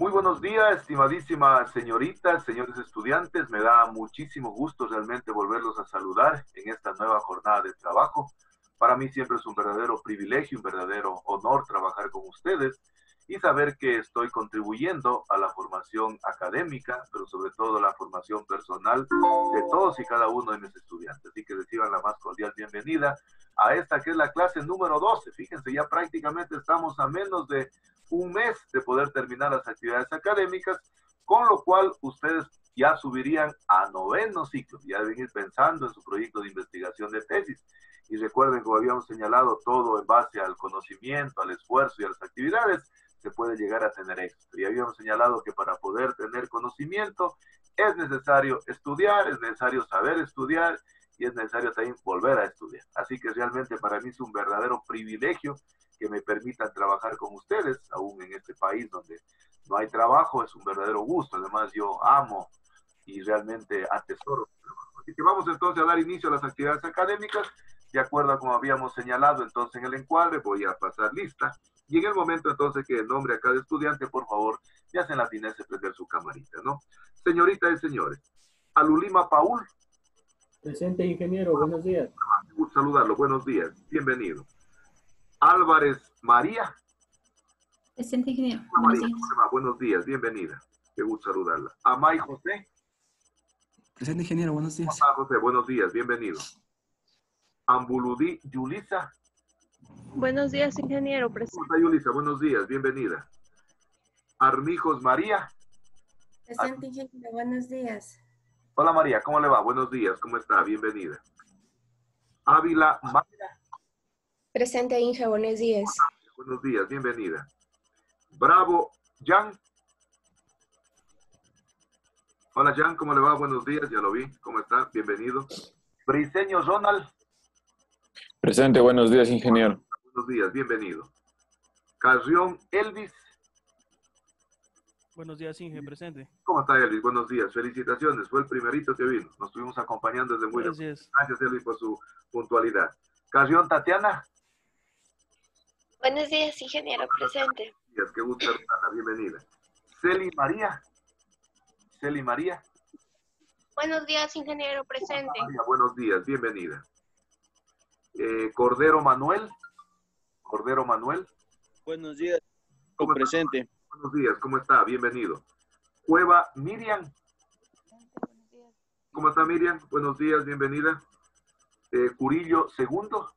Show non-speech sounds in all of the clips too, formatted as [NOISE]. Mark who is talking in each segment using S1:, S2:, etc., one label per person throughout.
S1: Muy buenos días, estimadísimas señoritas, señores estudiantes. Me da muchísimo gusto realmente volverlos a saludar en esta nueva jornada de trabajo. Para mí siempre es un verdadero privilegio, un verdadero honor trabajar con ustedes y saber que estoy contribuyendo a la formación académica, pero sobre todo la formación personal de todos y cada uno de mis estudiantes. Así que reciban la más cordial bienvenida a esta que es la clase número 12. Fíjense, ya prácticamente estamos a menos de un mes de poder terminar las actividades académicas, con lo cual ustedes ya subirían a noveno ciclo, ya deben ir pensando en su proyecto de investigación de tesis. Y recuerden, como habíamos señalado, todo en base al conocimiento, al esfuerzo y a las actividades, se puede llegar a tener éxito. Y habíamos señalado que para poder tener conocimiento es necesario estudiar, es necesario saber estudiar y es necesario también volver a estudiar. Así que realmente para mí es un verdadero privilegio que me permitan trabajar con ustedes, aún en este país donde no hay trabajo, es un verdadero gusto. Además, yo amo y realmente atesoro. Así que vamos entonces a dar inicio a las actividades académicas, de acuerdo a como habíamos señalado entonces en el encuadre, voy a pasar lista. Y en el momento entonces que nombre a cada estudiante, por favor, ya se la de prender su camarita, ¿no? Señoritas y señores, Alulima Paul.
S2: Presente, ingeniero, buenos días.
S1: Un saludarlo, buenos días, bienvenido. Álvarez María.
S3: Presente, ingeniero.
S1: Buenos, días. buenos días, bienvenida. Qué gusto saludarla. Amay José.
S4: Presente, ingeniero, buenos días.
S1: Amay José, buenos días, bienvenido. Ambuludí Yulisa.
S5: Buenos días, ingeniero. Presente.
S1: ¿Cómo está Yulisa? Buenos días, bienvenida. Armijos María.
S6: Presente, ingeniero, buenos días.
S1: Hola María, ¿cómo le va? Buenos días, ¿cómo está? Bienvenida. Ávila María.
S6: Presente, Inge, buenos días.
S1: Buenos días, bienvenida. Bravo, Jan. Hola, Jan, ¿cómo le va? Buenos días, ya lo vi. ¿Cómo está? Bienvenido. Briseño Ronald.
S7: Presente, buenos días, ingeniero.
S1: Buenos días, bienvenido. Carrión Elvis.
S8: Buenos días, Inge, presente.
S1: ¿Cómo está, Elvis? Buenos días, felicitaciones. Fue el primerito que vino. Nos estuvimos acompañando desde muy
S8: Gracias.
S1: Gracias, Elvis, por su puntualidad. Carrión Tatiana.
S9: Buenos días, ingeniero, presente.
S1: Buenos días, qué gusto saludarla, bienvenida. Celi María. Celi María.
S9: Buenos días, ingeniero, presente.
S1: María, buenos días, bienvenida. Eh, Cordero Manuel. Cordero Manuel.
S10: Buenos días, presente.
S1: Buenos días, ¿cómo está? Bienvenido. Cueva Miriam. ¿Cómo está Miriam? Buenos días, bienvenida. Eh, Curillo Segundo.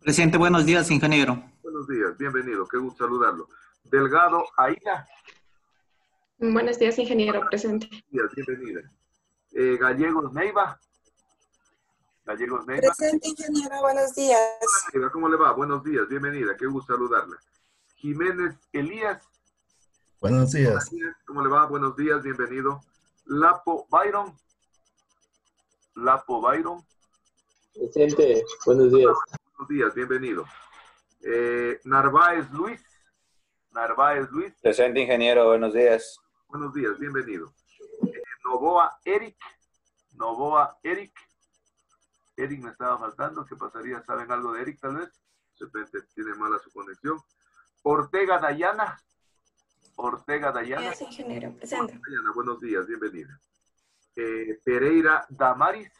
S11: Presente, buenos días, ingeniero.
S1: Buenos días, bienvenido, qué gusto saludarlo. Delgado Aida.
S12: Buenos días, ingeniero, presente.
S1: Buenos días, bienvenida. Eh, Gallegos Neiva. Gallegos Neiva.
S13: Presente, ingeniero, buenos días.
S1: ¿Cómo le va? Buenos días, bienvenida, qué gusto saludarla. Jiménez Elías.
S14: Buenos días.
S1: ¿Cómo le va? Buenos días, bienvenido. Lapo Byron. Lapo Byron.
S15: Presente, buenos días.
S1: Buenos días, bienvenido. Eh, Narváez Luis. Narváez Luis.
S15: Presente, ingeniero, buenos días.
S1: Buenos días, bienvenido. Eh, Novoa Eric. Novoa Eric. Eric me estaba faltando. ¿Qué pasaría? ¿Saben algo de Eric tal vez? De repente tiene mala su conexión. Ortega Dayana. Ortega Dayana.
S6: Buenos días, ingeniero, presente.
S1: Dayana, buenos días, bienvenida. Eh, Pereira Damaris.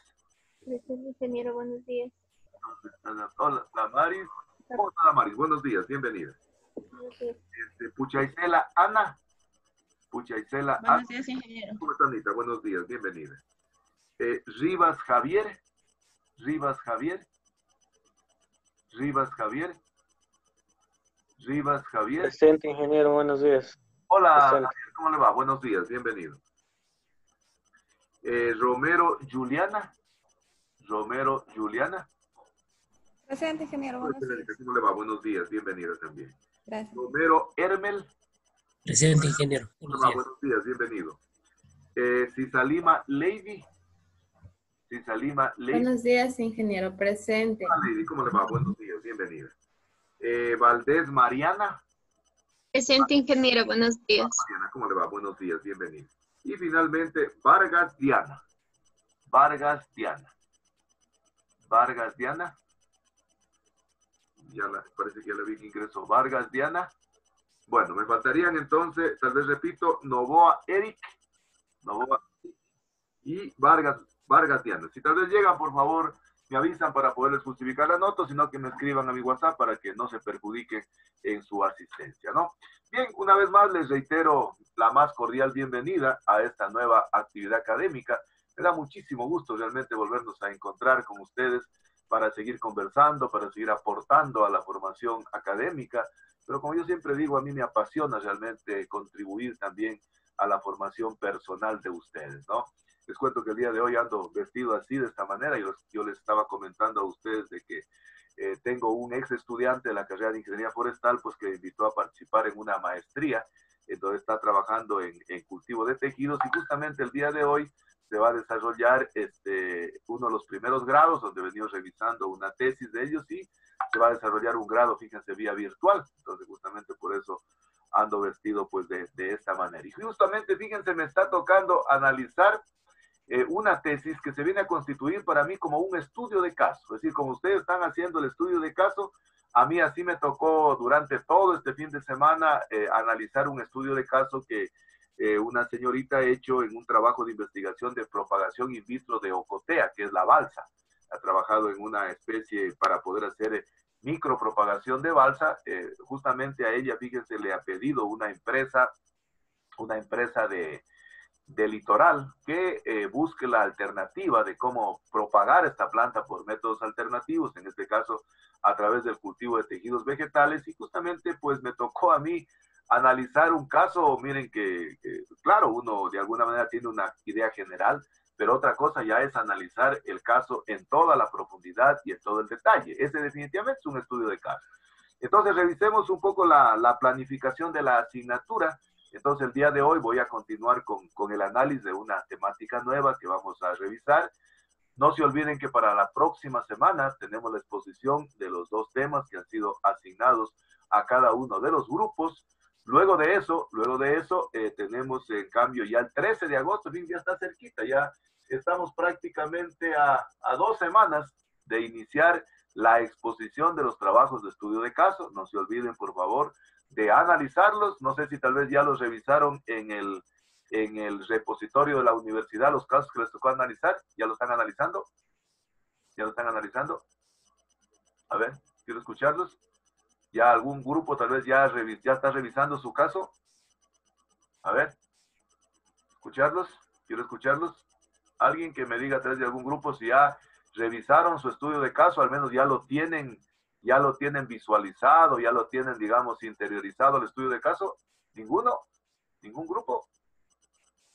S9: Presente, ingeniero, buenos días.
S1: Hola, Damaris. ¿Cómo está Damaris? Buenos días, bienvenida. Este, Puchaisela Ana. Puchaisela Ana.
S3: Buenos días, ingeniero.
S1: ¿Cómo está Anita? Buenos días, bienvenida. Eh, Rivas Javier. Rivas Javier. Rivas Javier. Rivas Javier.
S15: Presente, ingeniero, buenos días.
S1: Hola. Javier, ¿cómo le va? Buenos días, bienvenido. Eh, Romero Juliana. Romero Juliana.
S6: Presente, ingeniero, buenos días.
S1: ¿Cómo le va? Buenos días, bienvenida también.
S6: Gracias.
S1: Romero Hermel.
S16: Presente, ingeniero.
S1: ¿Cómo
S16: Buenos
S1: va?
S16: días.
S1: Buenos días, bienvenido. Eh, Cisalima Lady. Cisalima Lady.
S17: Buenos días, ingeniero. Presente.
S1: Hola, Lady, ¿cómo le va? Buenos días, bienvenida. Eh, Valdés Mariana.
S9: Presente, ingeniero, buenos días.
S1: Mariana, ¿cómo le va? Buenos días, bienvenida. Y finalmente, Vargas Diana. Vargas Diana. Vargas Diana. Ya la, parece que ya le vi que ingresó. Vargas Diana. Bueno, me faltarían entonces, tal vez repito, Novoa Eric, Novoa y Vargas, Vargas Diana. Si tal vez llegan, por favor, me avisan para poderles justificar la nota, sino que me escriban a mi WhatsApp para que no se perjudique en su asistencia, ¿no? Bien, una vez más les reitero la más cordial bienvenida a esta nueva actividad académica. Me da muchísimo gusto realmente volvernos a encontrar con ustedes para seguir conversando, para seguir aportando a la formación académica. Pero como yo siempre digo, a mí me apasiona realmente contribuir también a la formación personal de ustedes, ¿no? Les cuento que el día de hoy ando vestido así, de esta manera, y yo les estaba comentando a ustedes de que eh, tengo un ex estudiante de la carrera de Ingeniería Forestal, pues que me invitó a participar en una maestría, entonces está trabajando en, cultivo de tejidos, y justamente el día de hoy se va a desarrollar este, uno de los primeros grados, donde venimos revisando una tesis de ellos, y se va a desarrollar un grado, fíjense, vía virtual, entonces justamente por eso ando vestido pues de esta manera. Y justamente, fíjense, me está tocando analizar eh, una tesis que se viene a constituir para mí como un estudio de caso. Es decir, como ustedes están haciendo el estudio de caso, a mí así me tocó durante todo este fin de semana eh, analizar un estudio de caso que eh, una señorita ha hecho en un trabajo de investigación de propagación in vitro de ocotea, que es la balsa. Ha trabajado en una especie para poder hacer micropropagación de balsa. justamente a ella, fíjense, le ha pedido una empresa, una empresa de, de litoral que eh, busque la alternativa de cómo propagar esta planta por métodos alternativos, en este caso a través del cultivo de tejidos vegetales y justamente pues me tocó a mí analizar un caso, miren que, que, claro, uno de alguna manera tiene una idea general, pero otra cosa ya es analizar el caso en toda la profundidad y en todo el detalle. Ese definitivamente es un estudio de caso. Entonces revisemos un poco la, la planificación de la asignatura entonces, el día de hoy voy a continuar con, con, el análisis de una temática nueva que vamos a revisar. No se olviden que para la próxima semana tenemos la exposición de los dos temas que han sido asignados a cada uno de los grupos. Luego de eso, luego de eso, eh, tenemos en cambio ya el 13 de agosto, ya está cerquita, ya estamos prácticamente a, a dos semanas de iniciar la exposición de los trabajos de estudio de caso. No se olviden, por favor, de analizarlos. No sé si tal vez ya los revisaron en el, en el repositorio de la universidad, los casos que les tocó analizar. ¿Ya lo están analizando? ¿Ya lo están analizando? A ver, quiero escucharlos. ¿Ya algún grupo tal vez ya, ya está revisando su caso? A ver, escucharlos. Quiero escucharlos. Alguien que me diga a través de algún grupo si ya revisaron su estudio de caso, al menos ya lo tienen ya lo tienen visualizado, ya lo tienen, digamos, interiorizado el estudio de caso? ¿Ninguno? ¿Ningún grupo?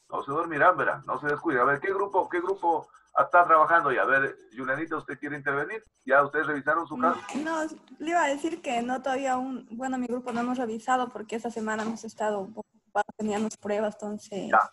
S1: No se dormirán, verán, no se descuide. A ver, ¿qué grupo, qué grupo está trabajando ya? A ver, Julianita, ¿usted quiere intervenir? ¿Ya ustedes revisaron su caso?
S6: No, le iba a decir que no todavía un, bueno, mi grupo no hemos revisado porque esta semana hemos estado un poco ocupados, teníamos pruebas, entonces ya,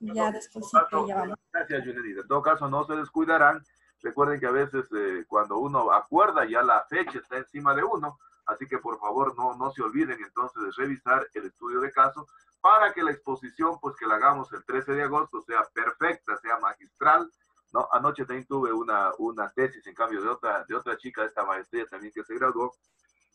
S6: ya, ya después sí que ya vamos.
S1: Gracias, Julianita. En todo caso, no se descuidarán Recuerden que a veces eh, cuando uno acuerda ya la fecha está encima de uno, así que por favor no, no se olviden entonces de revisar el estudio de caso para que la exposición pues que la hagamos el 13 de agosto sea perfecta, sea magistral. ¿no? Anoche también tuve una, una tesis en cambio de otra, de otra chica de esta maestría también que se graduó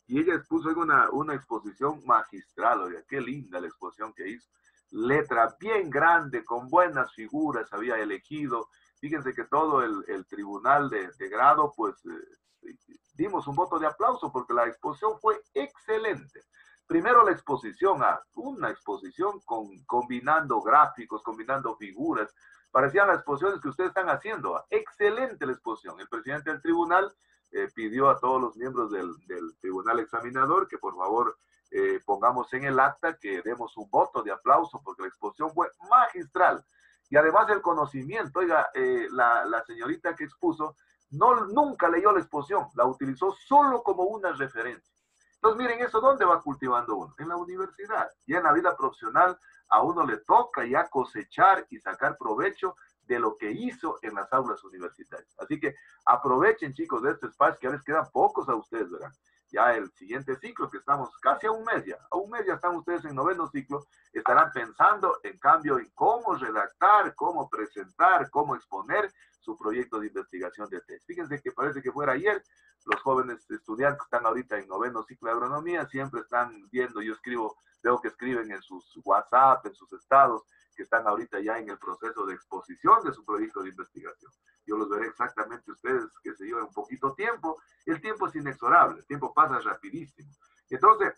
S1: y ella expuso una, una exposición magistral, oiga, qué linda la exposición que hizo. Letra bien grande, con buenas figuras, había elegido, Fíjense que todo el, tribunal de, grado, pues eh, dimos un voto de aplauso porque la exposición fue excelente. Primero la exposición, a una exposición con, combinando gráficos, combinando figuras. Parecían las exposiciones que ustedes están haciendo. Excelente la exposición. El presidente del tribunal eh, pidió a todos los miembros del, del tribunal examinador que por favor eh, pongamos en el acta que demos un voto de aplauso porque la exposición fue magistral. Y además del conocimiento, oiga, eh, la, señorita que expuso no, nunca leyó la exposición, la utilizó solo como una referencia. Entonces, miren, eso ¿dónde va cultivando uno? En la universidad. Y en la vida profesional a uno le toca ya cosechar y sacar provecho de lo que hizo en las aulas universitarias. Así que aprovechen, chicos, de este espacio, que a veces quedan pocos a ustedes, ¿verdad? Ya el siguiente ciclo, que estamos casi a un mes ya, a un mes ya están ustedes en noveno ciclo, estarán pensando en cambio en cómo redactar, cómo presentar, cómo exponer su proyecto de investigación de test. Fíjense que parece que fuera ayer, los jóvenes estudiantes que están ahorita en noveno ciclo de agronomía siempre están viendo, yo escribo, veo que escriben en sus WhatsApp, en sus estados, que están ahorita ya en el proceso de exposición de su proyecto de investigación. Yo los veré exactamente ustedes, que se lleva un poquito tiempo. El tiempo es inexorable, el tiempo pasa rapidísimo. Entonces,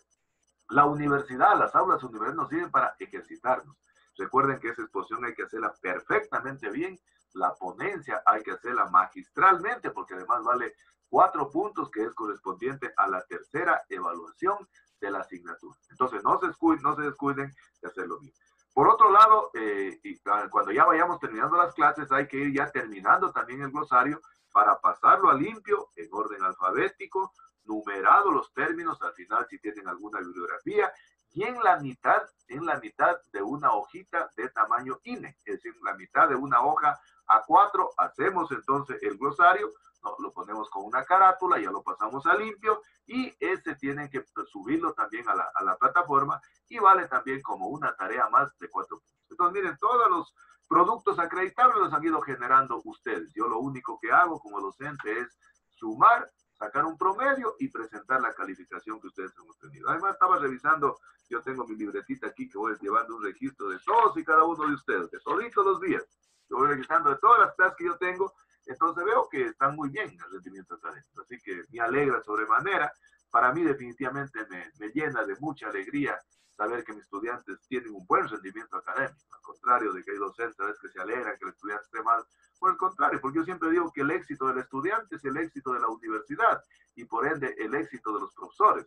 S1: la universidad, las aulas universitarias nos sirven para ejercitarnos. Recuerden que esa exposición hay que hacerla perfectamente bien, la ponencia hay que hacerla magistralmente, porque además vale cuatro puntos que es correspondiente a la tercera evaluación de la asignatura. Entonces, no se no se descuiden de hacerlo bien. Por otro lado, eh, y cuando ya vayamos terminando las clases, hay que ir ya terminando también el glosario para pasarlo a limpio, en orden alfabético, numerado los términos, al final si tienen alguna bibliografía, y en la mitad, en la mitad de una hojita de tamaño INE, es decir, la mitad de una hoja A4, hacemos entonces el glosario, lo ponemos con una carátula, ya lo pasamos a limpio y ese tienen que subirlo también a la, a la plataforma y vale también como una tarea más de cuatro puntos. Entonces, miren, todos los productos acreditables los han ido generando ustedes. Yo lo único que hago como docente es sumar, sacar un promedio y presentar la calificación que ustedes han obtenido. Además, estaba revisando, yo tengo mi libretita aquí que voy llevando un registro de todos y cada uno de ustedes, de toditos los días. Yo voy registrando de todas las clases que yo tengo entonces veo que están muy bien el rendimiento académico, así que me alegra sobremanera. Para mí definitivamente me, me llena de mucha alegría saber que mis estudiantes tienen un buen rendimiento académico, al contrario de que hay docentes a veces que se alegran que el estudiante esté mal. Por el contrario, porque yo siempre digo que el éxito del estudiante es el éxito de la universidad y por ende el éxito de los profesores.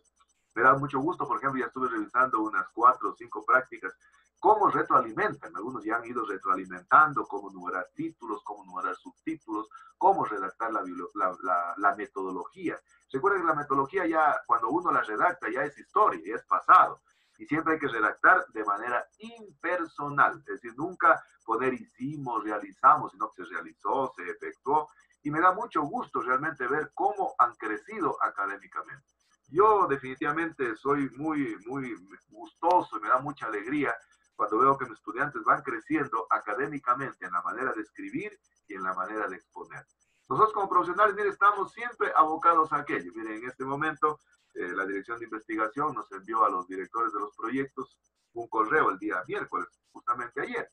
S1: Me da mucho gusto, por ejemplo, ya estuve revisando unas cuatro o cinco prácticas cómo retroalimentan. Algunos ya han ido retroalimentando, cómo numerar títulos, cómo numerar subtítulos, cómo redactar la, la, la, metodología. Recuerden que la metodología ya, cuando uno la redacta, ya es historia, es pasado. Y siempre hay que redactar de manera impersonal. Es decir, nunca poner hicimos, realizamos, sino que se realizó, se efectuó. Y me da mucho gusto realmente ver cómo han crecido académicamente. Yo definitivamente soy muy, muy gustoso y me da mucha alegría cuando veo que mis estudiantes van creciendo académicamente en la manera de escribir y en la manera de exponer. Nosotros como profesionales, mire, estamos siempre abocados a aquello. Miren, en este momento eh, la Dirección de Investigación nos envió a los directores de los proyectos un correo el día miércoles, justamente ayer.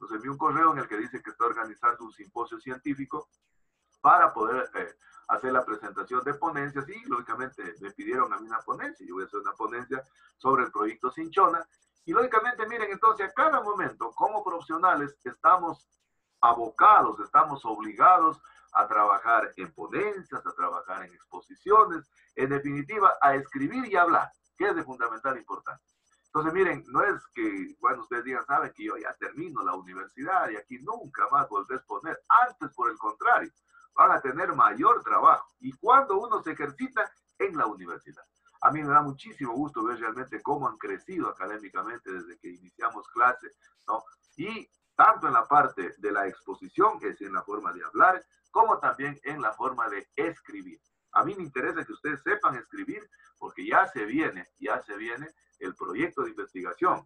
S1: Nos envió un correo en el que dice que está organizando un simposio científico para poder eh, hacer la presentación de ponencias y lógicamente me pidieron a mí una ponencia. Yo voy a hacer una ponencia sobre el proyecto Cinchona y lógicamente, miren, entonces a cada momento, como profesionales, estamos abocados, estamos obligados a trabajar en ponencias, a trabajar en exposiciones, en definitiva, a escribir y hablar, que es de fundamental importancia. Entonces, miren, no es que, bueno, ustedes digan, saben que yo ya termino la universidad y aquí nunca más volveré a exponer. Antes, por el contrario, van a tener mayor trabajo. Y cuando uno se ejercita en la universidad. A mí me da muchísimo gusto ver realmente cómo han crecido académicamente desde que iniciamos clase, ¿no? Y tanto en la parte de la exposición, que es en la forma de hablar, como también en la forma de escribir. A mí me interesa que ustedes sepan escribir porque ya se viene, ya se viene el proyecto de investigación.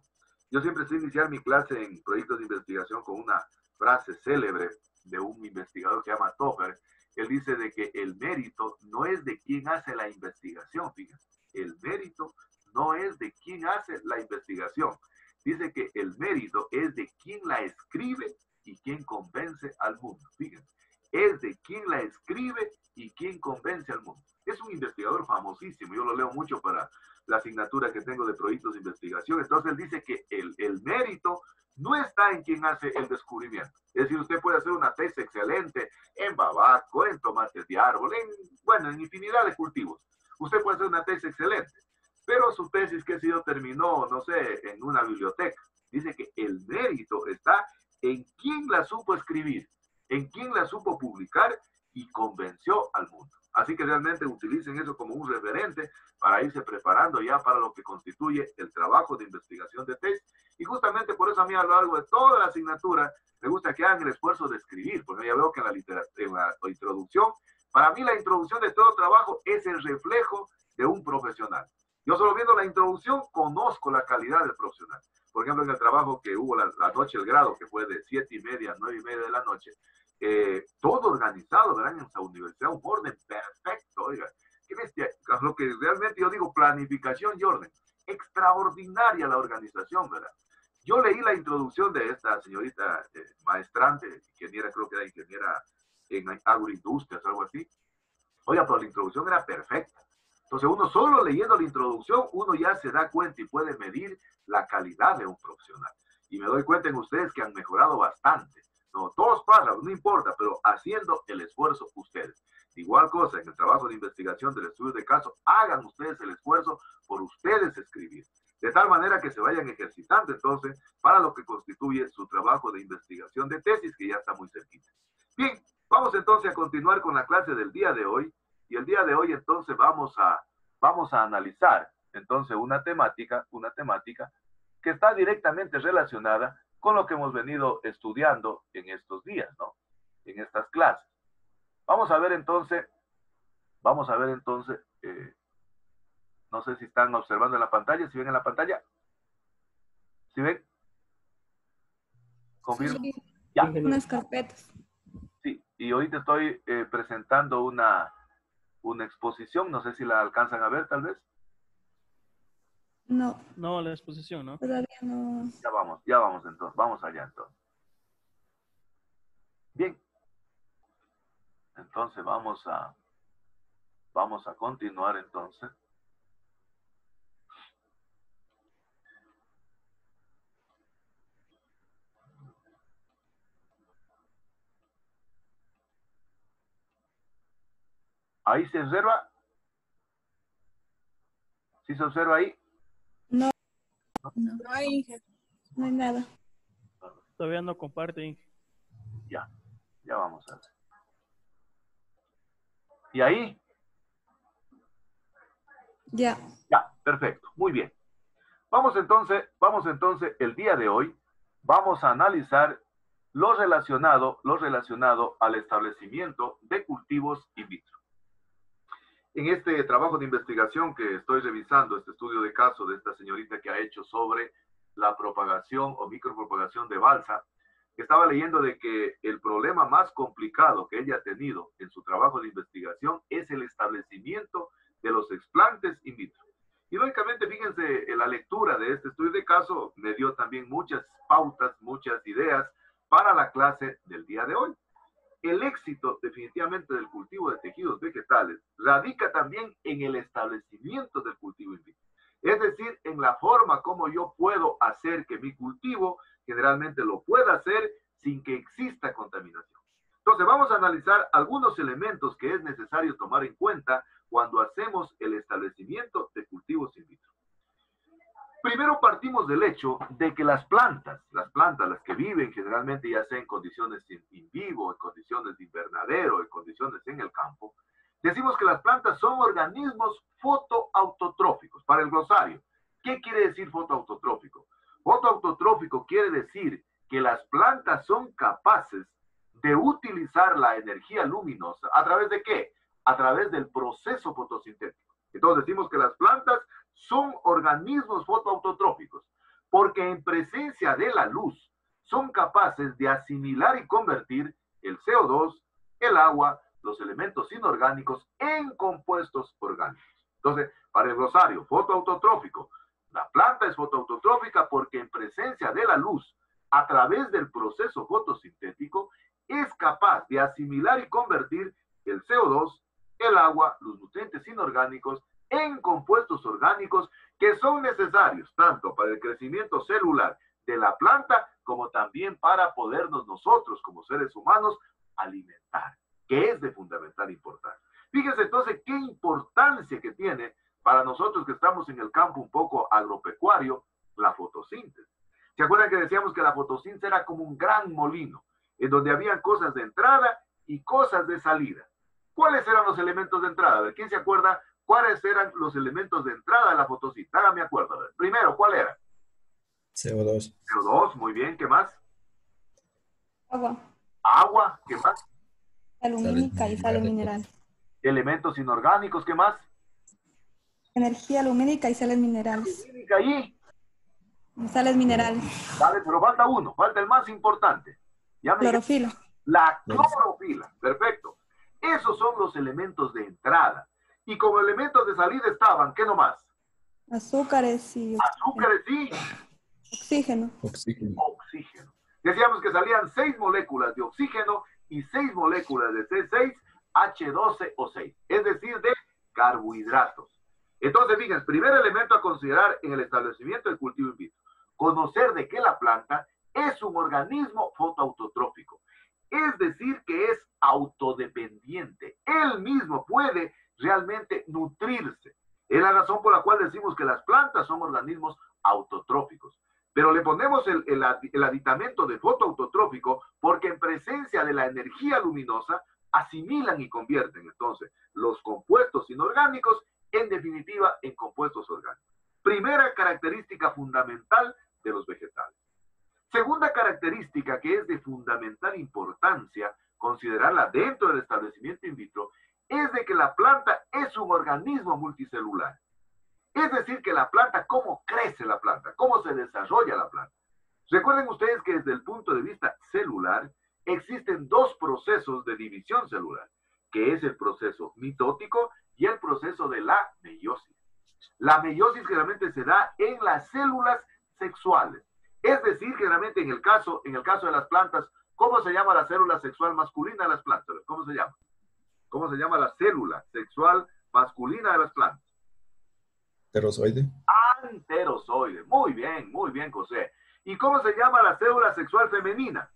S1: Yo siempre sé iniciar mi clase en proyectos de investigación con una frase célebre de un investigador que se llama Toffer. Él dice de que el mérito no es de quien hace la investigación, fíjense, el mérito no es de quien hace la investigación. Dice que el mérito es de quien la escribe y quien convence al mundo. Fíjense, es de quien la escribe y quien convence al mundo. Es un investigador famosísimo, yo lo leo mucho para la asignatura que tengo de proyectos de investigación. Entonces él dice que el, el mérito no está en quien hace el descubrimiento. Es decir, usted puede hacer una tesis excelente en babaco, en tomates de árbol, en, bueno, en infinidad de cultivos. Usted puede hacer una tesis excelente, pero su tesis que sido terminó, no sé, en una biblioteca. Dice que el mérito está en quién la supo escribir, en quién la supo publicar y convenció al mundo. Así que realmente utilicen eso como un referente para irse preparando ya para lo que constituye el trabajo de investigación de tesis. Y justamente por eso a mí a lo largo de toda la asignatura me gusta que hagan el esfuerzo de escribir, porque ya veo que en la, en la introducción para mí la introducción de todo trabajo es el reflejo de un profesional. Yo solo viendo la introducción conozco la calidad del profesional. Por ejemplo, en el trabajo que hubo la, noche del grado, que fue de siete y media a nueve y media de la noche, eh, todo organizado, ¿verdad? En esa universidad, un orden perfecto, oiga. ¿Qué bestia? Lo que realmente yo digo, planificación y orden. Extraordinaria la organización, ¿verdad? Yo leí la introducción de esta señorita eh, maestrante, ingeniera, creo que era ingeniera en agroindustrias, algo así. Oiga, pero la introducción era perfecta. Entonces uno solo leyendo la introducción, uno ya se da cuenta y puede medir la calidad de un profesional. Y me doy cuenta en ustedes que han mejorado bastante. No, todos pasan, no importa, pero haciendo el esfuerzo ustedes. Igual cosa, en el trabajo de investigación del estudio de caso, hagan ustedes el esfuerzo por ustedes escribir. De tal manera que se vayan ejercitando entonces para lo que constituye su trabajo de investigación de tesis, que ya está muy cerquita. Bien, vamos entonces a continuar con la clase del día de hoy. Y el día de hoy entonces vamos a, vamos a analizar entonces una temática, una temática que está directamente relacionada con lo que hemos venido estudiando en estos días, ¿no? En estas clases. Vamos a ver entonces, vamos a ver entonces, eh, no sé si están observando en la pantalla, si ven en la pantalla. ¿Sí ven?
S6: ¿Confirmo? Ya. Unas carpetas.
S1: Y hoy te estoy eh, presentando una, una exposición, no sé si la alcanzan a ver tal vez.
S6: No.
S10: No, la exposición, ¿no?
S6: Todavía no.
S1: Ya vamos, ya vamos entonces, vamos allá entonces. Bien. Entonces vamos a, vamos a continuar entonces. Ahí se observa. ¿Sí se observa ahí?
S6: No. No, hay, no hay nada.
S10: Todavía no comparte,
S1: Ya, ya vamos a ver. ¿Y ahí?
S6: Ya.
S1: Ya, perfecto, muy bien. Vamos entonces, vamos entonces el día de hoy, vamos a analizar lo relacionado, lo relacionado al establecimiento de cultivos in vitro. En este trabajo de investigación que estoy revisando, este estudio de caso de esta señorita que ha hecho sobre la propagación o micropropagación de balsa, estaba leyendo de que el problema más complicado que ella ha tenido en su trabajo de investigación es el establecimiento de los explantes in vitro. Y lógicamente, fíjense, la lectura de este estudio de caso me dio también muchas pautas, muchas ideas para la clase del día de hoy el éxito definitivamente del cultivo de tejidos vegetales radica también en el establecimiento del cultivo in vitro. Es decir, en la forma como yo puedo hacer que mi cultivo generalmente lo pueda hacer sin que exista contaminación. Entonces vamos a analizar algunos elementos que es necesario tomar en cuenta cuando hacemos el establecimiento de cultivos in vitro. Primero partimos del hecho de que las plantas, las plantas, las que viven generalmente ya sea en condiciones in vivo, en condiciones de invernadero, en condiciones en el campo, decimos que las plantas son organismos fotoautotróficos. Para el glosario, ¿qué quiere decir fotoautotrófico? Fotoautotrófico quiere decir que las plantas son capaces de utilizar la energía luminosa a través de qué? A través del proceso fotosintético. Entonces decimos que las plantas son organismos fotoautotróficos, porque en presencia de la luz son capaces de asimilar y convertir el CO2, el agua, los elementos inorgánicos en compuestos orgánicos. Entonces, para el rosario, fotoautotrófico, la planta es fotoautotrófica porque en presencia de la luz, a través del proceso fotosintético, es capaz de asimilar y convertir el CO2, el agua, los nutrientes inorgánicos en compuestos orgánicos que son necesarios tanto para el crecimiento celular de la planta como también para podernos nosotros como seres humanos alimentar, que es de fundamental importancia. Fíjense entonces qué importancia que tiene para nosotros que estamos en el campo un poco agropecuario la fotosíntesis. ¿Se acuerdan que decíamos que la fotosíntesis era como un gran molino en donde había cosas de entrada y cosas de salida? ¿Cuáles eran los elementos de entrada? A ver, ¿quién se acuerda ¿Cuáles eran los elementos de entrada de la fotosíntesis? Hágame acuerdo. Primero, ¿cuál era?
S14: CO2.
S1: CO2, muy bien. ¿Qué más?
S6: Agua.
S1: Agua, ¿qué más?
S6: Alumínica y sal mineral.
S1: Elementos inorgánicos, ¿qué más?
S6: Energía lumínica y sales minerales.
S1: Lumínica y
S6: sales minerales.
S1: Vale, pero falta uno, falta el más importante. Ya me
S6: Clorofila.
S1: La clorofila, perfecto. Esos son los elementos de entrada. Y como elementos de salida estaban, ¿qué nomás?
S6: Azúcares y
S1: Azúcares y
S6: oxígeno.
S14: Oxígeno.
S1: oxígeno. Decíamos que salían seis moléculas de oxígeno y seis moléculas de C6H12O6, es decir, de carbohidratos. Entonces, fíjense, primer elemento a considerar en el establecimiento del cultivo in vitro, conocer de que la planta es un organismo fotoautotrófico, es decir, que es autodependiente. Él mismo puede realmente nutrirse. Es la razón por la cual decimos que las plantas son organismos autotróficos. Pero le ponemos el, el, aditamento de fotoautotrófico porque en presencia de la energía luminosa asimilan y convierten entonces los compuestos inorgánicos en definitiva en compuestos orgánicos. Primera característica fundamental de los vegetales. Segunda característica que es de fundamental importancia considerarla dentro del establecimiento in vitro es de que la planta es un organismo multicelular. Es decir, que la planta, cómo crece la planta, cómo se desarrolla la planta. Recuerden ustedes que desde el punto de vista celular existen dos procesos de división celular, que es el proceso mitótico y el proceso de la meiosis. La meiosis generalmente se da en las células sexuales. Es decir, generalmente en el caso, en el caso de las plantas, ¿cómo se llama la célula sexual masculina de las plantas? ¿Cómo se llama? ¿Cómo se llama la célula sexual masculina de las plantas?
S14: Pterozoide.
S1: Anterozoide. Muy bien, muy bien, José. ¿Y cómo se llama la célula sexual femenina?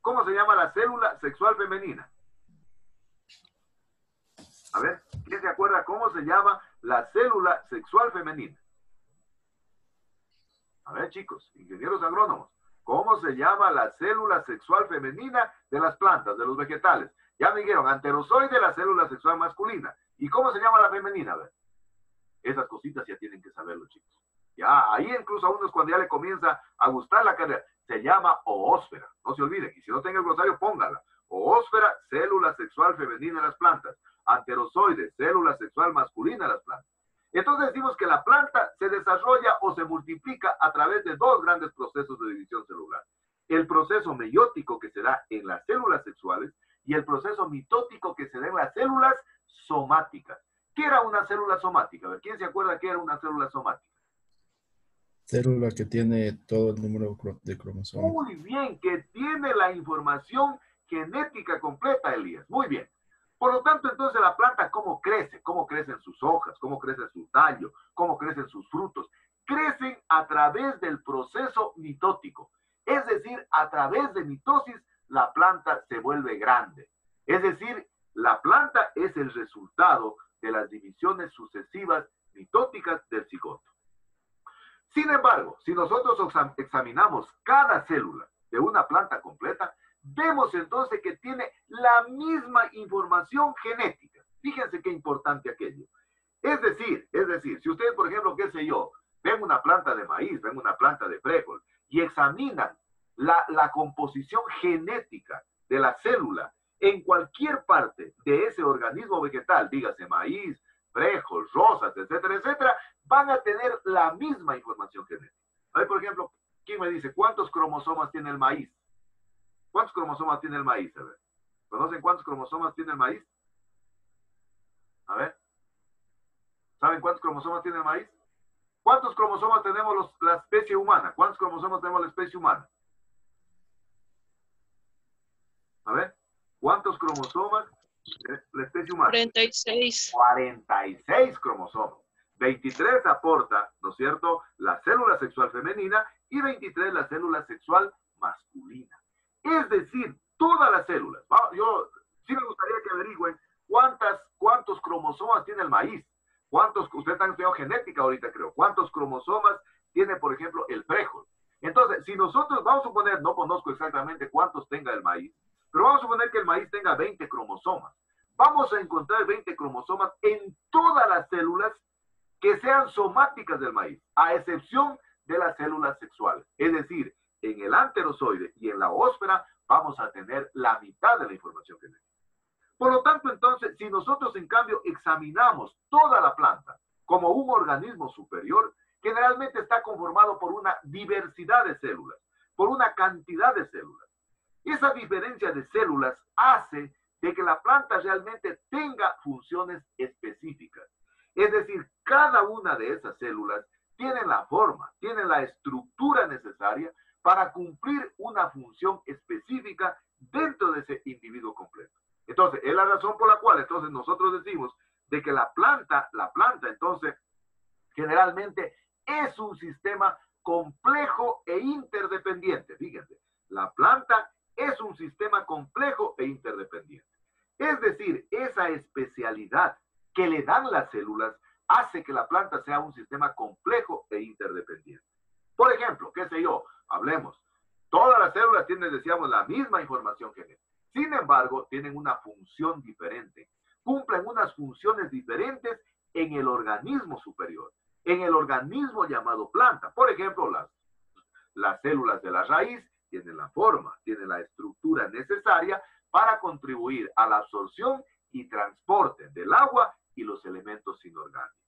S1: ¿Cómo se llama la célula sexual femenina? A ver, ¿quién se acuerda cómo se llama la célula sexual femenina? A ver, chicos, ingenieros agrónomos, ¿cómo se llama la célula sexual femenina de las plantas, de los vegetales? Ya me dijeron, anterozoide, la célula sexual masculina. ¿Y cómo se llama la femenina? Ver, esas cositas ya tienen que saberlo, chicos. Ya, ahí incluso a uno es cuando ya le comienza a gustar la carrera. Se llama oósfera, no se olviden. Y si no tenga el glosario, póngala. Oósfera, célula sexual femenina de las plantas. Anterozoide, célula sexual masculina de las plantas. Entonces decimos que la planta se desarrolla o se multiplica a través de dos grandes procesos de división celular. El proceso meiótico que se da en las células sexuales y el proceso mitótico que se da en las células somáticas. ¿Qué era una célula somática? A ver, ¿quién se acuerda qué era una célula somática?
S14: Célula que tiene todo el número de cromosomas.
S1: Muy bien, que tiene la información genética completa, Elías. Muy bien. Por lo tanto, entonces la planta, ¿cómo crece? ¿Cómo crecen sus hojas? ¿Cómo crece su tallo? ¿Cómo crecen sus frutos? Crecen a través del proceso mitótico. Es decir, a través de mitosis, la planta se vuelve grande. Es decir, la planta es el resultado de las divisiones sucesivas mitóticas del cigoto. Sin embargo, si nosotros examinamos cada célula de una planta completa, vemos entonces que tiene la misma información genética. Fíjense qué importante aquello. Es decir, es decir, si ustedes, por ejemplo, qué sé yo, ven una planta de maíz, ven una planta de frijol y examinan la, la composición genética de la célula en cualquier parte de ese organismo vegetal, dígase maíz, frijol, rosas, etcétera, etcétera, van a tener la misma información genética. A por ejemplo, ¿quién me dice cuántos cromosomas tiene el maíz? ¿Cuántos cromosomas tiene el maíz? A ver. ¿Conocen cuántos cromosomas tiene el maíz? A ver. ¿Saben cuántos cromosomas tiene el maíz? ¿Cuántos cromosomas tenemos los, la especie humana? ¿Cuántos cromosomas tenemos la especie humana? A ver. ¿Cuántos cromosomas la especie humana?
S5: 46.
S1: 46 cromosomas. 23 aporta, ¿no es cierto?, la célula sexual femenina y 23 la célula sexual masculina. Es decir, todas las células. Yo sí me gustaría que averigüen cuántas, cuántos cromosomas tiene el maíz. ¿Cuántos, ustedes están estudiando genética ahorita, creo. ¿Cuántos cromosomas tiene, por ejemplo, el frijol? Entonces, si nosotros, vamos a suponer, no conozco exactamente cuántos tenga el maíz, pero vamos a suponer que el maíz tenga 20 cromosomas. Vamos a encontrar 20 cromosomas en todas las células que sean somáticas del maíz, a excepción de las células sexuales. Es decir, en el anterozoide y en la ósfera vamos a tener la mitad de la información genética. Por lo tanto, entonces, si nosotros en cambio examinamos toda la planta como un organismo superior, generalmente está conformado por una diversidad de células, por una cantidad de células. Esa diferencia de células hace de que la planta realmente tenga funciones específicas. Es decir, cada una de esas células tiene la forma, tiene la estructura necesaria para cumplir una función específica dentro de ese individuo completo. Entonces, es la razón por la cual entonces nosotros decimos de que la planta, la planta entonces generalmente es un sistema complejo e interdependiente. Fíjense, la planta es un sistema complejo e interdependiente. Es decir, esa especialidad que le dan las células hace que la planta sea un sistema complejo e interdependiente. Por ejemplo, qué sé yo, hablemos, todas las células tienen, decíamos, la misma información genética. Sin embargo, tienen una función diferente, cumplen unas funciones diferentes en el organismo superior, en el organismo llamado planta. Por ejemplo, las, las células de la raíz tienen la forma, tienen la estructura necesaria para contribuir a la absorción y transporte del agua y los elementos inorgánicos.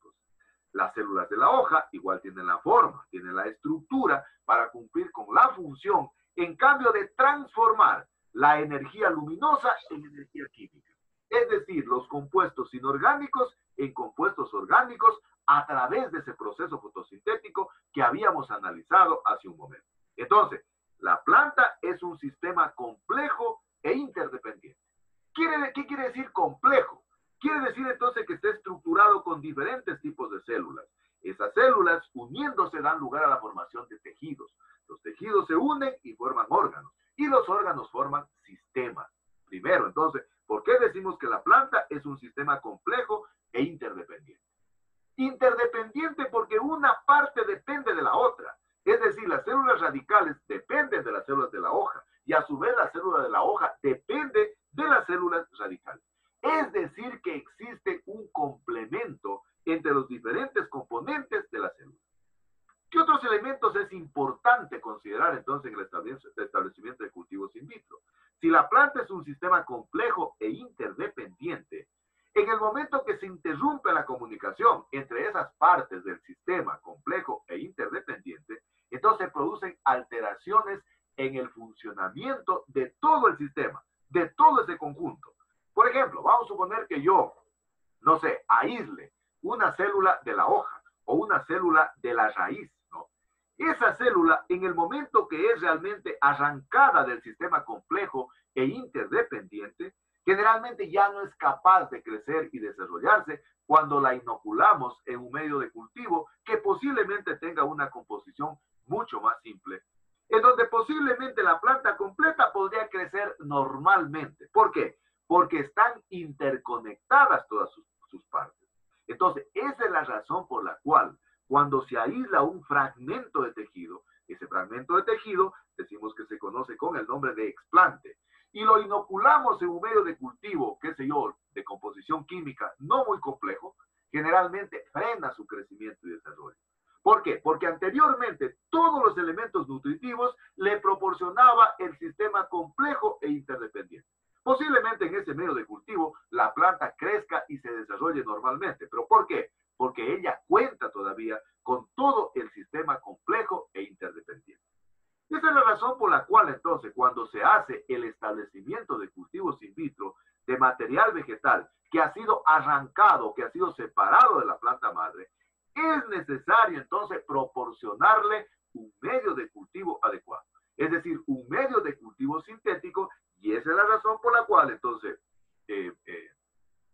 S1: Las células de la hoja igual tienen la forma, tienen la estructura para cumplir con la función, en cambio de transformar la energía luminosa en energía química. Es decir, los compuestos inorgánicos en compuestos orgánicos a través de ese proceso fotosintético que habíamos analizado hace un momento. Entonces, la planta es un sistema complejo e interdependiente. ¿Qué quiere decir complejo? Quiere decir entonces que está estructurado con diferentes tipos de células. Esas células uniéndose dan lugar a la formación de tejidos. Los tejidos se unen y forman órganos. Y los órganos forman sistemas. Primero, entonces, ¿por qué decimos que la planta es un sistema complejo e interdependiente? Interdependiente porque una parte depende de la otra. Es decir, las células radicales dependen de las células de la hoja y a su vez la célula de la hoja depende de las células radicales. Es decir, que existe un complemento entre los diferentes componentes de la célula. ¿Qué otros elementos es importante considerar entonces en el establecimiento de cultivos in vitro? Si la planta es un sistema complejo e interdependiente, en el momento que se interrumpe la comunicación entre esas partes del sistema complejo e interdependiente, entonces producen alteraciones en el funcionamiento de todo el sistema, de todo ese conjunto. Por ejemplo, vamos a suponer que yo, no sé, aísle una célula de la hoja o una célula de la raíz, ¿no? Esa célula, en el momento que es realmente arrancada del sistema complejo e interdependiente, generalmente ya no es capaz de crecer y desarrollarse cuando la inoculamos en un medio de cultivo que posiblemente tenga una composición mucho más simple en donde posiblemente la planta completa podría crecer normalmente. ¿Por qué? Porque están interconectadas todas sus, partes. Entonces, esa es la razón por la cual cuando se aísla un fragmento de tejido, ese fragmento de tejido decimos que se conoce con el nombre de explante, y lo inoculamos en un medio de cultivo, qué sé yo, de composición química no muy complejo, generalmente frena su crecimiento y desarrollo. ¿Por qué? Porque anteriormente todos los elementos nutritivos le proporcionaba el sistema complejo e interdependiente. Posiblemente en ese medio de cultivo la planta crezca y se desarrolle normalmente. ¿Pero por qué? Porque ella cuenta todavía con todo el sistema complejo e interdependiente. Esa es la razón por la cual entonces cuando se hace el establecimiento de cultivos in vitro de material vegetal que ha sido arrancado, que ha sido separado de la planta madre, es necesario entonces proporcionarle un medio de cultivo adecuado. Es decir, un medio de cultivo sintético, y esa es la razón por la cual entonces eh, eh,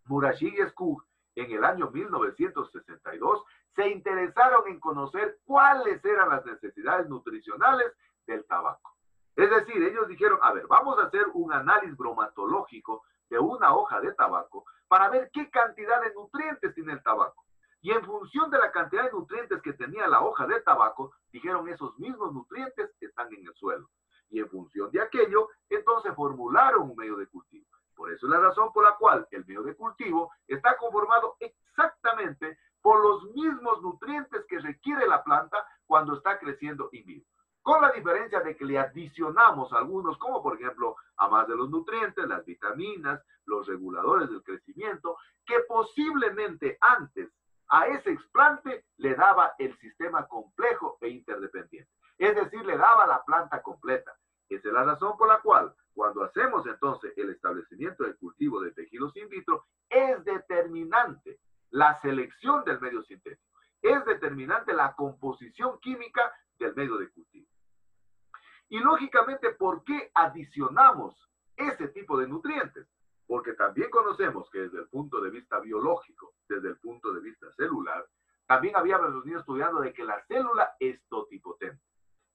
S1: Murashi y Skug en el año 1962 se interesaron en conocer cuáles eran las necesidades nutricionales del tabaco. Es decir, ellos dijeron, a ver, vamos a hacer un análisis bromatológico de una hoja de tabaco para ver qué cantidad de nutrientes tiene el tabaco. Y en función de la cantidad de nutrientes que tenía la hoja de tabaco, dijeron esos mismos nutrientes están en el suelo. Y en función de aquello, entonces formularon un medio de cultivo. Por eso es la razón por la cual el medio de cultivo está conformado exactamente por los mismos nutrientes que requiere la planta cuando está creciendo in vivo. Con la diferencia de que le adicionamos algunos, como por ejemplo, a más de los nutrientes, las vitaminas, los reguladores del crecimiento, que posiblemente antes a ese explante le daba el sistema complejo e interdependiente. Es decir, le daba la planta completa. Esa es la razón por la cual cuando hacemos entonces el establecimiento del cultivo de tejidos in vitro, es determinante la selección del medio sintético. Es determinante la composición química del medio de cultivo. Y lógicamente, ¿por qué adicionamos ese tipo de nutrientes? Porque también conocemos que desde el punto de vista biológico, desde el punto de vista celular, también habíamos venido estudiando de que la célula es totipotente.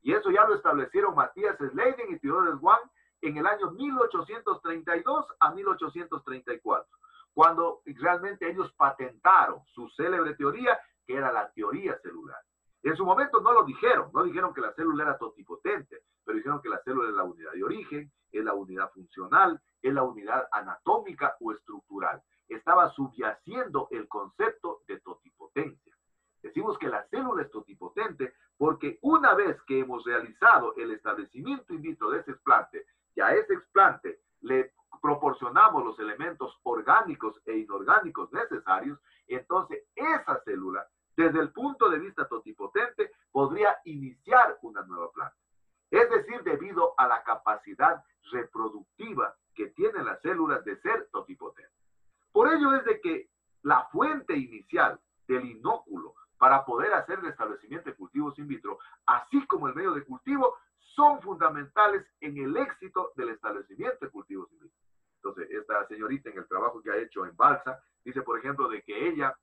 S1: Y eso ya lo establecieron Matías Sleiden y Theodore Swan en el año 1832 a 1834, cuando realmente ellos patentaron su célebre teoría, que era la teoría celular. En su momento no lo dijeron, no dijeron que la célula era totipotente, pero dijeron que la célula es la unidad de origen, es la unidad funcional, es la unidad anatómica o estructural. Estaba subyaciendo el concepto de totipotencia. Decimos que la célula es totipotente porque una vez que hemos realizado el establecimiento in vitro de ese explante y a ese explante le proporcionamos los elementos orgánicos e inorgánicos necesarios, entonces esa célula, desde el punto de vista totipotente, podría iniciar una nueva planta. Es decir, debido a la capacidad reproductiva que tienen las células de ser totipotentes. Por ello es de que la fuente inicial del inóculo para poder hacer el establecimiento de cultivos in vitro, así como el medio de cultivo, son fundamentales en el éxito del establecimiento de cultivos in vitro. Entonces, esta señorita en el trabajo que ha hecho en Balsa, dice, por ejemplo, de que ella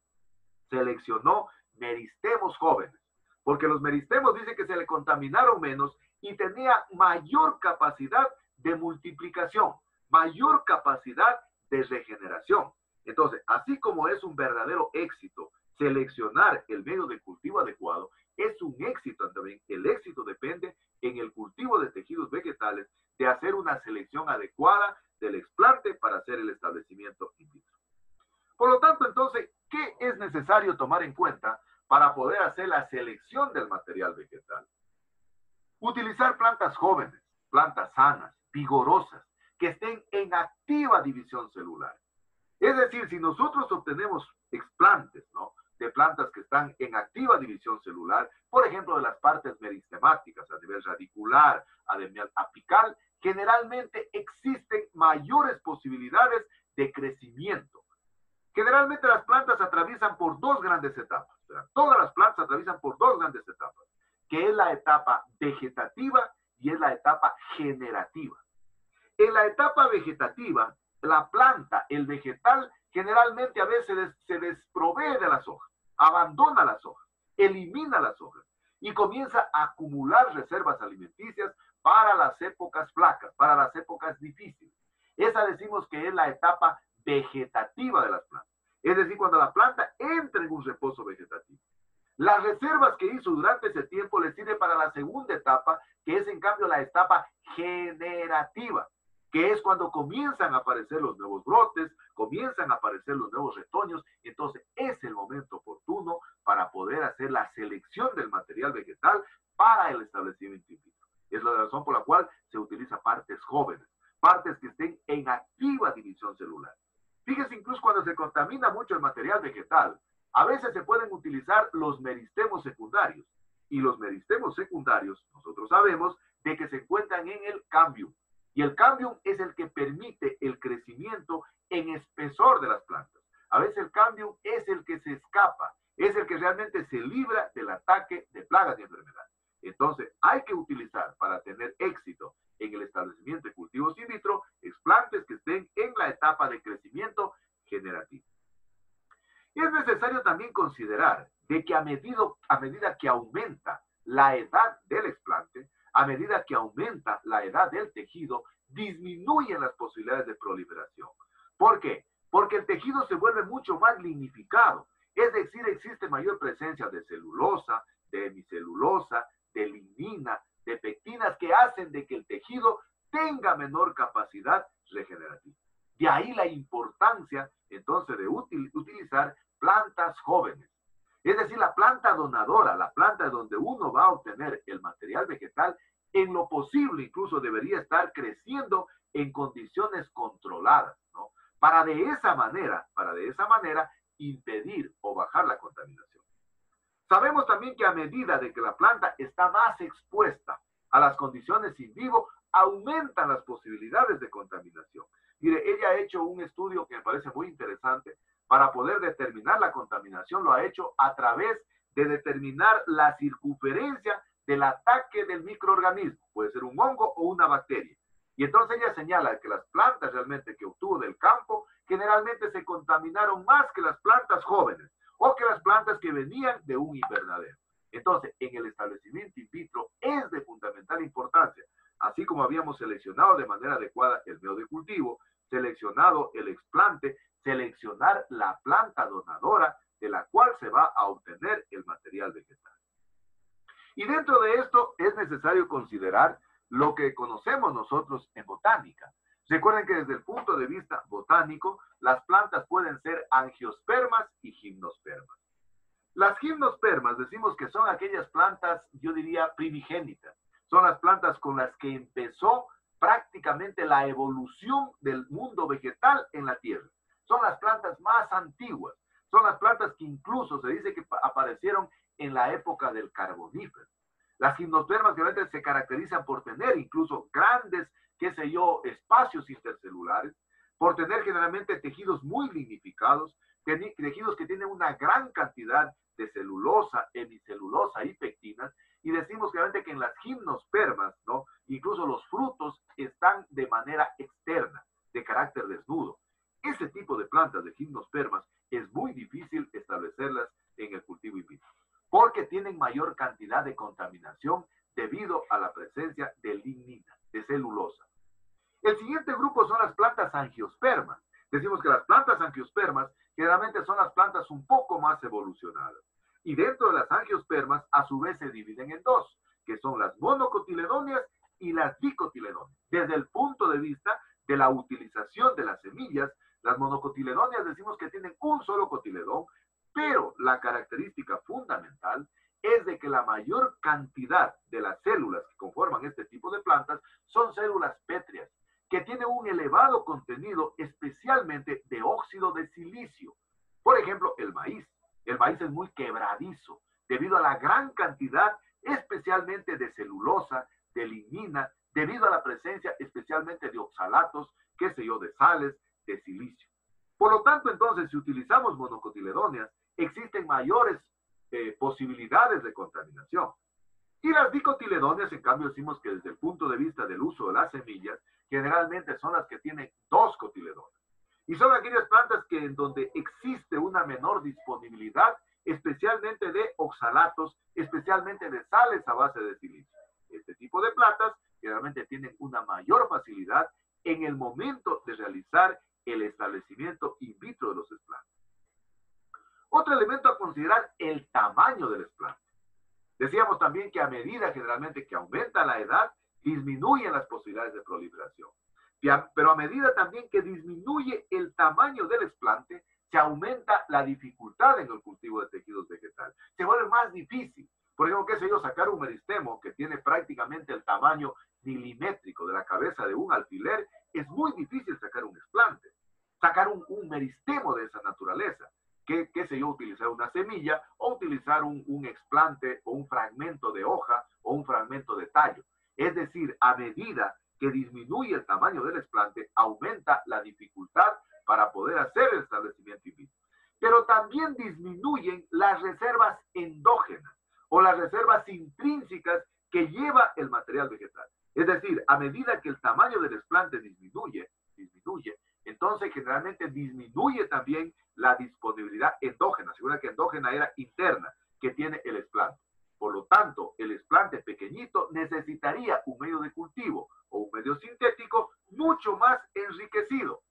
S1: seleccionó meristemos jóvenes, porque los meristemos dice que se le contaminaron menos y tenía mayor capacidad de multiplicación, mayor capacidad de regeneración. Entonces, así como es un verdadero éxito seleccionar el medio de cultivo adecuado, es un éxito también. El éxito depende en el cultivo de tejidos vegetales de hacer una selección adecuada del explante para hacer el establecimiento in vitro. Por lo tanto, entonces, ¿qué es necesario tomar en cuenta para poder hacer la selección del material vegetal? Utilizar plantas jóvenes, plantas sanas, vigorosas, que estén en activa división celular. Es decir, si nosotros obtenemos explantes, ¿no? De plantas que están en activa división celular, por ejemplo, de las partes meristemáticas a nivel radicular, a apical, generalmente existen mayores posibilidades de crecimiento. Generalmente las plantas atraviesan por dos grandes etapas. Todas las plantas atraviesan por dos grandes etapas, que es la etapa vegetativa y es la etapa generativa. En la etapa vegetativa, la planta, el vegetal, generalmente a veces se desprovee de las hojas, abandona las hojas, elimina las hojas y comienza a acumular reservas alimenticias para las épocas flacas, para las épocas difíciles. Esa decimos que es la etapa vegetativa de las plantas. Es decir, cuando la planta entra en un reposo vegetativo. Las reservas que hizo durante ese tiempo le sirve para la segunda etapa, que es en cambio la etapa generativa que es cuando comienzan a aparecer los nuevos brotes, comienzan a aparecer los nuevos retoños, entonces es el momento oportuno para poder hacer la selección del material vegetal para el establecimiento vitro. Es la razón por la cual se utiliza partes jóvenes, partes que estén en activa división celular. Fíjese incluso cuando se contamina mucho el material vegetal, a veces se pueden utilizar los meristemos secundarios. Y los meristemos secundarios, nosotros sabemos de que se encuentran en el cambio, y el cambio es el que permite el crecimiento en espesor de las plantas. A veces el cambio es el que se escapa, es el que realmente se libra del ataque de plagas y enfermedades. Entonces, hay que utilizar para tener éxito en el establecimiento de cultivos in vitro explantes que estén en la etapa de crecimiento generativo. Y es necesario también considerar de que a a medida que aumenta la edad del explante, a medida que aumenta la edad del tejido, disminuyen las posibilidades de proliferación. ¿Por qué? Porque el tejido se vuelve mucho más lignificado. Es decir, existe mayor presencia de celulosa, de hemicelulosa, de lignina, de pectinas que hacen de que el tejido tenga menor capacidad regenerativa. De ahí la importancia entonces de utilizar plantas jóvenes. Es decir, la planta donadora, la planta donde uno va a obtener el material vegetal, en lo posible incluso debería estar creciendo en condiciones controladas, ¿no? para de esa manera, para de esa manera impedir o bajar la contaminación. Sabemos también que a medida de que la planta está más expuesta a las condiciones in vivo, aumentan las posibilidades de contaminación. Mire, ella ha hecho un estudio que me parece muy interesante para poder determinar la contaminación, lo ha hecho a través de determinar la circunferencia del ataque del microorganismo, puede ser un hongo o una bacteria. Y entonces ella señala que las plantas realmente que obtuvo del campo generalmente se contaminaron más que las plantas jóvenes o que las plantas que venían de un invernadero. Entonces, en el establecimiento in vitro es de fundamental importancia, así como habíamos seleccionado de manera adecuada el medio de cultivo, seleccionado el explante, seleccionar la planta donadora de la cual se va a obtener el material vegetal. Y dentro de esto es necesario considerar lo que conocemos nosotros en botánica. Recuerden que desde el punto de vista botánico, las plantas pueden ser angiospermas y gimnospermas. Las gimnospermas decimos que son aquellas plantas, yo diría, primigénitas. Son las plantas con las que empezó prácticamente la evolución del mundo vegetal en la Tierra. Son las plantas más antiguas. Son las plantas que incluso se dice que aparecieron en la época del carbonífero. Las gimnospermas realmente se caracterizan por tener incluso grandes, qué sé yo, espacios intercelulares, por tener generalmente tejidos muy lignificados, tejidos que tienen una gran cantidad de celulosa, hemicelulosa y pectinas, y decimos claramente que en las gimnospermas, ¿no? Incluso los frutos están de manera externa, de carácter desnudo. Ese tipo de plantas de gimnospermas es muy difícil establecerlas en el cultivo in vitro, porque tienen mayor cantidad de contaminación debido a la presencia de lignina, de celulosa. El siguiente grupo son las plantas angiospermas. Decimos que las plantas angiospermas generalmente son las plantas un poco más evolucionadas. Y dentro de las angiospermas, a su vez, se dividen en dos, que son las monocotiledóneas y las dicotiledóneas. Desde el punto de vista de la utilización de las semillas, las monocotiledóneas decimos que tienen un solo cotiledón, pero la característica fundamental es de que la mayor cantidad de las células que conforman este tipo de plantas son células pétreas, que tienen un elevado contenido especialmente de óxido de silicio. Por ejemplo, el maíz. El maíz es muy quebradizo debido a la gran cantidad especialmente de celulosa, de lignina, debido a la presencia especialmente de oxalatos, qué sé yo, de sales, de silicio. Por lo tanto, entonces, si utilizamos monocotiledóneas, existen mayores eh, posibilidades de contaminación. Y las dicotiledóneas, en cambio, decimos que desde el punto de vista del uso de las semillas, generalmente son las que tienen dos cotiledóneas. Y son aquellas plantas que en donde existe una menor disponibilidad, especialmente de oxalatos, especialmente de sales a base de silicio. Este tipo de plantas generalmente tienen una mayor facilidad en el momento de realizar el establecimiento in vitro de los explantes. Otro elemento a considerar, el tamaño del explante. Decíamos también que a medida generalmente que aumenta la edad, disminuyen las posibilidades de proliferación. Pero a medida también que disminuye el tamaño del explante, se aumenta la dificultad en el cultivo de tejidos vegetales. Se vuelve más difícil. Por ejemplo, qué sé yo, sacar un meristemo que tiene prácticamente el tamaño milimétrico de la cabeza de un alfiler, es muy difícil sacar un explante. Sacar un, un meristemo de esa naturaleza. Que, qué sé yo, utilizar una semilla o utilizar un, un explante o un fragmento de hoja o un fragmento de tallo. Es decir, a medida que disminuye el tamaño del explante, aumenta la dificultad para poder hacer el establecimiento in vitro. Pero también disminuyen las reservas endógenas o las reservas intrínsecas que lleva el material vegetal. Es decir, a medida que el tamaño del explante disminuye, disminuye, entonces generalmente disminuye también la disponibilidad endógena. Segura que endógena era interna que tiene el explante. Por lo tanto, el explante pequeñito necesitaría un medio de cultivo o un medio sintético mucho más enriquecido.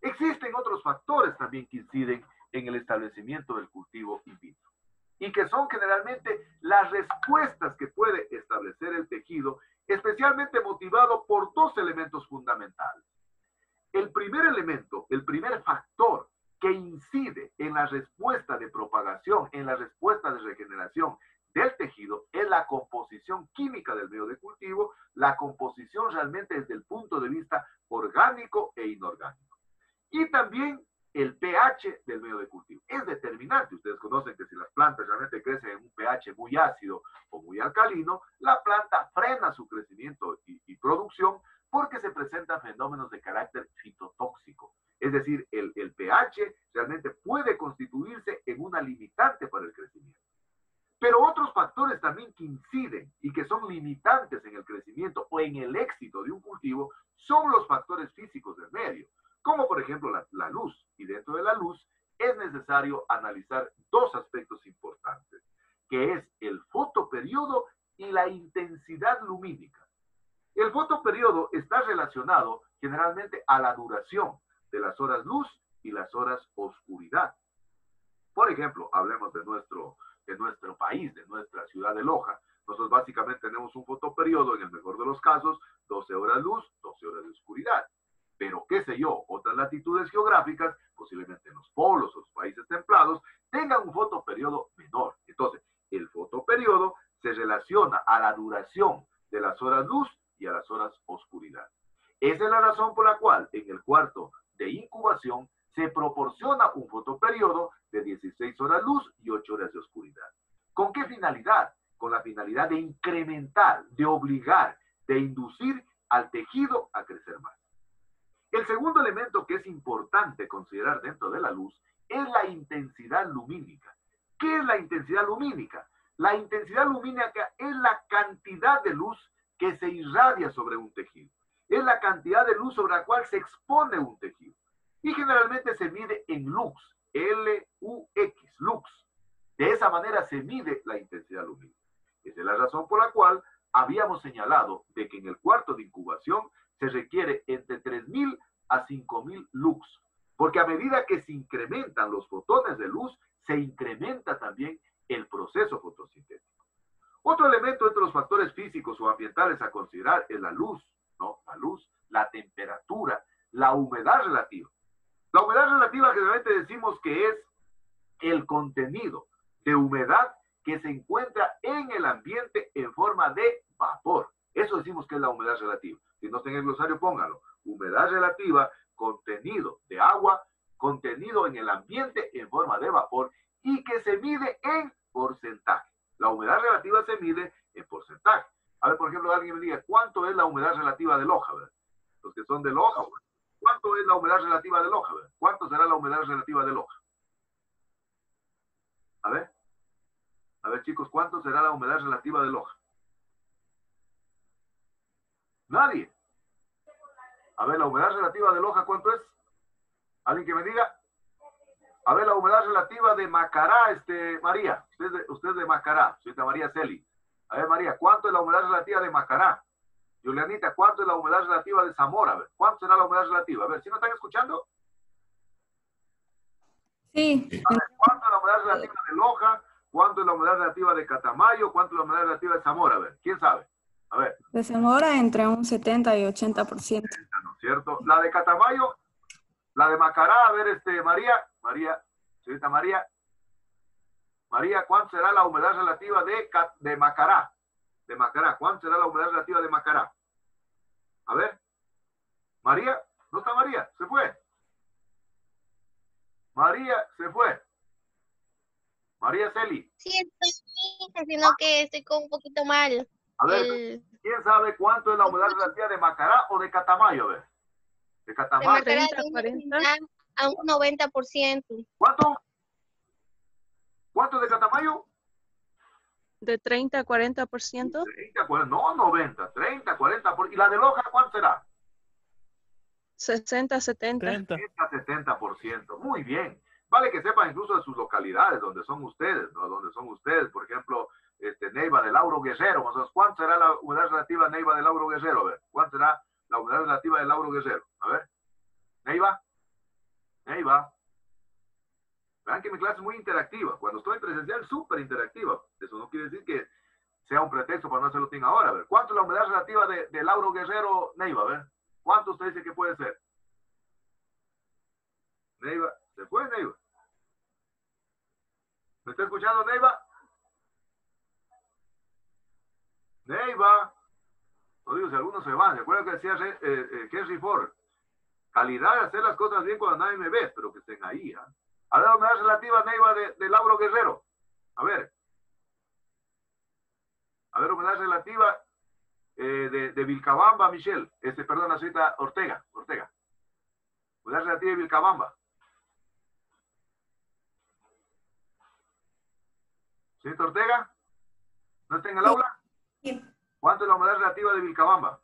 S1: Existen otros factores también que inciden en el establecimiento del cultivo in vitro y que son generalmente las respuestas que puede establecer el tejido, especialmente motivado por dos elementos fundamentales. El primer elemento, el primer factor que incide en la respuesta de propagación, en la respuesta de regeneración del tejido, es la composición química del medio de cultivo, la composición realmente desde el punto de vista orgánico e inorgánico. Y también el pH del medio de cultivo. Es determinante. Ustedes conocen que si las plantas realmente crecen en un pH muy ácido o muy alcalino, la planta frena su crecimiento y, producción porque se presentan fenómenos de carácter fitotóxico. Es decir, el pH realmente puede constituirse en una limitante para el crecimiento. Pero otros factores también que inciden y que son limitantes en el crecimiento o en el éxito de un cultivo son los factores físicos del medio, como por ejemplo la, la luz. Y dentro de la luz es necesario analizar dos aspectos importantes, que es el fotoperiodo y la intensidad lumínica. El fotoperiodo está relacionado generalmente a la duración de las horas luz y las horas oscuridad. Por ejemplo, hablemos de nuestro, de nuestro país, de nuestra ciudad de Loja. Nosotros básicamente tenemos un fotoperiodo, en el mejor de los casos, 12 horas luz, 12 horas de oscuridad. Pero, qué sé yo, otras latitudes geográficas, posiblemente en los polos o los países templados, tengan un fotoperiodo menor. Entonces, el fotoperiodo se relaciona a la duración de las horas luz y a las horas oscuridad. Esa es la razón por la cual en el cuarto de incubación se proporciona un fotoperiodo de 16 horas luz y 8 horas de oscuridad. ¿Con qué finalidad? Con la finalidad de incrementar, de obligar, de inducir al tejido a crecer más. El segundo elemento que es importante considerar dentro de la luz es la intensidad lumínica. ¿Qué es la intensidad lumínica? La intensidad lumínica es la cantidad de luz que se irradia sobre un tejido. Es la cantidad de luz sobre la cual se expone un tejido. Y generalmente se mide en lux, L-U-X, lux. De esa manera se mide la intensidad lumínica. Esa es la razón por la cual habíamos señalado de que en el cuarto de incubación se requiere entre 3.000 a 5.000 lux. Porque a medida que se incrementan los fotones de luz, se incrementa también el proceso fotosintético. Otro elemento entre los factores físicos o ambientales a considerar es la luz, ¿no? La luz, la temperatura, la humedad relativa. La humedad relativa generalmente decimos que es el contenido de humedad que se encuentra en el ambiente en forma de vapor. Eso decimos que es la humedad relativa. Si no está en el glosario, póngalo. Humedad relativa, contenido de agua, contenido en el ambiente en forma de vapor y que se mide en porcentaje. La humedad relativa se mide en porcentaje. A ver, por ejemplo, alguien me diga, ¿cuánto es la humedad relativa de Loja? Los que son de Loja, ¿cuánto es la humedad relativa de Loja? ¿Cuánto será la humedad relativa de Loja? A ver. A ver, chicos, ¿cuánto será la humedad relativa de Loja? Nadie. A ver, la humedad relativa de Loja, ¿cuánto es? ¿Alguien que me diga? A ver, la humedad relativa de Macará, este, María. Usted, de, usted de Macará, señorita María Celi. A ver, María, ¿cuánto es la humedad relativa de Macará? Julianita, ¿cuánto es la humedad relativa de Zamora? A ver, ¿cuánto será la humedad relativa? A ver, ¿sí me están escuchando?
S6: Sí.
S1: A ver, ¿cuánto es la humedad relativa de Loja? ¿Cuánto es la humedad relativa de Catamayo? ¿Cuánto es la humedad relativa de Zamora? A ver, ¿quién sabe? A ver.
S6: De Zamora entre un 70 y 80%.
S1: ¿No es cierto? La de Catamayo, la de Macará, a ver, este, María, María, señorita María. María, ¿cuánto será la humedad relativa de, de Macará? De Macará, ¿cuánto será la humedad relativa de Macará? A ver. María, ¿no está María? Se fue. María se fue. María Celi.
S9: Sí, estoy bien, sino que estoy con un poquito mal.
S1: A ver,
S9: El-
S1: ¿quién sabe cuánto es la humedad relativa de Macará o de Catamayo? A ver. De
S9: de
S1: Catamayo.
S9: Macará a a un 90%.
S1: ¿Cuánto? ¿Cuánto de Catamayo?
S5: De 30 a 40%.
S1: 30, 40, no 90, 30, 40. Por, ¿Y la de Loja cuánto será?
S5: 60, 70.
S1: 30, 70%. Muy bien. Vale que sepan incluso de sus localidades, donde son ustedes, ¿no? Donde son ustedes, por ejemplo, este, Neiva de Lauro Guerrero. o menos, ¿Cuánto será la humedad relativa a Neiva de Lauro Guerrero? A ver, ¿cuánto será la humedad relativa de Lauro Guerrero? A ver. Neiva. Neiva. Vean que mi clase es muy interactiva. Cuando estoy presencial, súper interactiva. Eso no quiere decir que sea un pretexto para no hacerlo bien ahora. A ver, ¿cuánto es la humedad relativa de, de Lauro Guerrero Neiva? A ver, ¿cuánto usted dice que puede ser? Neiva, ¿se fue Neiva? ¿Me está escuchando Neiva? Neiva. No digo si algunos se van. ¿Se acuerdan que decía eh, eh, Henry Ford? Calidad de hacer las cosas bien cuando nadie me ve, pero que estén ahí. ¿ah? A ver, humedad relativa, Neiva, de, de Lauro Guerrero. A ver. A ver, humedad relativa eh, de, de Vilcabamba, Michelle. Este, perdón, la señorita Ortega. Ortega. Humedad relativa de Vilcabamba. Señorita Ortega. ¿No está en el aula?
S6: Sí.
S1: ¿Cuánto es la humedad relativa de Vilcabamba?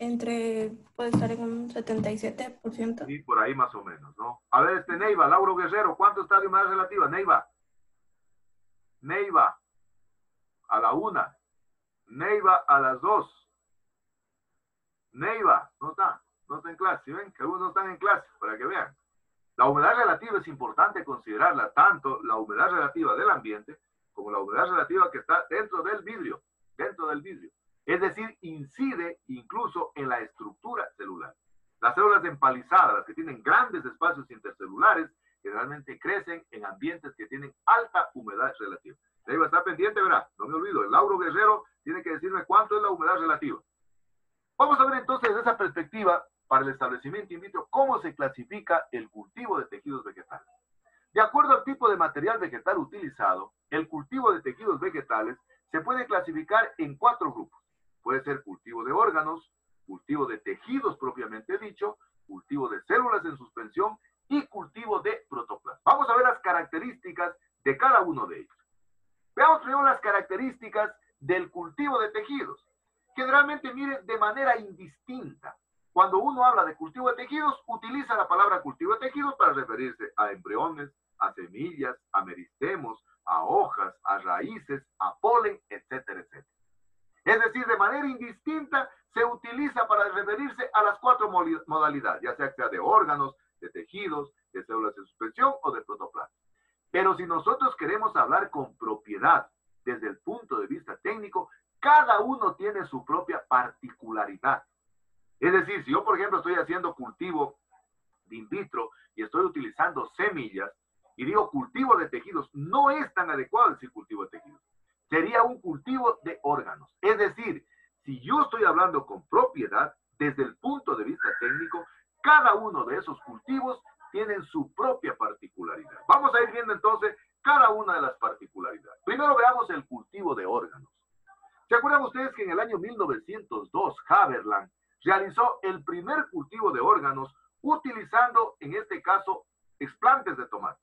S6: Entre, puede estar en un 77%.
S1: Sí, por ahí más o menos, ¿no? A ver, este Neiva, Lauro Guerrero, ¿cuánto está de humedad relativa? Neiva. Neiva, a la una. Neiva, a las dos. Neiva, no está, no está en clase, ¿sí ven? Que algunos no están en clase, para que vean. La humedad relativa es importante considerarla, tanto la humedad relativa del ambiente como la humedad relativa que está dentro del vidrio, dentro del vidrio. Es decir, incide incluso en la estructura celular. Las células empalizadas, las que tienen grandes espacios intercelulares, generalmente crecen en ambientes que tienen alta humedad relativa. Debe estar pendiente, verá, no me olvido, el Lauro Guerrero tiene que decirme cuánto es la humedad relativa. Vamos a ver entonces desde esa perspectiva, para el establecimiento in vitro, cómo se clasifica el cultivo de tejidos vegetales. De acuerdo al tipo de material vegetal utilizado, el cultivo de tejidos vegetales se puede clasificar en cuatro grupos. Puede ser cultivo de órganos, cultivo de tejidos propiamente dicho, cultivo de células en suspensión y cultivo de protoplasma. Vamos a ver las características de cada uno de ellos. Veamos primero las características del cultivo de tejidos. Generalmente, miren, de manera indistinta. Cuando uno habla de cultivo de tejidos, utiliza la palabra cultivo de tejidos para referirse a embriones, a semillas, a meristemos, a hojas, a raíces, a polen, etcétera, etcétera. Es decir, de manera indistinta se utiliza para referirse a las cuatro modalidades, ya sea sea de órganos, de tejidos, de células de suspensión o de protoplasma. Pero si nosotros queremos hablar con propiedad desde el punto de vista técnico, cada uno tiene su propia particularidad. Es decir, si yo, por ejemplo, estoy haciendo cultivo de in vitro y estoy utilizando semillas y digo cultivo de tejidos, no es tan adecuado decir cultivo de tejidos. Sería un cultivo de órganos. Es decir, si yo estoy hablando con propiedad, desde el punto de vista técnico, cada uno de esos cultivos tienen su propia particularidad. Vamos a ir viendo entonces cada una de las particularidades. Primero veamos el cultivo de órganos. ¿Se acuerdan ustedes que en el año 1902 Haberland realizó el primer cultivo de órganos utilizando, en este caso, explantes de tomate?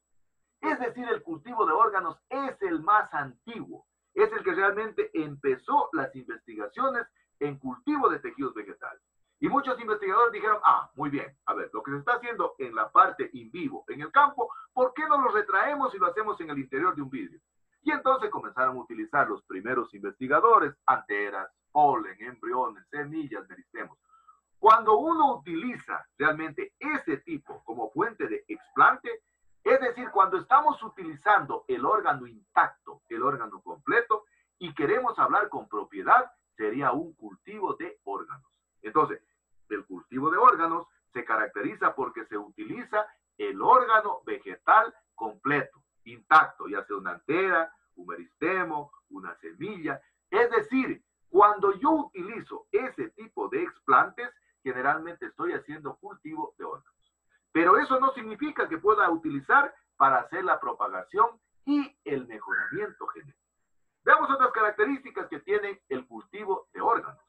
S1: Es decir, el cultivo de órganos es el más antiguo, es el que realmente empezó las investigaciones en cultivo de tejidos vegetales. Y muchos investigadores dijeron, ah, muy bien, a ver, lo que se está haciendo en la parte in vivo, en el campo, ¿por qué no lo retraemos y lo hacemos en el interior de un vidrio? Y entonces comenzaron a utilizar los primeros investigadores, anteras, polen, embriones, semillas, meristemos. Cuando uno utiliza realmente ese tipo como fuente de explante, es decir, cuando estamos utilizando el órgano intacto, el órgano completo, y queremos hablar con propiedad, sería un cultivo de órganos. Entonces, el cultivo de órganos se caracteriza porque se utiliza el órgano vegetal completo, intacto, ya sea una antera, un meristemo, una semilla. Es decir, cuando yo utilizo ese tipo de explantes, generalmente estoy haciendo cultivo de órganos. Pero eso no significa que pueda utilizar para hacer la propagación y el mejoramiento genético. Veamos otras características que tiene el cultivo de órganos.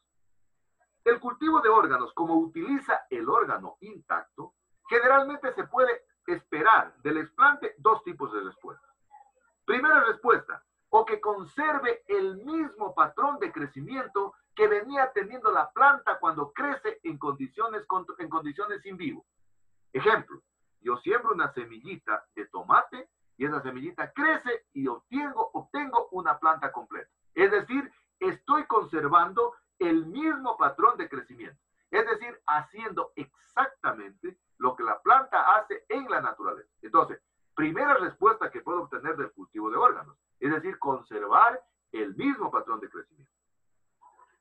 S1: El cultivo de órganos, como utiliza el órgano intacto, generalmente se puede esperar del explante dos tipos de respuestas. Primera respuesta, o que conserve el mismo patrón de crecimiento que venía teniendo la planta cuando crece en condiciones, en condiciones sin vivo. Ejemplo, yo siembro una semillita de tomate y esa semillita crece y obtengo, una planta completa. Es decir, estoy conservando el mismo patrón de crecimiento. Es decir, haciendo exactamente lo que la planta hace en la naturaleza. Entonces, primera respuesta que puedo obtener del cultivo de órganos, es decir, conservar el mismo patrón de crecimiento.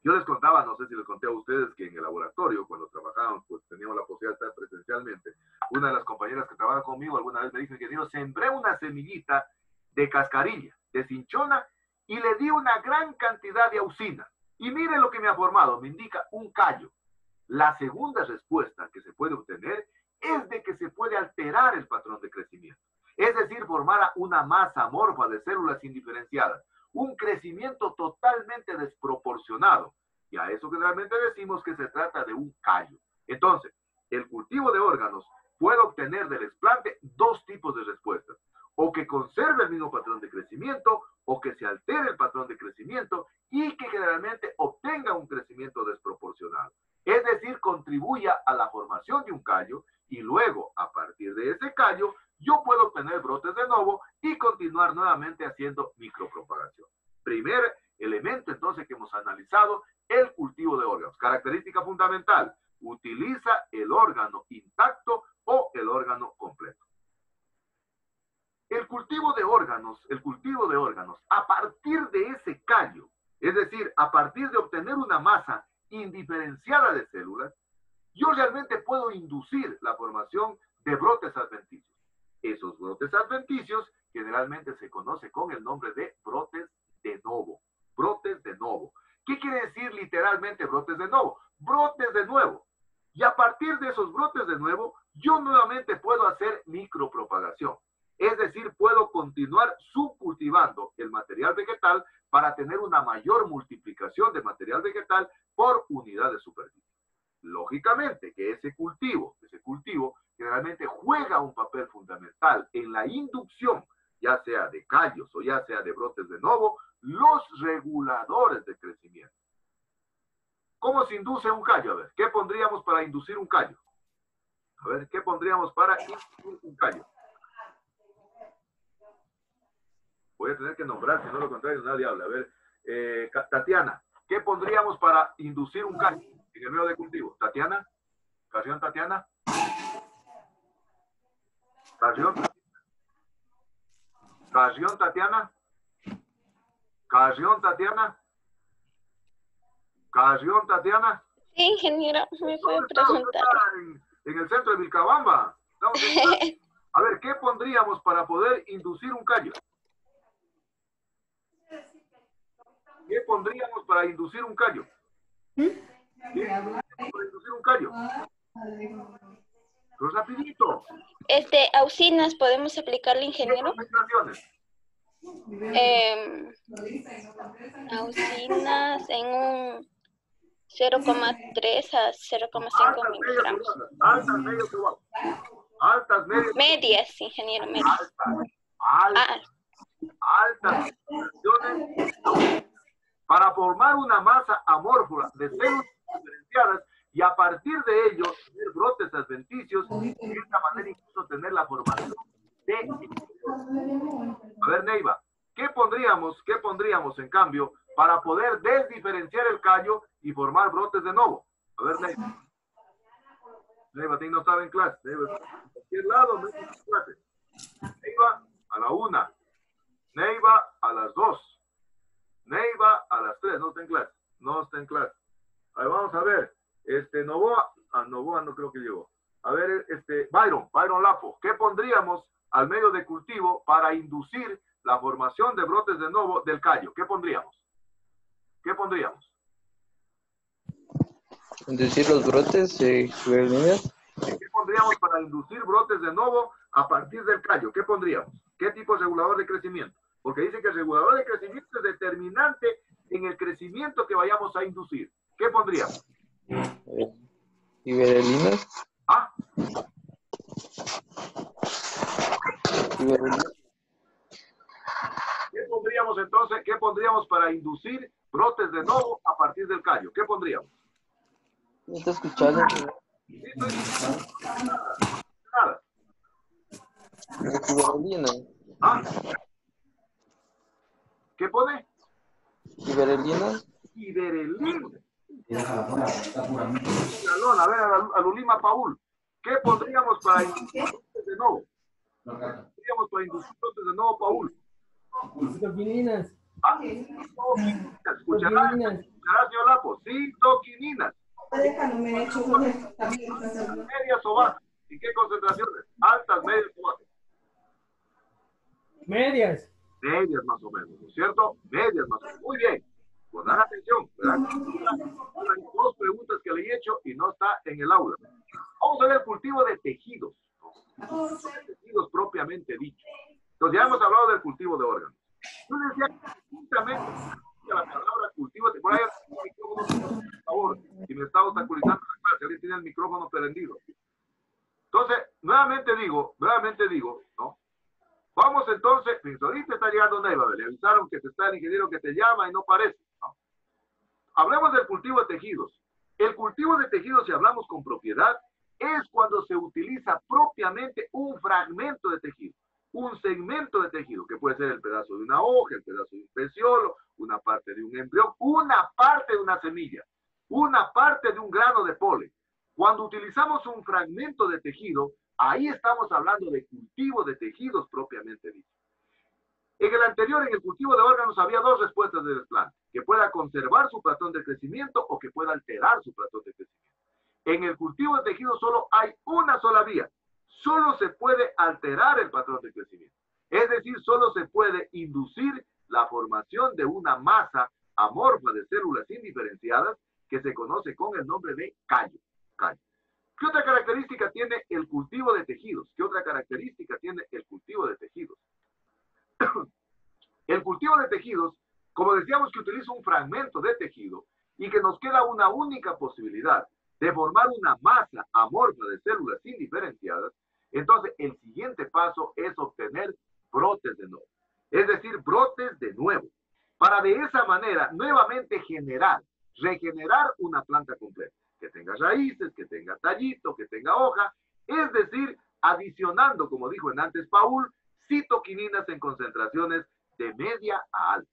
S1: Yo les contaba, no sé si les conté a ustedes, que en el laboratorio, cuando trabajábamos, pues teníamos la posibilidad de estar presencialmente. Una de las compañeras que trabaja conmigo alguna vez me dijo yo sembré una semillita de cascarilla, de cinchona, y le di una gran cantidad de auxina. Y mire lo que me ha formado, me indica un callo. La segunda respuesta que se puede obtener es de que se puede alterar el patrón de crecimiento. Es decir, formar una masa amorfa de células indiferenciadas, un crecimiento totalmente desproporcionado. Y a eso generalmente decimos que se trata de un callo. Entonces, el cultivo de órganos puede obtener del explante dos tipos de respuestas. O que conserve el mismo patrón de crecimiento o que se altere el patrón de crecimiento y que generalmente obtenga un crecimiento desproporcionado. Es decir, contribuya a la formación de un callo y luego, a partir de ese callo, yo puedo obtener brotes de nuevo y continuar nuevamente haciendo micropropagación. Primer elemento entonces que hemos analizado, el cultivo de órganos. Característica fundamental, utiliza el órgano intacto o el órgano completo. El cultivo de órganos, el cultivo de órganos, a partir de ese callo, es decir, a partir de obtener una masa indiferenciada de células, yo realmente puedo inducir la formación de brotes adventicios. Esos brotes adventicios generalmente se conoce con el nombre de brotes de novo. Brotes de novo. ¿Qué quiere decir literalmente brotes de novo? Brotes de nuevo. Y a partir de esos brotes de nuevo, yo nuevamente puedo hacer micropropagación. Es decir, puedo continuar subcultivando el material vegetal para tener una mayor multiplicación de material vegetal por unidad de superficie. Lógicamente que ese cultivo, ese cultivo generalmente juega un papel fundamental en la inducción, ya sea de callos o ya sea de brotes de nuevo, los reguladores de crecimiento. ¿Cómo se induce un callo? A ver, ¿qué pondríamos para inducir un callo? A ver, ¿qué pondríamos para inducir un callo? Voy a tener que nombrar, si no lo contrario nadie habla. A ver, eh, Tatiana, ¿qué pondríamos para inducir un callo medio de cultivo? Tatiana, Carrión Tatiana. Carrión. Carrión Tatiana. Carrión Tatiana. Carrión Tatiana.
S9: Sí, ingeniero, me puede preguntar.
S1: En, en, el centro de Vilcabamba. [LAUGHS] A ver, ¿qué pondríamos para poder inducir un callo? ¿Qué pondríamos para inducir un callo? ¿Qué inducir un callo? Pues rapidito.
S9: Este, auxinas, ¿podemos aplicarle, ingeniero? Eh, auxinas en un 0,3 a 0,5 miligramos.
S1: Altas, medias, altas, medias.
S9: Medias, ingeniero, medias.
S1: Altas, altas, altas para formar una masa amorfa de células y a partir de ello tener brotes adventicios y de esta manera incluso tener la formación de a ver Neiva ¿qué pondríamos, qué pondríamos en cambio para poder desdiferenciar el callo y formar brotes de nuevo? a ver Neiva Neiva, no estaba en clase Neiva, en cualquier lado no en clase Neiva a la una Neiva a las dos Neiva a las 3, no está en clase. No está en clase. Ahí vamos a ver. Este, Novoa, ah, Novoa no creo que llegó. A ver, este, Byron, Byron Lapo, ¿qué pondríamos al medio de cultivo para inducir la formación de brotes de nuevo del callo? ¿Qué pondríamos? ¿Qué pondríamos?
S15: Inducir los brotes de
S1: ¿Qué pondríamos para inducir brotes de nuevo a partir del callo? ¿Qué pondríamos? ¿Qué tipo de regulador de crecimiento? porque dice que el regulador de crecimiento es determinante en el crecimiento que vayamos a inducir. ¿Qué pondríamos?
S15: ¿Iberelinas?
S1: ¿Ah? ¿Qué pondríamos entonces? ¿Qué pondríamos para inducir brotes de nuevo a partir del callo? ¿Qué pondríamos?
S15: ¿No está escuchando?
S1: Sí, estoy Nada. ¿Ah? ¿Qué pone?
S15: Iberelina.
S1: Iberelina. A ver, a Lulima Paul. ¿Qué pondríamos para inducir de nuevo? ¿Qué pondríamos para inducir de nuevo, Paul?
S2: Citoquininas.
S1: Ah. ¿Escucharás, escucharás? Citoquininas. Medias o bajas. ¿Y qué concentraciones? Altas, medias o bajas.
S2: Medias
S1: medias más o menos, ¿no es cierto? Medias más o menos. Muy bien. Poner atención, ¿verdad? Dos preguntas que le he hecho y no está en el aula. Vamos a ver el cultivo de tejidos. ¿no? Tejidos propiamente dicho. Entonces ya hemos hablado del cultivo de órganos. Yo decía justamente la palabra cultivo de... Por ahí, por favor, si me está obstaculizando la clase, tiene el micrófono prendido. Entonces, nuevamente digo, nuevamente digo, ¿no? Vamos entonces, ahorita está llegando Neiva, le avisaron que te está el ingeniero que te llama y no parece. Hablemos del cultivo de tejidos. El cultivo de tejidos, si hablamos con propiedad, es cuando se utiliza propiamente un fragmento de tejido, un segmento de tejido, que puede ser el pedazo de una hoja, el pedazo de un peciolo, una parte de un embrión, una parte de una semilla, una parte de un grano de polen. Cuando utilizamos un fragmento de tejido, ahí estamos hablando de cultivo de tejidos propiamente dicho. En el anterior, en el cultivo de órganos, había dos respuestas del desplante, que pueda conservar su patrón de crecimiento o que pueda alterar su patrón de crecimiento. En el cultivo de tejidos solo hay una sola vía. Solo se puede alterar el patrón de crecimiento. Es decir, solo se puede inducir la formación de una masa amorfa de células indiferenciadas que se conoce con el nombre de callo. callo. ¿Qué otra característica tiene el cultivo de tejidos? ¿Qué otra característica tiene el cultivo de tejidos? [COUGHS] el cultivo de tejidos, como decíamos que utiliza un fragmento de tejido y que nos queda una única posibilidad de formar una masa amorfa de células indiferenciadas, entonces el siguiente paso es obtener brotes de nuevo. Es decir, brotes de nuevo. Para de esa manera nuevamente generar, regenerar una planta completa que tenga raíces, que tenga tallito, que tenga hoja, es decir, adicionando, como dijo en antes Paul, citoquininas en concentraciones de media a alta.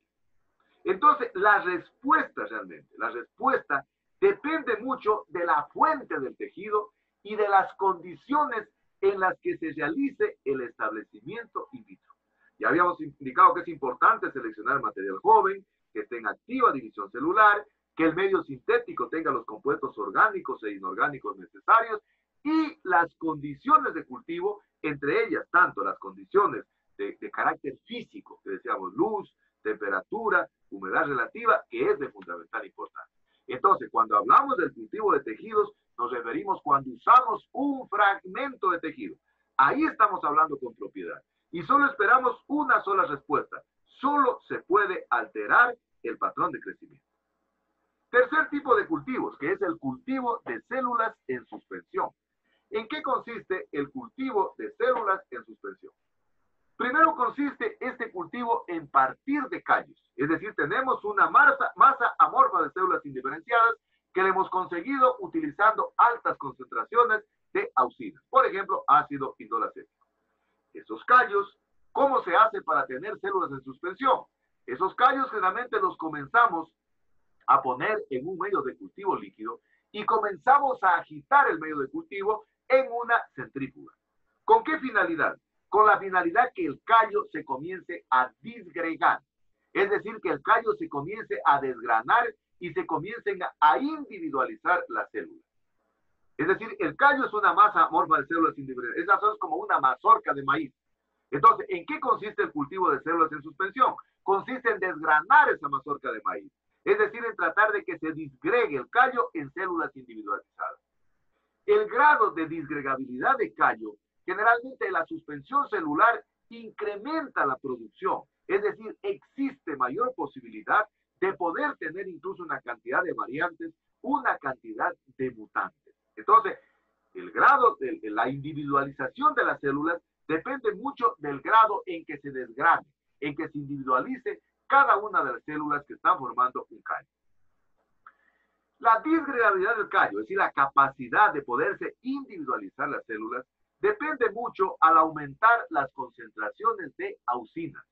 S1: Entonces, la respuesta realmente, la respuesta depende mucho de la fuente del tejido y de las condiciones en las que se realice el establecimiento in vitro. Ya habíamos indicado que es importante seleccionar material joven, que esté en activa división celular, que el medio sintético tenga los compuestos orgánicos e inorgánicos necesarios y las condiciones de cultivo, entre ellas tanto las condiciones de, carácter físico, que decíamos luz, temperatura, humedad relativa, que es de fundamental importancia. Entonces, cuando hablamos del cultivo de tejidos, nos referimos cuando usamos un fragmento de tejido. Ahí estamos hablando con propiedad. Y solo esperamos una sola respuesta. Solo se puede alterar el patrón de crecimiento. Tercer tipo de cultivos, que es el cultivo de células en suspensión. ¿En qué consiste el cultivo de células en suspensión? Primero consiste este cultivo en partir de callos, es decir, tenemos una masa, amorfa de células indiferenciadas que le hemos conseguido utilizando altas concentraciones de auxinas, por ejemplo, ácido indolacético. Esos callos, ¿cómo se hace para tener células en suspensión? Esos callos generalmente los comenzamos a poner en un medio de cultivo líquido y comenzamos a agitar el medio de cultivo en una centrífuga. ¿Con qué finalidad? Con la finalidad que el callo se comience a disgregar, es decir, que el callo se comience a desgranar y se comiencen a individualizar las células. Es decir, el callo es una masa amorfa de células individuales. Esa es como una mazorca de maíz. Entonces, ¿en qué consiste el cultivo de células en suspensión? Consiste en desgranar esa mazorca de maíz. Es decir, en tratar de que se disgregue el callo en células individualizadas. El grado de disgregabilidad de callo, generalmente la suspensión celular incrementa la producción. Es decir, existe mayor posibilidad de poder tener incluso una cantidad de variantes, una cantidad de mutantes. Entonces, el grado de la individualización de las células depende mucho del grado en que se desgrane, en que se individualice cada una de las células que están formando un callo. La disgregabilidad del callo, es decir, la capacidad de poderse individualizar las células, depende mucho al aumentar las concentraciones de auxinas.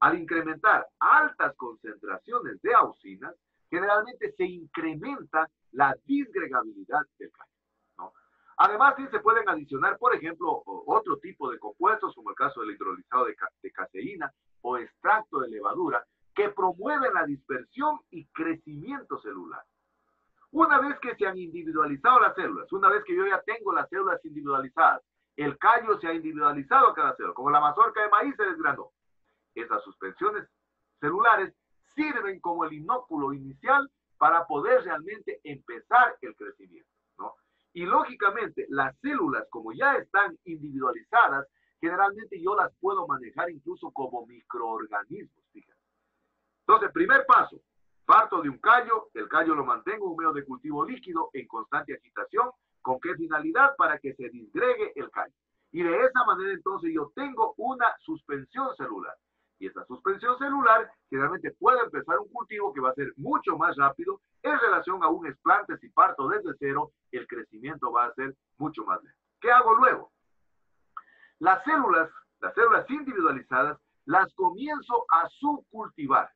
S1: Al incrementar altas concentraciones de auxinas, generalmente se incrementa la disgregabilidad del callo. Además, sí se pueden adicionar, por ejemplo, otro tipo de compuestos, como el caso del hidrolizado de, ca de caseína o extracto de levadura, que promueven la dispersión y crecimiento celular. Una vez que se han individualizado las células, una vez que yo ya tengo las células individualizadas, el callo se ha individualizado a cada célula, como la mazorca de maíz se desgranó. Esas suspensiones celulares sirven como el inóculo inicial para poder realmente empezar el crecimiento, ¿no? Y lógicamente, las células, como ya están individualizadas, generalmente yo las puedo manejar incluso como microorganismos, fíjate. Entonces, primer paso, parto de un callo, el callo lo mantengo en un medio de cultivo líquido en constante agitación, ¿con qué finalidad? Para que se disgregue el callo. Y de esa manera entonces yo tengo una suspensión celular. Y esta suspensión celular generalmente puede empezar un cultivo que va a ser mucho más rápido en relación a un explante. Si parto desde cero, el crecimiento va a ser mucho más lento. ¿Qué hago luego? Las células, las células individualizadas, las comienzo a subcultivar.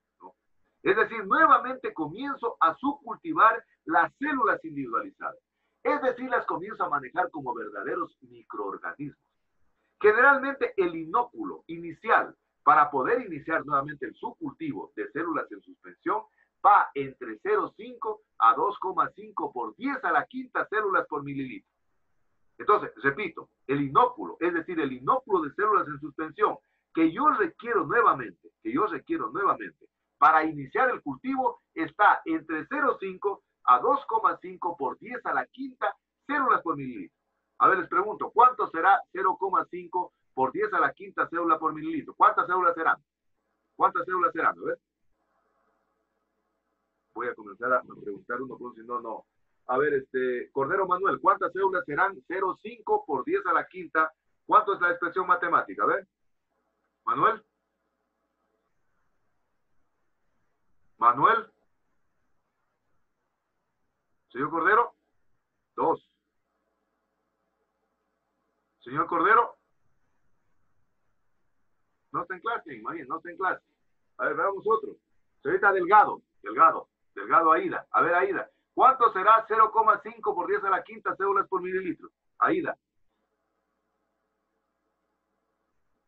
S1: Es decir, nuevamente comienzo a subcultivar las células individualizadas. Es decir, las comienzo a manejar como verdaderos microorganismos. Generalmente el inóculo inicial para poder iniciar nuevamente el subcultivo de células en suspensión va entre 0,5 a 2,5 por 10 a la quinta células por mililitro. Entonces, repito, el inóculo, es decir, el inóculo de células en suspensión que yo requiero nuevamente, que yo requiero nuevamente para iniciar el cultivo está entre 0,5 a 2,5 por 10 a la quinta células por mililitro. A ver, les pregunto, ¿cuánto será 0,5 por 10 a la quinta célula por mililitro? ¿Cuántas células serán? ¿Cuántas células serán? A ver. Voy a comenzar a preguntar uno por si no, no. A ver, este, Cordero Manuel, ¿cuántas células serán 0,5 por 10 a la quinta? ¿Cuánto es la expresión matemática? A ver. Manuel. Manuel. Señor Cordero. Dos. Señor Cordero. No está en clase, imagínate, no está en clase. A ver, veamos otro. Señorita Delgado. Delgado. Delgado Aida. A ver, Aida. ¿Cuánto será 0,5 por 10 a la quinta células por mililitro? Aida.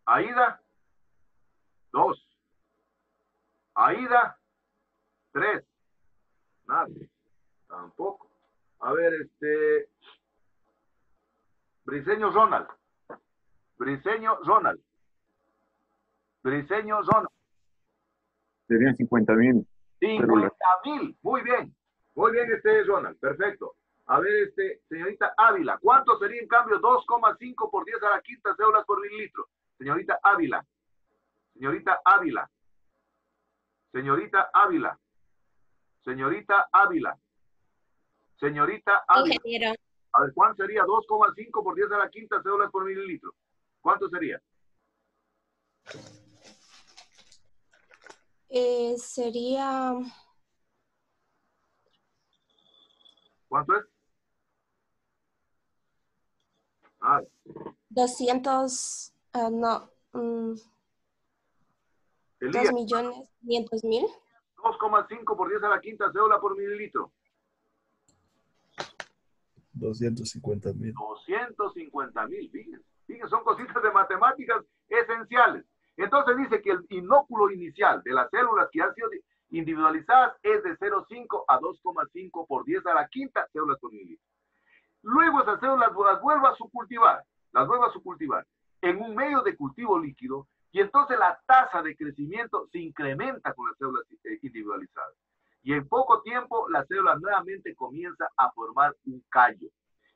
S1: Aida. Dos. Aida. Tres. Nada. Tampoco. A ver, este. Briseño Ronald. Briseño Ronald. Briseño Ronald.
S7: Serían 50 mil.
S1: 50 mil. Muy bien. Muy bien, este es Ronald. Perfecto. A ver, este, señorita Ávila. ¿Cuánto sería en cambio 2,5 por 10 a la quinta células por mililitro? Señorita Ávila. Señorita Ávila. Señorita Ávila. Señorita Ávila. Señorita Ávila.
S9: Ingeniero.
S1: A ver, ¿cuánto sería 2,5 por 10 a la quinta células por mililitro? ¿Cuánto sería?
S8: Eh, sería
S1: ¿Cuánto es? Ah,
S8: 200, ah, no, mm, 2 millones 500 mil.
S1: 2,5 por 10 a la quinta cédula por mililitro.
S14: 250 mil.
S1: 250 mil, fíjense. Fíjense, son cositas de matemáticas esenciales. Entonces dice que el inóculo inicial de las células que han sido individualizadas es de 0,5 a 2,5 por 10 a la quinta células por mililitro. Luego esas células las vuelvo a subcultivar, las vuelvo a subcultivar en un medio de cultivo líquido y entonces la tasa de crecimiento se incrementa con las células eh, individualizadas. Y en poco tiempo la célula nuevamente comienza a formar un callo.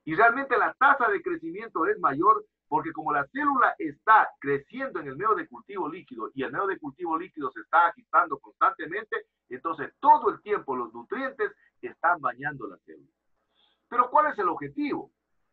S1: Y realmente la tasa de crecimiento es mayor porque como la célula está creciendo en el medio de cultivo líquido y el medio de cultivo líquido se está agitando constantemente, entonces todo el tiempo los nutrientes están bañando la célula. Pero ¿cuál es el objetivo?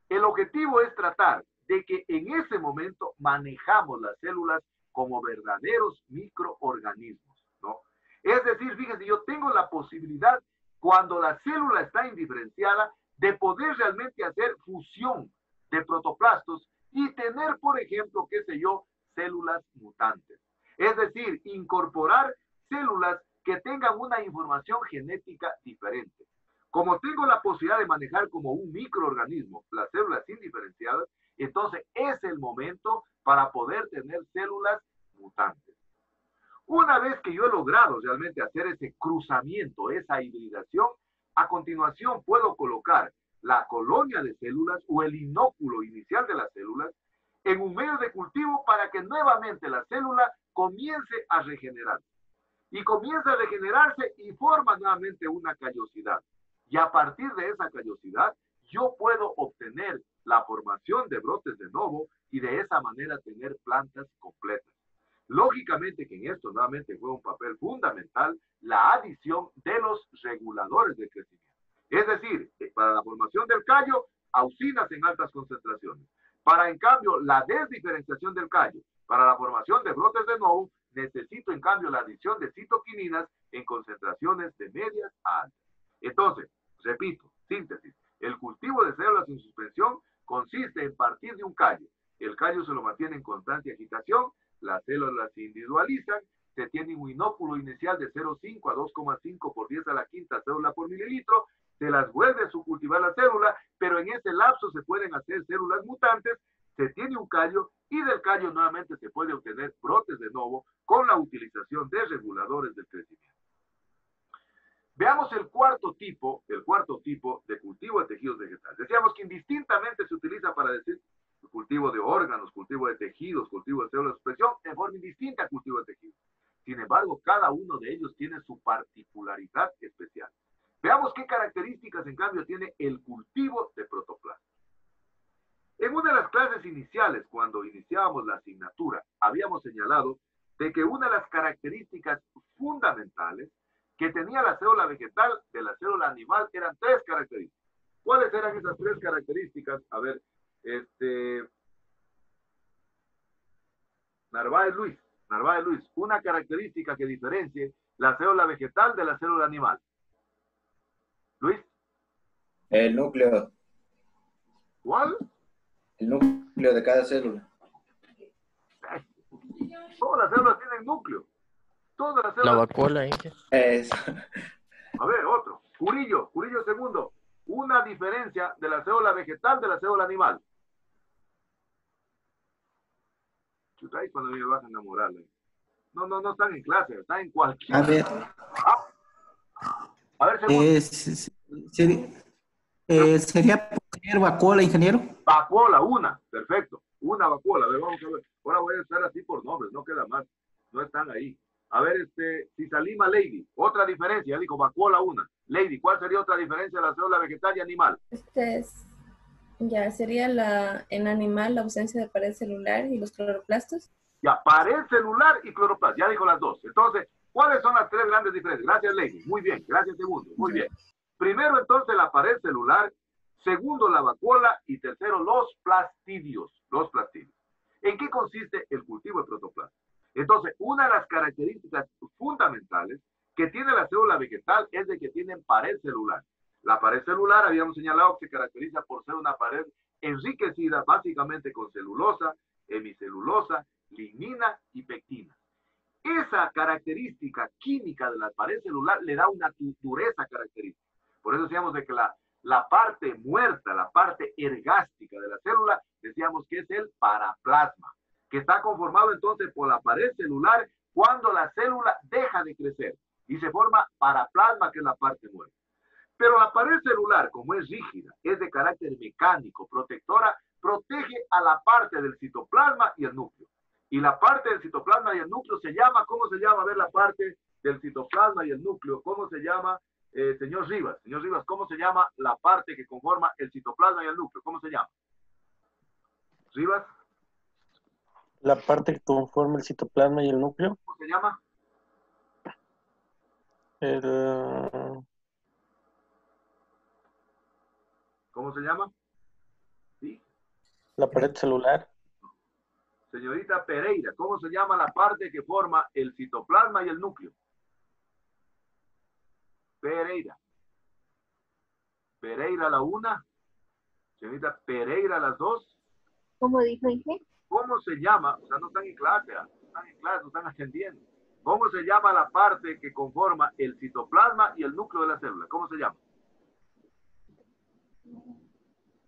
S1: El objetivo es tratar de que en ese momento manejamos las células como verdaderos microorganismos, ¿no? Es decir, fíjense, yo tengo la posibilidad, cuando la célula está indiferenciada, de poder realmente hacer fusión de protoplastos y tener, por ejemplo, qué sé yo, células mutantes. Es decir, incorporar células que tengan una información genética diferente. Como tengo la posibilidad de manejar como un microorganismo las células indiferenciadas, entonces es el momento para poder tener células mutantes. Una vez que yo he logrado realmente hacer ese cruzamiento, esa hibridación, a continuación puedo colocar la colonia de células o el inóculo inicial de las células en un medio de cultivo para que nuevamente la célula comience a regenerar. y comienza a degenerarse y forma nuevamente una callosidad. Y a partir de esa callosidad, yo puedo obtener la formación de brotes de nuevo y de esa manera tener plantas completas. Lógicamente que en esto nuevamente juega un papel fundamental la adición de los reguladores de crecimiento. Es decir, eh, para la formación del callo, auxinas en altas concentraciones. Para, en cambio, la desdiferenciación del callo, para la formación de brotes de nuevo, necesito, en cambio, la adición de citoquininas en concentraciones de medias a altas. Entonces, repito, síntesis. El cultivo de células en suspensión consiste en partir de un callo. El callo se lo mantiene en constante agitación, las células se individualizan, se tiene un inóculo inicial de 0,5 a 2,5 por 10 a la quinta célula por mililitro se las vuelve a subcultivar la célula, pero en ese lapso se pueden hacer células mutantes, se tiene un callo y del callo nuevamente se puede obtener brotes de nuevo con la utilización de reguladores del crecimiento. Veamos el cuarto tipo, el cuarto tipo de cultivo de tejidos vegetales. Decíamos que indistintamente se utiliza para decir cultivo de órganos, cultivo de tejidos, cultivo de células de expresión, en forma indistinta cultivo de tejidos. Sin embargo, cada uno de ellos tiene su particularidad especial. Veamos qué características, en cambio, tiene el cultivo de protoplasma. En una de las clases iniciales, cuando iniciábamos la asignatura, habíamos señalado de que una de las características fundamentales que tenía la célula vegetal de la célula animal eran tres características. ¿Cuáles eran esas tres características? A ver, este... Narváez Luis, Narváez Luis, una característica que diferencie la célula vegetal de la célula animal. Luis.
S11: El núcleo.
S1: ¿Cuál?
S11: El núcleo de cada célula.
S1: Todas las células tienen núcleo. Todas las células.
S18: La vacuola,
S11: Es.
S1: A ver, otro. Curillo, Curillo segundo. Una diferencia de la célula vegetal de la célula animal. Chutay cuando me vas a enamorar. No, no, no están en clase, están en cualquier.
S19: A ver.
S1: A ver, segundo.
S19: Eh, sería, eh, sería poner vacuola, ingeniero.
S1: Vacuola, una, perfecto. Una vacuola. A ver, vamos a ver. Ahora voy a estar así por nombres, no queda más. No están ahí. A ver, este, si Salima Lady, otra diferencia, ya dijo vacuola una. Lady, ¿cuál sería otra diferencia de la célula vegetal y animal?
S17: Este es, ya, sería la, en animal la ausencia de pared celular y los cloroplastos.
S1: Ya, pared celular y cloroplastos, ya dijo las dos. Entonces, ¿cuáles son las tres grandes diferencias? Gracias, Lady. Muy bien, gracias, segundo. Muy bien. Primero, entonces, la pared celular. Segundo, la vacuola. Y tercero, los plastidios. Los plastidios. ¿En qué consiste el cultivo de protoplasma? Entonces, una de las características fundamentales que tiene la célula vegetal es de que tienen pared celular. La pared celular habíamos señalado que se caracteriza por ser una pared enriquecida básicamente con celulosa, hemicelulosa, lignina y pectina. Esa característica química de la pared celular le da una dureza característica. Por eso decíamos de que la, la parte muerta, la parte ergástica de la célula, decíamos que es el paraplasma, que está conformado entonces por la pared celular cuando la célula deja de crecer y se forma paraplasma, que es la parte muerta. Pero la pared celular, como es rígida, es de carácter mecánico, protectora, protege a la parte del citoplasma y el núcleo. Y la parte del citoplasma y el núcleo se llama, ¿cómo se llama? A ver, la parte del citoplasma y el núcleo, ¿cómo se llama? Eh, señor Rivas, señor Rivas, ¿cómo se llama la parte que conforma el citoplasma y el núcleo? ¿Cómo se llama? Rivas.
S15: La parte que conforma el citoplasma y el núcleo.
S1: ¿Cómo se llama?
S15: El...
S1: ¿Cómo se llama? ¿Sí?
S15: La pared celular.
S1: Señorita Pereira, ¿cómo se llama la parte que forma el citoplasma y el núcleo? Pereira. Pereira la una. Señorita Pereira las dos.
S9: ¿Cómo dijo Inge?
S1: ¿Cómo se llama? O sea, no están en clase, no están en clase, no están atendiendo. ¿Cómo se llama la parte que conforma el citoplasma y el núcleo de la célula? ¿Cómo se llama?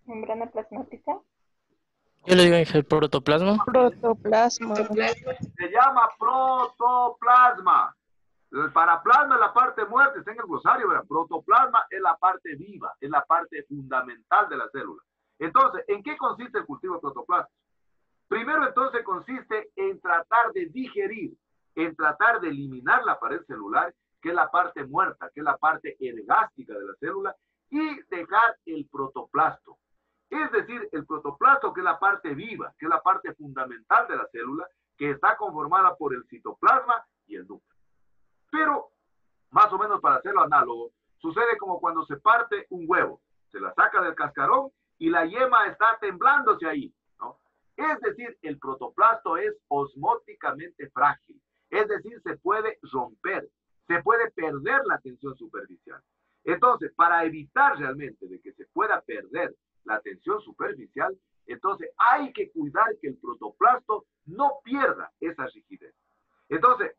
S9: Membrana plasmática.
S18: Yo le digo el protoplasma.
S5: Protoplasma.
S1: Se llama protoplasma. El paraplasma es la parte muerta, está en el glosario, ¿verdad? Protoplasma es la parte viva, es la parte fundamental de la célula. Entonces, ¿en qué consiste el cultivo de protoplasma? Primero, entonces, consiste en tratar de digerir en tratar de eliminar la pared celular, que es la parte muerta, que es la parte ergástica de la célula, y dejar el protoplasto. Es decir, el protoplasto, que es la parte viva, que es la parte fundamental de la célula, que está conformada por el citoplasma y el núcleo. Pero, más o menos para hacerlo análogo, sucede como cuando se parte un huevo. Se la saca del cascarón y la yema está temblándose ahí. Es decir, el protoplasto es osmóticamente frágil. Es decir, se puede romper, se puede perder la tensión superficial. Entonces, para evitar realmente de que se pueda perder la tensión superficial, entonces hay que cuidar que el protoplasto no pierda esa rigidez. Entonces,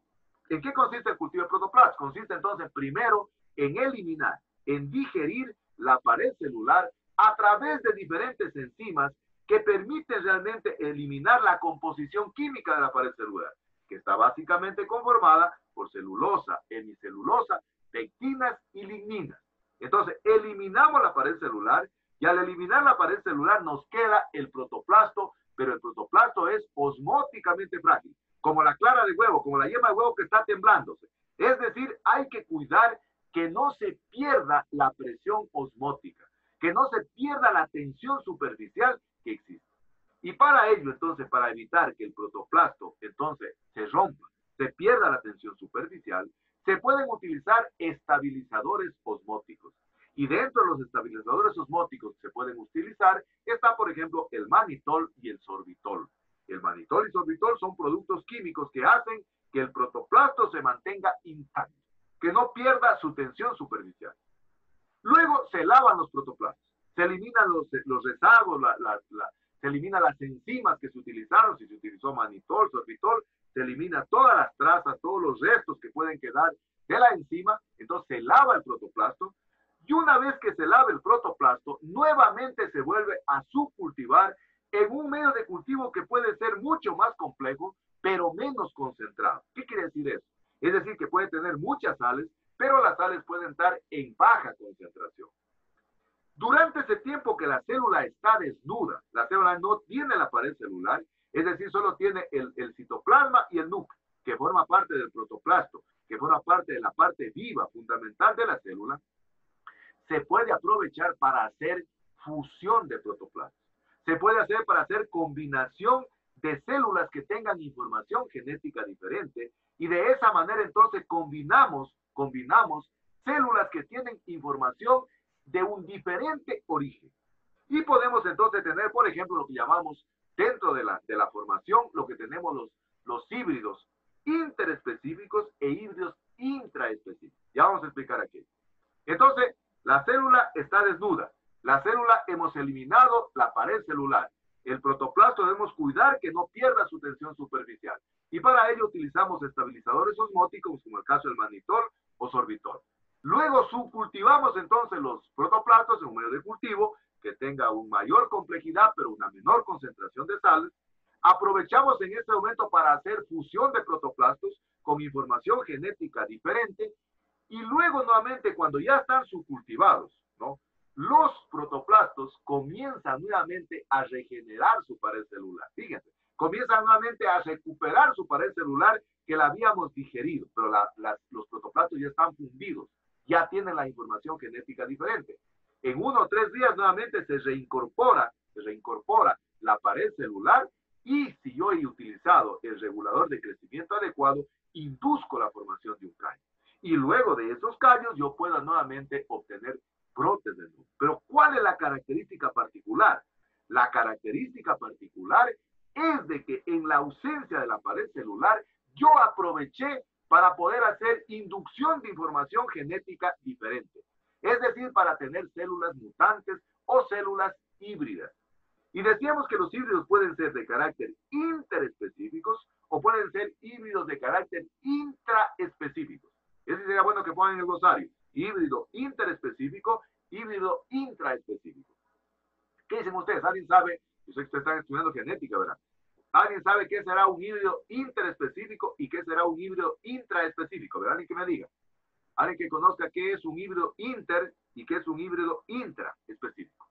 S1: ¿en qué consiste el cultivo de protoplasto? Consiste entonces primero en eliminar, en digerir la pared celular a través de diferentes enzimas que permiten realmente eliminar la composición química de la pared celular, que está básicamente conformada por celulosa, hemicelulosa, pectinas y ligninas. Entonces, eliminamos la pared celular y al eliminar la pared celular nos queda el protoplasto, pero el protoplasto es osmóticamente frágil, como la clara de huevo, como la yema de huevo que está temblándose. Es decir, hay que cuidar que no se pierda la presión osmótica, que no se pierda la tensión superficial que existe. Y para ello, entonces, para evitar que el protoplasto entonces se rompa, se pierda la tensión superficial, se pueden utilizar estabilizadores osmóticos. Y dentro de los estabilizadores osmóticos que se pueden utilizar está, por ejemplo, el manitol y el sorbitol. El manitol y sorbitol son productos químicos que hacen que el protoplasto se mantenga intacto, que no pierda su tensión superficial. Luego se lavan los protoplastos, se eliminan los, los rezagos, se eliminan las enzimas que se utilizaron, si se utilizó manitol, sorbitol, se elimina todas las trazas, todos los restos que pueden quedar de la enzima, entonces se lava el protoplasto, y una vez que se lava el protoplasto, nuevamente se vuelve a subcultivar en un medio de cultivo que puede ser mucho más complejo, pero menos concentrado. ¿Qué quiere decir eso? Es decir, que puede tener muchas sales, pero las sales pueden estar en baja concentración. Durante ese tiempo que la célula está desnuda, la célula no tiene la pared celular, es decir, solo tiene el, citoplasma y el núcleo, que forma parte del protoplasto, que forma parte de la parte viva, fundamental de la célula, se puede aprovechar para hacer fusión de protoplastos. Se puede hacer para hacer combinación de células que tengan información genética diferente y de esa manera entonces combinamos, combinamos células que tienen información de un diferente origen. Y podemos entonces tener, por ejemplo, lo que llamamos dentro de la, de la formación, lo que tenemos los, los híbridos interespecíficos e híbridos intraespecíficos. Ya vamos a explicar aquí. Entonces, la célula está desnuda. La célula hemos eliminado la pared celular. El protoplasto debemos cuidar que no pierda su tensión superficial. Y para ello utilizamos estabilizadores osmóticos, como el caso del manitol o sorbitol. Luego subcultivamos entonces los protoplastos en un medio de cultivo que tenga una mayor complejidad, pero una menor concentración de sales. Aprovechamos en este momento para hacer fusión de protoplastos con información genética diferente y luego nuevamente cuando ya están subcultivados, ¿no? Los protoplastos comienzan nuevamente a regenerar su pared celular. Fíjense, comienzan nuevamente a recuperar su pared celular que la habíamos digerido, pero la, los protoplastos ya están fundidos, ya tienen la información genética diferente. En uno o tres días nuevamente se reincorpora, se reincorpora la pared celular y si yo he utilizado el regulador de crecimiento adecuado, induzco la formación de un callo y luego de esos callos yo pueda nuevamente obtener brotes de luz. Pero ¿cuál es la característica particular? La característica particular es de que en la ausencia de la pared celular yo aproveché para poder hacer inducción de información genética diferente. Es decir, para tener células mutantes o células híbridas. Y decíamos que los híbridos pueden ser de carácter interespecíficos o pueden ser híbridos de carácter intraespecíficos. Ese sería bueno que pongan en el glosario. Híbrido interespecífico, híbrido intraespecífico. ¿Qué dicen ustedes? ¿Alguien sabe? Yo sé que ustedes están estudiando genética, ¿verdad? ¿Alguien sabe qué será un híbrido interespecífico y qué será un híbrido intraespecífico? ¿Verdad? Alguien que me diga. Alguien que conozca qué es un híbrido inter y qué es un híbrido intraespecífico.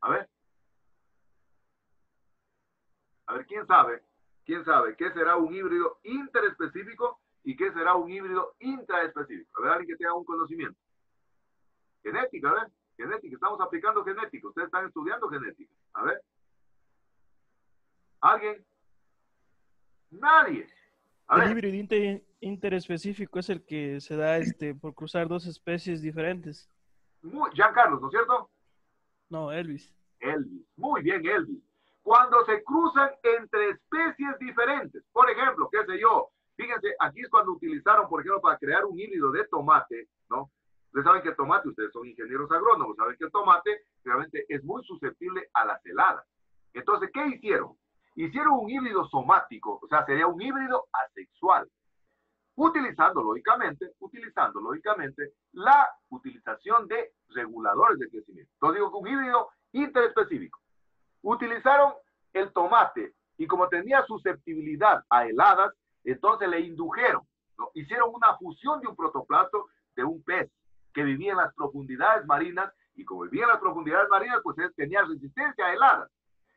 S1: A ver. A ver, ¿quién sabe? ¿Quién sabe qué será un híbrido interespecífico y qué será un híbrido intraespecífico? A ver, alguien que tenga un conocimiento. Genética, a ver. Genética, estamos aplicando genética. Ustedes están estudiando genética. A ver. ¿Alguien? Nadie. A
S10: El híbrido inter- interespecífico es el que se da este, por cruzar dos especies diferentes.
S1: Muy, Giancarlos, ¿no es cierto?
S10: No, Elvis.
S1: Elvis. Muy bien, Elvis. Cuando se cruzan entre especies diferentes. Por ejemplo, qué sé yo. Fíjense, aquí es cuando utilizaron, por ejemplo, para crear un híbrido de tomate, ¿no? Ustedes saben que el tomate, ustedes son ingenieros agrónomos, saben que el tomate realmente es muy susceptible a las heladas. Entonces, ¿qué hicieron? Hicieron un híbrido somático, o sea, sería un híbrido asexual utilizando lógicamente, utilizando lógicamente la utilización de reguladores de crecimiento. Entonces digo que un híbrido interespecífico. Utilizaron el tomate y como tenía susceptibilidad a heladas, entonces le indujeron, hicieron una fusión de un protoplasto de un pez que vivía en las profundidades marinas y como vivía en las profundidades marinas, pues tenía resistencia a heladas.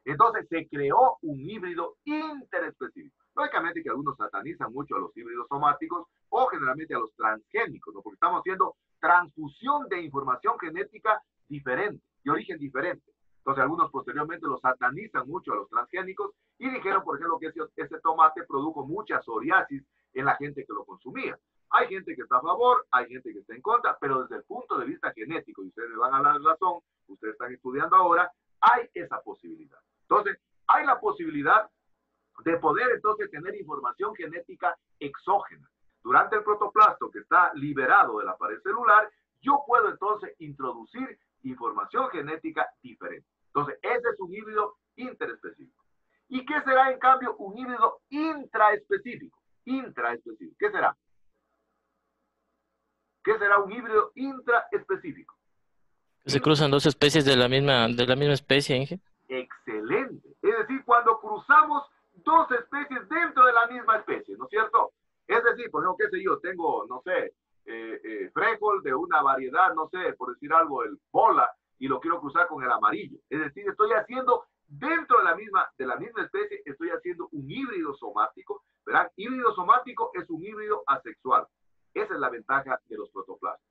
S1: Entonces se creó un híbrido interespecífico. Lógicamente que algunos satanizan mucho a los híbridos somáticos o generalmente a los transgénicos, porque estamos haciendo transfusión de información genética diferente, de origen diferente. Entonces algunos posteriormente los satanizan mucho a los transgénicos y dijeron, por ejemplo, que ese, ese tomate produjo mucha psoriasis en la gente que lo consumía. Hay gente que está a favor, hay gente que está en contra, pero desde el punto de vista genético, y ustedes me van a dar razón, ustedes están estudiando ahora, hay esa posibilidad. Entonces, hay la posibilidad de poder entonces tener información genética exógena. Durante el protoplasto que está liberado de la pared celular, yo puedo entonces introducir información genética diferente. Entonces, ese es un híbrido interespecífico. ¿Y qué será en cambio un híbrido intraespecífico? Intraespecífico. ¿Qué será? ¿Qué será un híbrido intraespecífico?
S18: Se cruzan dos especies de la misma, de la misma especie, Inge.
S1: Es decir, cuando cruzamos dos especies dentro de la misma especie, ¿no es cierto? Es decir, por ejemplo, qué sé yo, tengo, no sé, eh, eh, frijol de una variedad, no sé, por decir algo, el bola, y lo quiero cruzar con el amarillo. Es decir, estoy haciendo dentro de la misma, de la misma especie, estoy haciendo un híbrido somático. ¿Verdad? Híbrido somático es un híbrido asexual. Esa es la ventaja de los protoplastos.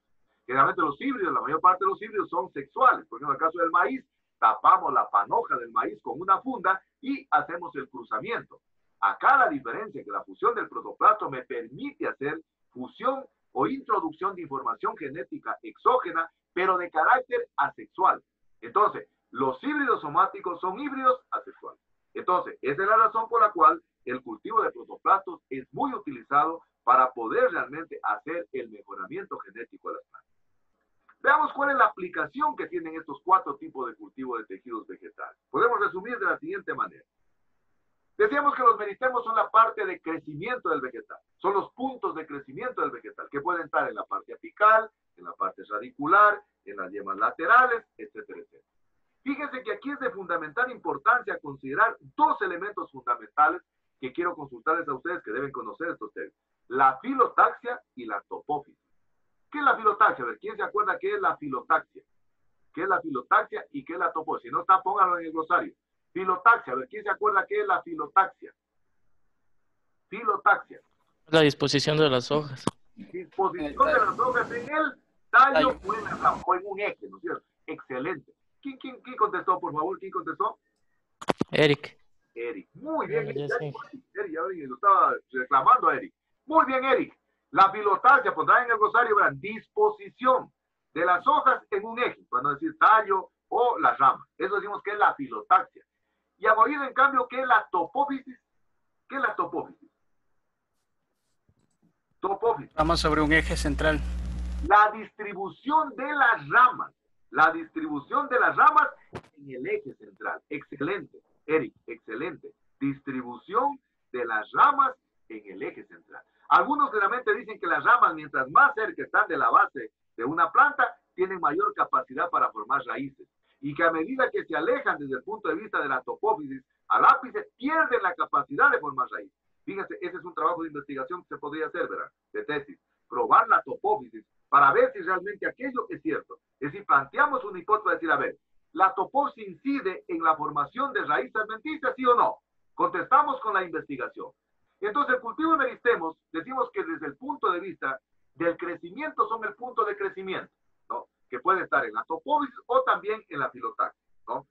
S1: Generalmente los híbridos, la mayor parte de los híbridos son sexuales. Por ejemplo, el caso del maíz, tapamos la panoja del maíz con una funda y hacemos el cruzamiento. Acá la diferencia es que la fusión del protoplasto me permite hacer fusión o introducción de información genética exógena, pero de carácter asexual. Entonces, los híbridos somáticos son híbridos asexuales. Entonces, esa es la razón por la cual el cultivo de protoplastos es muy utilizado para poder realmente hacer el mejoramiento genético de las plantas. Veamos cuál es la aplicación que tienen estos cuatro tipos de cultivo de tejidos vegetales. Podemos resumir de la siguiente manera. Decíamos que los meristemos son la parte de crecimiento del vegetal, son los puntos de crecimiento del vegetal, que pueden estar en la parte apical, en la parte radicular, en las yemas laterales, etcétera, etcétera. Fíjense que aquí es de fundamental importancia considerar dos elementos fundamentales que quiero consultarles a ustedes que deben conocer estos términos. La filotaxia y la topófisis. ¿Qué es la filotaxia? A ver, ¿quién se acuerda qué es la filotaxia? ¿Qué es la filotaxia y qué es la topófisis? Si no está, póngalo en el glosario. Filotaxia, a ver, ¿quién se acuerda qué es la filotaxia? Filotaxia.
S18: La disposición de las hojas.
S1: Disposición de las hojas en el tallo o en, la o en un eje, ¿no es cierto? Excelente. ¿Quién, quién, quién contestó, por favor? ¿Quién contestó?
S18: Eric.
S1: Eric. Muy bien,
S18: Ah,
S1: Eric.
S18: ya
S1: dijo Eric, Eric, ya vi, lo estaba reclamando a Eric. Muy bien, Eric. La filotaxia, pondrá en el rosario, verán, disposición de las hojas en un eje, no decir tallo o la rama. Eso decimos que es la filotaxia. Y oído, en cambio, que es la topófisis. ¿Qué es la topófisis? Topófisis.
S20: Vamos sobre un eje central.
S1: La distribución de las ramas. La distribución de las ramas en el eje central. Excelente, Eric, excelente. Distribución de las ramas en el eje central. Algunos claramente dicen que las ramas, mientras más cerca están de la base de una planta, tienen mayor capacidad para formar raíces. Y que a medida que se alejan desde el punto de vista de la topófisis al ápice, pierden la capacidad de formar raíces. Fíjense, ese es un trabajo de investigación que se podría hacer, ¿verdad? De tesis. Probar la topófisis para ver si realmente aquello es cierto. Es decir, planteamos una hipótesis para decir, a ver, ¿la topófisis incide en la formación de raíces adventicias, sí o no? Contestamos con la investigación. Entonces, el cultivo de meristemos, decimos que desde el punto de vista del crecimiento son el punto de crecimiento, ¿no? Que puede estar en la topófisis o también en la filotaxis, ¿no?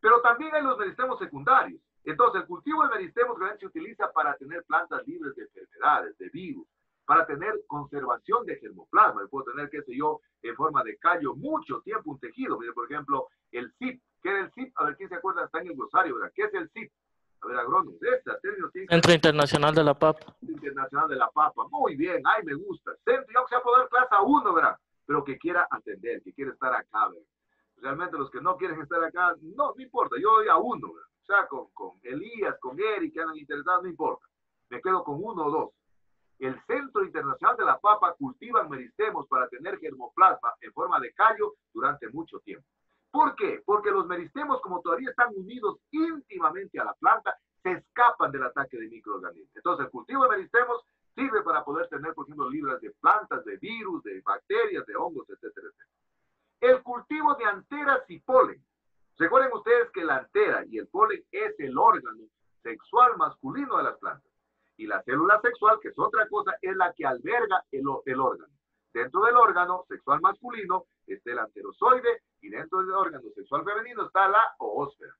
S1: Pero también hay los meristemos secundarios. Entonces, el cultivo de meristemos realmente se utiliza para tener plantas libres de enfermedades, de virus, para tener conservación de germoplasma. Yo puedo tener, qué sé yo, en forma de callo mucho tiempo un tejido. Mire, por ejemplo, el zip. ¿Qué es el zip? A ver, ¿quién se acuerda? Está en el glosario, ¿verdad? ¿Qué es el zip? A ver, agrónomo, este término tiene
S18: Centro Internacional de la Papa.
S1: Internacional de la Papa. Muy bien, ay, me gusta. Centro, yo que sea poder clase a uno, ¿verdad? Pero que quiera atender, que quiera estar acá, ¿verdad? Realmente los que no quieren estar acá, no, no importa, yo doy a uno, ¿verdad? O sea, con, con Elías, con Eric, que andan interesados, no importa. Me quedo con uno o dos. El Centro Internacional de la Papa cultivan meristemos para tener germoplasma en forma de callo durante mucho tiempo. ¿Por qué? Porque los meristemos, como todavía están unidos íntimamente a la planta, se escapan del ataque de microorganismos. Entonces, el cultivo de meristemos sirve para poder tener, por ejemplo, libras de plantas, de virus, de bacterias, de hongos, etcétera, etcétera. El cultivo de anteras y polen. Recuerden ustedes que la antera y el polen es el órgano sexual masculino de las plantas. Y la célula sexual, que es otra cosa, es la que alberga el, el órgano. Dentro del órgano sexual masculino está el anterozoide y dentro del órgano sexual femenino está la oósfera.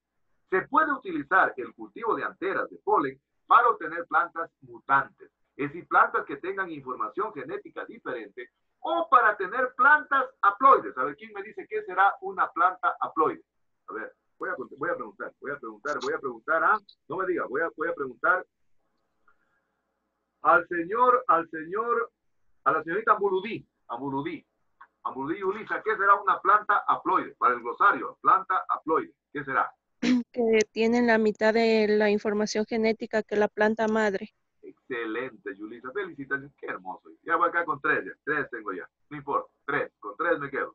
S1: Se puede utilizar el cultivo de anteras de polen para obtener plantas mutantes, es decir, plantas que tengan información genética diferente o para tener plantas haploides. A ver, ¿quién me dice qué será una planta haploide? A ver, voy a, voy a preguntar, voy a preguntar, voy a preguntar a, no me diga, voy a, voy a preguntar al señor, al señor, a la señorita Ambuludí, Ambuludí, Ambuludí Ulisa, ¿qué será una planta haploide? Para el glosario, planta haploide, ¿qué será? [CLEARS THROAT]
S5: Que tienen la mitad de la información genética que la planta madre.
S1: Excelente, Yulisa. Felicitaciones. Qué hermoso. Ya voy acá con tres, ya. Tres tengo ya. No importa. Tres. Con tres me quedo.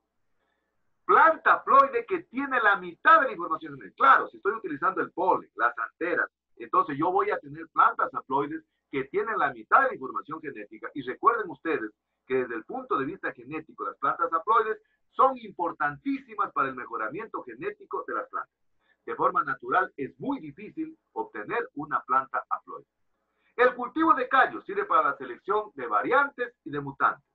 S1: Planta haploide que tiene la mitad de la información genética. Claro, si estoy utilizando el polen, las anteras, entonces yo voy a tener plantas haploides que tienen la mitad de la información genética. Y recuerden ustedes que desde el punto de vista genético, las plantas haploides son importantísimas para el mejoramiento genético de las plantas. De forma natural es muy difícil obtener una planta haploide. El cultivo de callos sirve para la selección de variantes y de mutantes.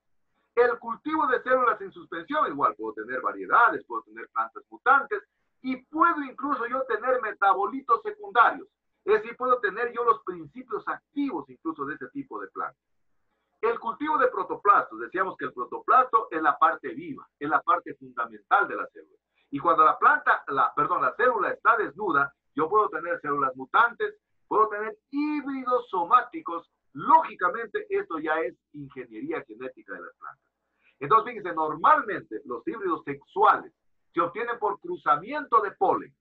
S1: El cultivo de células en suspensión, igual puedo tener variedades, puedo tener plantas mutantes y puedo incluso yo tener metabolitos secundarios. Es decir, puedo tener yo los principios activos incluso de ese tipo de plantas. El cultivo de protoplastos, decíamos que el protoplasto es la parte viva, es la parte fundamental de la célula. Y cuando la planta, la, perdón, la célula está desnuda, yo puedo tener células mutantes, puedo tener híbridos somáticos. Lógicamente, esto ya es ingeniería genética de las plantas. Entonces, fíjense, normalmente los híbridos sexuales se obtienen por cruzamiento de polen.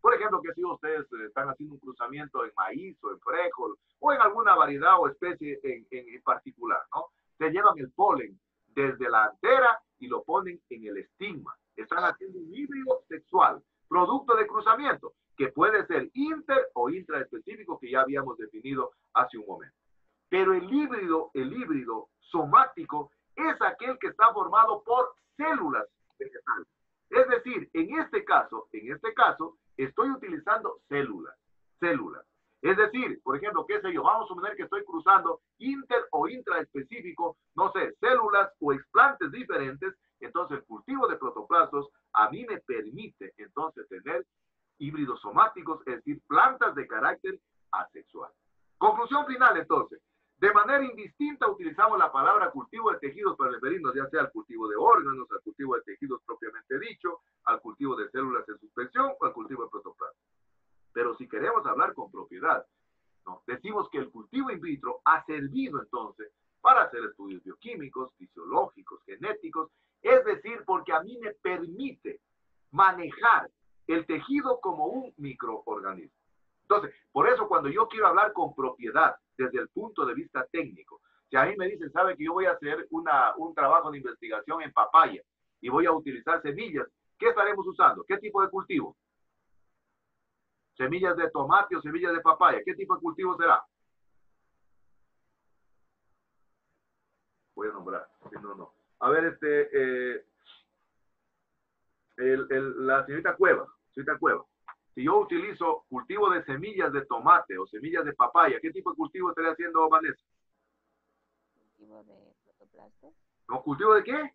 S1: Por ejemplo, que si ustedes eh, están haciendo un cruzamiento en maíz o en frijol o en alguna variedad o especie en, en, en particular, ¿no? Se llevan el polen desde la antera y lo ponen en el estigma. Están haciendo un híbrido sexual, producto de cruzamiento, que puede ser inter o intraespecífico, que ya habíamos definido hace un momento. Pero el híbrido, el híbrido somático, es aquel que está formado por células vegetales. Es decir, en este caso, en este caso, estoy utilizando células, células. Es decir, por ejemplo, qué sé yo, vamos a suponer que estoy cruzando inter o intraespecífico, no sé, células o explantes diferentes, entonces el cultivo de protoplastos a mí me permite entonces tener híbridos somáticos, es decir, plantas de carácter asexual. Conclusión final entonces. De manera indistinta utilizamos la palabra cultivo de tejidos para referirnos ya sea al cultivo de órganos, al cultivo de tejidos propiamente dicho, al cultivo de células en suspensión o al cultivo de protoplasma. Pero si queremos hablar con propiedad, ¿no? decimos que el cultivo in vitro ha servido entonces para hacer estudios bioquímicos, fisiológicos, genéticos, es decir, porque a mí me permite manejar el tejido como un microorganismo. Entonces, por eso cuando yo quiero hablar con propiedad desde el punto de vista técnico, si a mí me dicen, sabe que yo voy a hacer una, un trabajo de investigación en papaya y voy a utilizar semillas, ¿qué estaremos usando? ¿Qué tipo de cultivo? Semillas de tomate o semillas de papaya. ¿Qué tipo de cultivo será? Voy a nombrar. No, no. A ver, este, eh, el, el, la señorita Cueva, señorita Cueva. Si yo utilizo cultivo de semillas de tomate o semillas de papaya, ¿qué tipo de cultivo estaría haciendo Vanessa?
S20: Cultivo de protoplastos.
S1: ¿No cultivo de qué?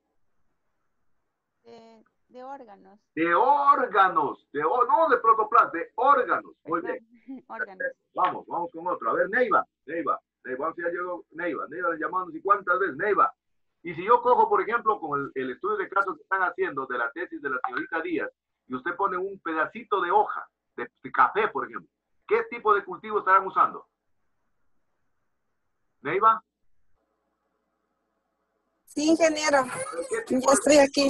S20: De, de órganos.
S1: De órganos, de no de protoplasta, de órganos. Muy bien. [LAUGHS]
S20: órganos.
S1: Vamos, vamos con otro. A ver, Neiva, Neiva, Neiva, vamos ya llegó Neiva, Neiva le llamamos y cuántas veces, Neiva. Y si yo cojo, por ejemplo, con el, el estudio de casos que están haciendo de la tesis de la señorita Díaz, y usted pone un pedacito de hoja, de, de café, por ejemplo, ¿qué tipo de cultivo estarán usando? Neiva,
S13: Sí, ingeniero.
S1: ¿qué tipo
S13: Ya estoy aquí.
S1: ¿Qué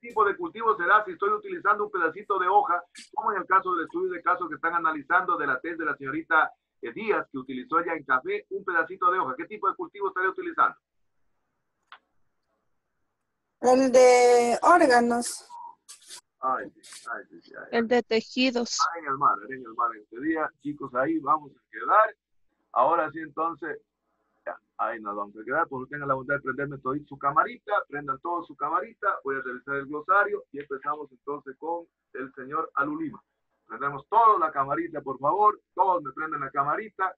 S1: tipo de cultivo será si estoy utilizando un pedacito de hoja, como en el caso del estudio de casos que están analizando de la tesis de la señorita eh, Díaz, que utilizó ella en café un pedacito de hoja? ¿Qué tipo de cultivo estaría utilizando?
S13: El de órganos.
S1: Ay, ay, ay,
S5: El de tejidos.
S1: en el mar, en el mar este día. Chicos, ahí vamos a quedar. Ahora sí, entonces, ya, ahí nos vamos a quedar. Por tengan la bondad de prenderme todo su camarita, prendan todo su camarita. Voy a revisar el glosario y empezamos entonces con el señor Alulima. Prendemos todos la camarita, por favor. Todos me prenden la camarita.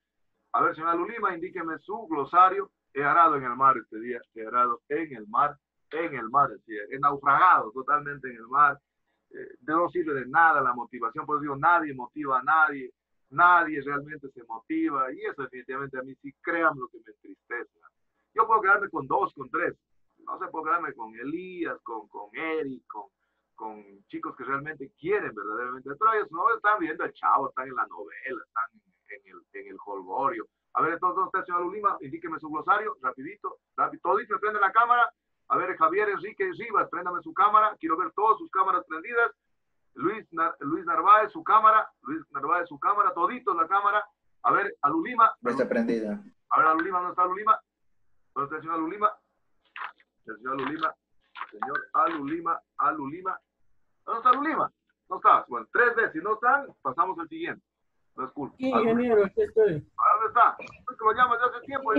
S1: A ver, señor Alulima, indíqueme su glosario. He arado en el mar este día. He arado en el mar, en el mar. este día. He naufragado totalmente en el mar eh, no sirve de nada la motivación, por eso digo, nadie motiva a nadie, nadie realmente se motiva, y eso definitivamente a mí sí, créanme lo que me entristece. Yo puedo quedarme con dos, con tres, no sé, puedo quedarme con Elías, con, con Eric, con, con chicos que realmente quieren verdaderamente, pero ellos no están viendo el chavo, están en la novela, están en el, en el holgorio. A ver, entonces, usted, señor Ulima, indíqueme su glosario, rapidito, rápido, todito, prende la cámara, a ver, Javier Enrique Rivas, préndame su cámara. Quiero ver todas sus cámaras prendidas. Luis, Nar- Luis Narváez, su cámara. Luis Narváez, su cámara. Toditos la cámara. A ver, Alulima.
S11: No está prendida.
S1: A ver, Alulima, ¿dónde está Alulima? ¿Dónde está el señor Alulima? El señor Alulima. Señor Alulima, Alulima. ¿Dónde está Alulima? No está. Bueno, tres veces. Si no están, pasamos al siguiente. No es culpa.
S2: Ingeniero, aquí estoy.
S1: ¿A ¿Dónde está? Es que lo llamas de hace tiempo.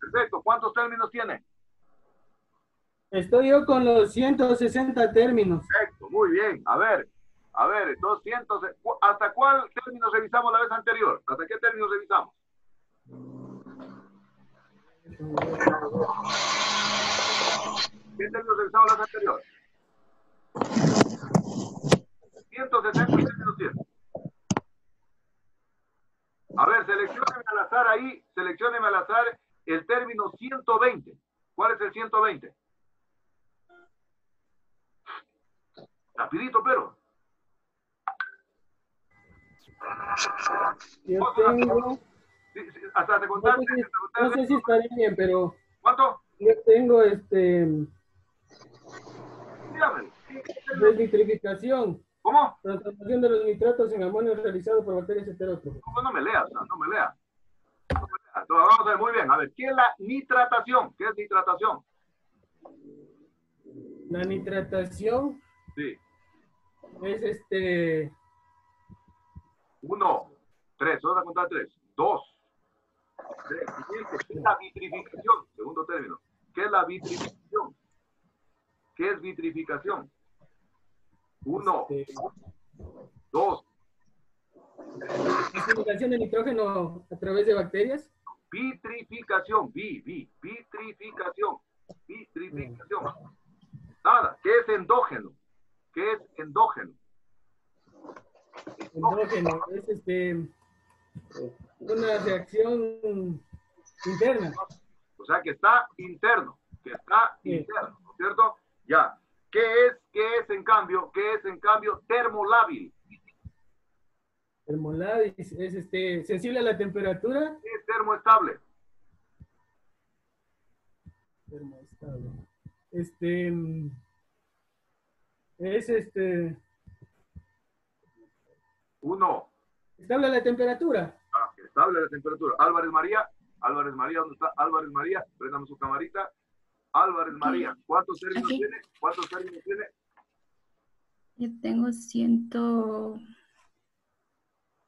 S1: Perfecto. ¿Cuántos términos tiene?
S2: Estoy yo con los 160 términos.
S1: Perfecto, muy bien. A ver, a ver, 200. cu- ¿Hasta cuál término revisamos la vez anterior? ¿Hasta qué término revisamos? ¿Qué término revisamos la vez anterior? 160 términos tiene. A ver, seleccioneme al azar ahí, seleccioneme al azar el término 120. ¿Cuál es el 120? Rapidito, pero.
S2: Yo tengo,
S1: hasta te
S2: no
S1: contaste.
S2: sé, si, no sé si estaré bien, pero
S1: ¿Cuánto?
S2: yo tengo este
S1: Dígame.
S2: desnitrificación.
S1: ¿Cómo?
S2: Transformación de los nitratos en amonio realizado por bacterias heterótrofas.
S1: ¿Cómo no me leas? No, no me leas. No me leas. Entonces, vamos a ver muy bien. A ver, ¿qué es la nitratación? ¿Qué es nitratación?
S2: La nitratación
S1: Sí.
S2: Es este
S1: Uno, tres. Vamos a contar tres. Dos. Tres. ¿Qué es la vitrificación? Segundo término. ¿Qué es la vitrificación? ¿Qué es vitrificación? Uno, dos,
S2: asimilización de nitrógeno a través de bacterias.
S1: vitrificación, vi, vi, vitrificación, vitrificación. Nada, ¿qué es endógeno? ¿Qué es endógeno?
S2: Endógeno es este una reacción interna.
S1: O sea, que está interno, que está interno, ¿no es cierto? Ya. ¿Qué es, qué es en cambio, qué es en cambio termolábil?
S2: Termolábil es este sensible a la temperatura.
S1: ¿Qué es termoestable?
S2: Termoestable. Este es este
S1: Uno,
S2: estable la temperatura.
S1: ah, estable la temperatura. Álvarez María, Álvarez María, ¿dónde está? Álvarez María, préndame su camarita. Álvarez María, ¿cuántos términos
S3: Aquí.
S1: tiene? ¿Cuántos términos tiene?
S3: Yo tengo ciento...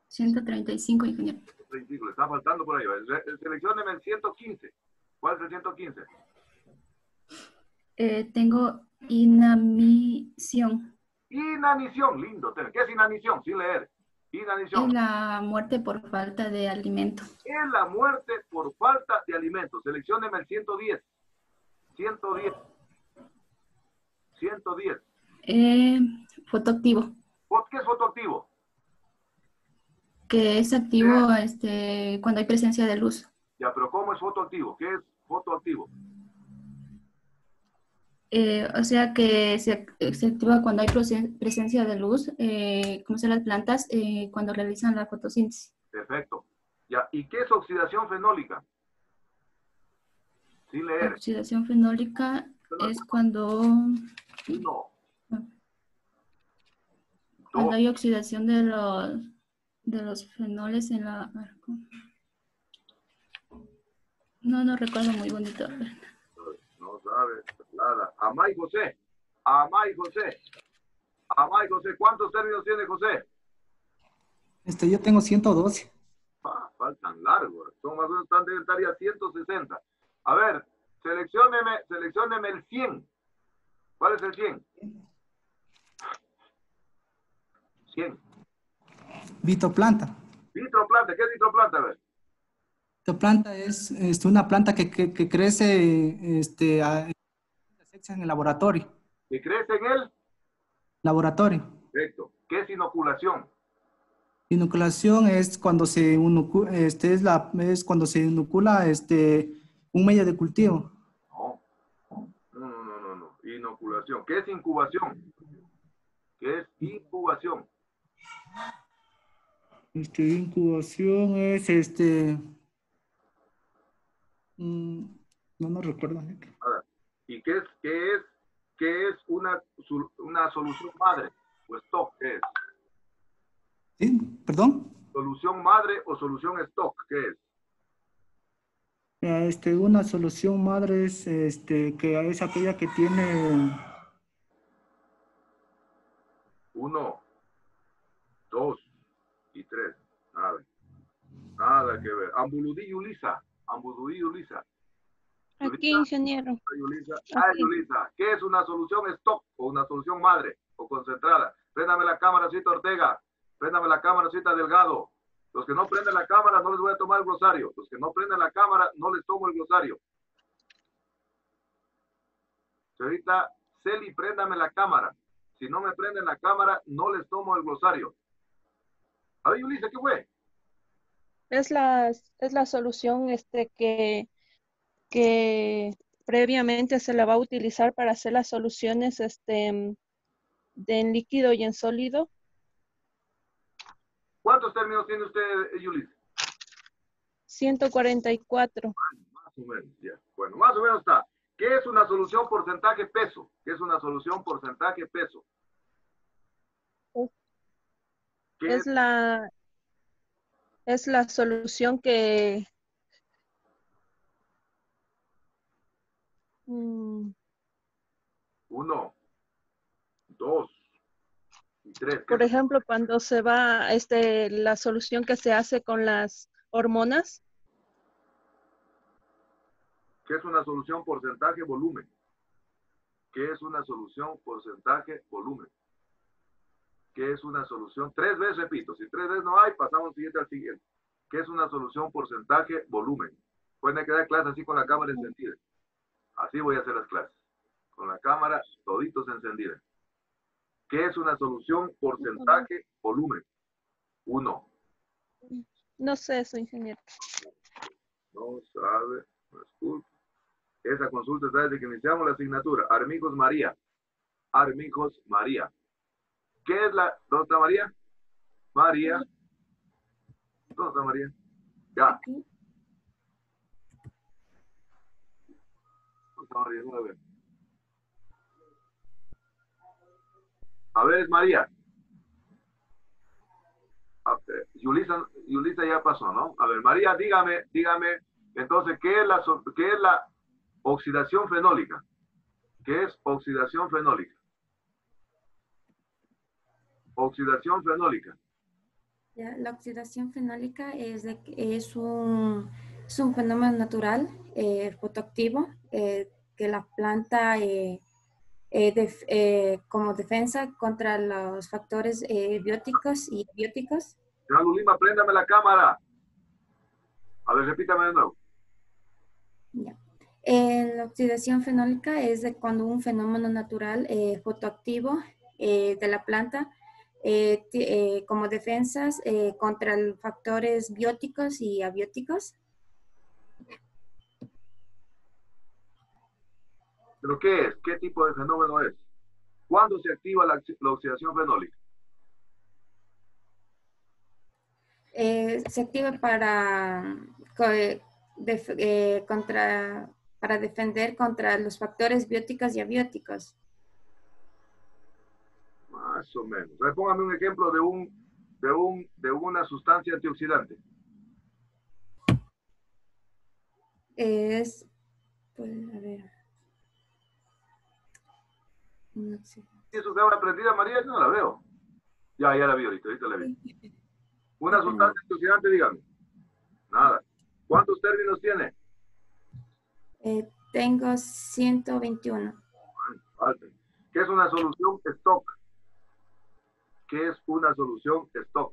S3: 135, ingeniero.
S1: 35, le está faltando por ahí. Re- Seleccióneme el 115. ¿Cuál es el 115?
S3: Eh, tengo inamición.
S1: Inanición, lindo. ¿Qué es inanición? Sin leer. Inanición.
S3: Es la muerte por falta de alimento.
S1: Es la muerte por falta de alimentos. Seleccioneme el 110. 110. 110.
S3: Eh, fotoactivo,
S1: ¿Fot- ¿Qué es fotoactivo?
S3: que es activo este, cuando hay presencia de luz.
S1: Ya, pero ¿cómo es fotoactivo? ¿Qué es fotoactivo?
S3: Eh, o sea que se, se activa cuando hay presen- presencia de luz, eh, como son las plantas, eh, cuando realizan la fotosíntesis.
S1: Perfecto. Ya, ¿y qué es oxidación fenólica? Sin leer.
S3: Oxidación fenólica es cuando,
S1: No.
S3: cuando hay oxidación de los, de los fenoles en la... No, no recuerdo muy bonito.
S1: No sabe nada. Amay José. Amay José. Amay José. ¿Cuántos términos tiene José?
S19: Este, yo tengo 112.
S1: Ah, faltan largos. Son más o menos están de estaría 160. A ver, seleccióneme, seleccióneme el 100. ¿Cuál es el 100? 100.
S19: Vitoplanta.
S1: Vitroplanta. ¿Qué es vitroplanta? A ver.
S19: Vitoplanta es este, una planta que, que- que crece este, a- en el laboratorio.
S1: ¿Que crece en el?
S19: Laboratorio.
S1: Perfecto. ¿Qué es inoculación?
S19: Inoculación es cuando se inocu- este, es la, es cuando se inocula este, un medio de cultivo.
S1: No. No, no, no, no, no. Inoculación. ¿Qué es incubación? ¿Qué es incubación?
S19: Este, incubación es este. mm, no nos recuerdo.
S1: A ver, ¿Y qué es, qué es, qué es una, una solución madre? O stock, ¿qué es?
S19: ¿Sí? ¿Perdón?
S1: ¿Solución madre o solución stock? ¿Qué es?
S19: Este, una solución madre es este, que es aquella que tiene.
S1: Uno, dos y tres. Nada. Nada que ver. Ambuludí Yulisa. Ambuludí Yulisa.
S5: Aquí, ingeniero.
S1: Yulisa. Ah, Yulisa. ¿Qué es una solución stock o una solución madre o concentrada? Préndame la cámara, cita Ortega. Préndame la cámara, cita Delgado. Los que no prenden la cámara no les voy a tomar el glosario. Los que no prenden la cámara no les tomo el glosario. Señorita Celi, préndame la cámara. Si no me prenden la cámara, no les tomo el glosario. A ver, Yulisa, ¿qué fue?
S5: Es la, es la solución este, que, que previamente se la va a utilizar para hacer las soluciones este, de en líquido y en sólido.
S1: ¿Cuántos términos tiene usted, Yulisa?
S5: 144.
S1: Más o menos, ya. Bueno, más o menos está. ¿Qué es una solución porcentaje peso? ¿Qué es una solución porcentaje peso? ¿Qué
S5: Es la, es la solución que... mm,
S1: Uno, dos y tres. ¿Qué
S5: Por ejemplo, cuando se va, este, la solución que se hace con las hormonas,
S1: ¿Qué es una solución porcentaje volumen? ¿Qué es una solución porcentaje volumen? ¿Qué es una solución? Tres veces repito, si tres veces no hay, pasamos siguiente al siguiente. ¿Qué es una solución porcentaje volumen? Pueden quedar clases así con la cámara encendida. Así voy a hacer las clases, con la cámara toditos encendida. ¿Qué es una solución? Porcentaje, volumen. Uno.
S5: No sé eso, ingeniero.
S1: No sabe. Esa consulta está desde que iniciamos la asignatura. Armijos María. Armijos María. ¿Qué es la... ¿Dónde está María? María. ¿Dónde está María? Ya. Aquí. A ver, es María. Ver, Yulisa, ya pasó, ¿no? A ver, María, dígame, dígame, entonces, ¿qué es la, qué es la oxidación fenólica? ¿Qué es oxidación fenólica? Oxidación fenólica.
S21: Ya, la oxidación fenólica es, de, es, un, es un fenómeno natural, eh, fotoactivo, eh, que la planta eh, eh, def- eh, como defensa contra los factores eh, bióticos y
S1: Lulima, préndame la cámara. A ver, repítame de nuevo.
S21: La oxidación fenólica es de cuando un fenómeno natural eh, fotoactivo de la planta como defensas eh, contra los factores bióticos y abióticos.
S1: ¿Pero qué es? ¿Qué tipo de fenómeno es? ¿Cuándo se activa la, oxi- la oxidación fenólica?
S21: Eh, se activa para, def- eh, contra, para defender contra los factores bióticos y abióticos.
S1: Más o menos. A ver, póngame un ejemplo de un de un de una sustancia antioxidante.
S21: Es, pues, a ver. No sé.
S1: ¿Tiene su cámara prendida, María? Yo no la veo. Ya, ya la vi ahorita, ahorita la vi. Una sustancia antioxidante, dígame. Nada. ¿Cuántos términos tiene?
S21: Eh, tengo 121.
S1: Falta. ¿Qué es una solución stock? ¿Qué es una solución stock?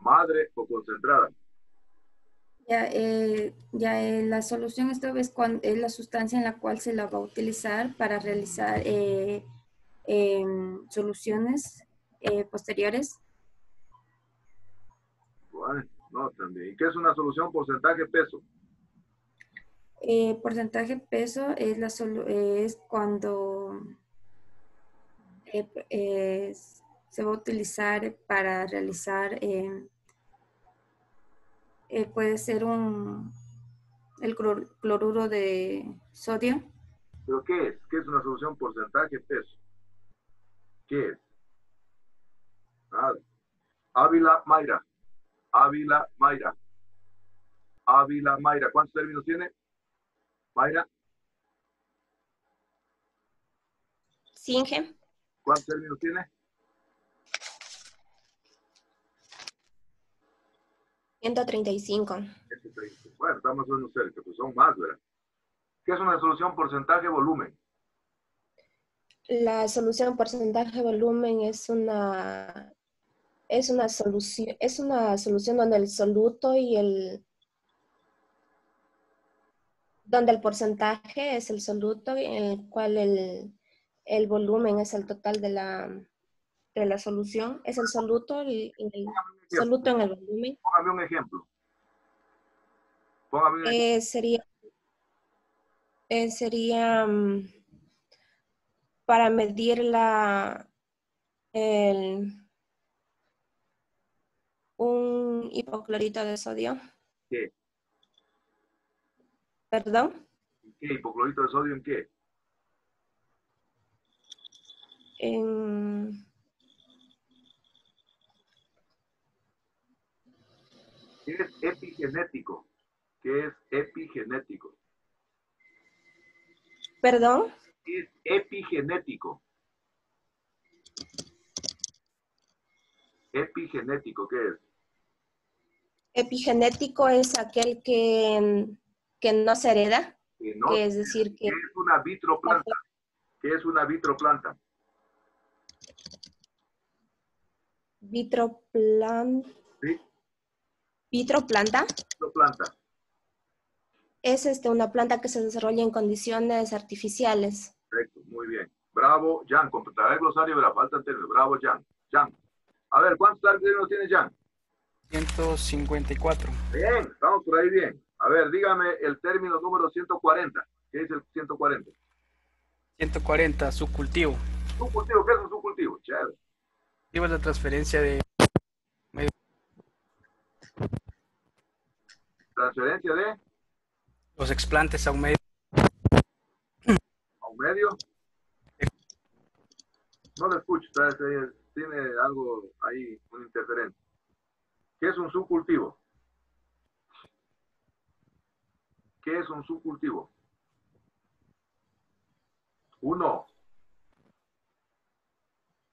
S1: Madre o concentrada.
S21: Ya, eh, ya eh, la solución esto es, cuan- es la sustancia en la cual se la va a utilizar para realizar eh, em, soluciones posteriores.
S1: Bueno, no, también. ¿Y qué es una solución porcentaje peso?
S21: Porcentaje peso es, la es cuando se va a utilizar para realizar, eh, puede ser un, el clor- cloruro de sodio.
S1: ¿Pero qué es? ¿Qué es una solución porcentaje peso? ¿Qué es? Nada. Ávila Mayra. Ávila Mayra. Ávila Mayra. ¿Cuántos términos tiene? Mayra,
S9: Singe,
S1: ¿cuántos términos tiene?
S9: 135.
S1: Bueno, estamos más o menos cerca, pues son más, ¿verdad? ¿Qué es una solución porcentaje volumen?
S9: La solución porcentaje volumen es una es una solución es una solución donde el soluto y el donde el porcentaje es el soluto en el cual el, el volumen es el total de la de la solución es el soluto el soluto en el volumen
S1: Póngame un ejemplo. Póngame un ejemplo.
S9: Eh, sería eh, sería mm, para medir la el un hipoclorito de sodio.
S1: ¿Qué?
S9: Perdón.
S1: ¿Qué? ¿Hipoclorito de sodio en qué?
S9: En,
S1: ¿Qué es epigenético? ¿Qué es epigenético?
S9: perdón.
S1: ¿Qué es epigenético? Epigenético, ¿qué es?
S9: Epigenético es aquel que, que no se hereda,
S1: Que no,
S9: que es decir que
S1: ¿Qué es una vitroplanta? ¿Qué es una vitroplanta?
S9: vitroplan,
S1: ¿Sí?
S9: Vitroplanta
S1: Vitroplanta.
S9: es este, una planta que se desarrolla en condiciones artificiales.
S1: Perfecto, muy bien. Bravo, Jan. Completará el glosario de la falta anterior. Bravo, Jan. Jan. A ver, ¿cuántos términos tiene Jan?
S22: 154.
S1: Bien, estamos por ahí bien. A ver, dígame el término número 140. ¿Qué es el 140?
S22: 140, subcultivo.
S1: Subcultivo, ¿qué es un subcultivo? Chévere.
S22: Lleva la transferencia de
S1: Transferencia de
S22: los explantes a un medio.
S1: a un medio. No lo escucho, tiene algo ahí, un interferente. ¿Qué es un subcultivo? ¿Qué es un subcultivo? Uno.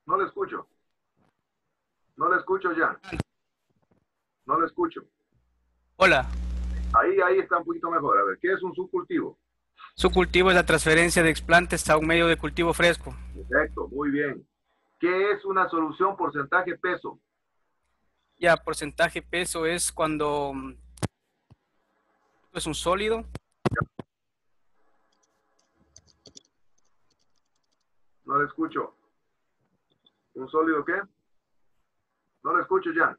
S1: No le escucho. No le escucho ya. No le escucho.
S22: Hola.
S1: Ahí, ahí está un poquito mejor. A ver, ¿qué es un subcultivo?
S22: Su cultivo es la transferencia de explantes a un medio de cultivo fresco.
S1: Perfecto, muy bien. ¿Qué es una solución porcentaje peso?
S22: Ya, porcentaje peso es cuando mm, es un sólido.
S1: No le escucho. ¿Un sólido qué? No le escucho ya.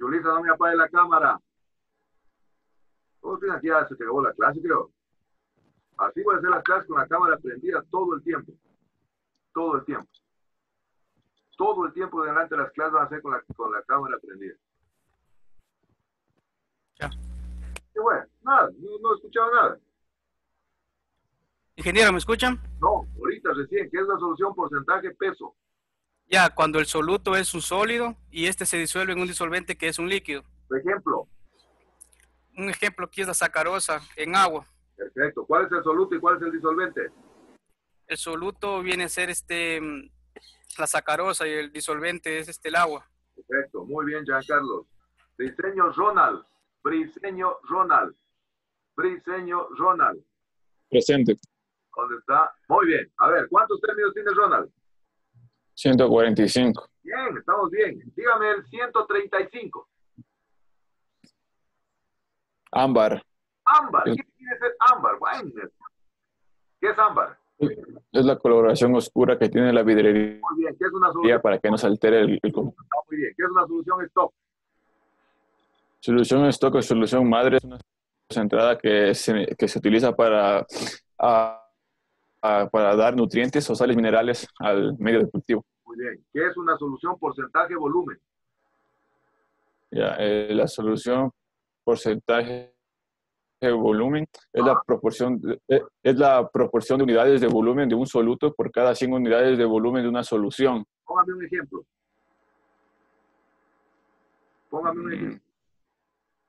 S1: Yulisa, no me apague la cámara. Todos aquí ya se te acabó la clase, creo. Así voy a hacer las clases con la cámara prendida todo el tiempo. Todo el tiempo. Todo el tiempo delante de las clases van a hacer con la, con la cámara prendida.
S22: Ya.
S1: Y bueno, nada, no, no he escuchado nada.
S22: Ingeniero, ¿me escuchan?
S1: No, ahorita recién, ¿qué es la solución porcentaje peso?
S22: Ya, cuando el soluto es un sólido y este se disuelve en un disolvente que es un líquido.
S1: Por ejemplo,
S22: Un ejemplo aquí es la sacarosa en agua.
S1: perfecto. ¿Cuál es el soluto y cuál es el disolvente?
S22: El soluto viene a ser este la sacarosa y el disolvente es este el agua.
S1: Perfecto, muy bien, Giancarlos. Briseño Ronald. Briseño Ronald. Briseño Ronald.
S7: Presente.
S1: ¿Dónde está? Muy bien. A ver, ¿cuántos términos tiene Ronald?
S7: 145.
S1: Bien, estamos bien. Dígame el 135.
S7: Ámbar.
S1: Ámbar. ¿Qué quiere ser ámbar? ¿Qué es ámbar?
S7: Es la coloración oscura que tiene la vidrería
S1: Muy bien. ¿Qué es una solución?
S7: para que no se altere el, el color.
S1: Muy bien. ¿Qué es una solución stop?
S7: Solución stock o solución madre es una concentrada que se, que se utiliza para, a- a- para dar nutrientes o sales minerales al medio de cultivo.
S1: Muy bien. ¿Qué es una solución porcentaje volumen?
S7: Ya, eh, la solución porcentaje de volumen es la proporción de- eh, es la proporción de unidades de volumen de un soluto por cada 100 unidades de volumen de una solución.
S1: Póngame un ejemplo. Póngame un ejemplo.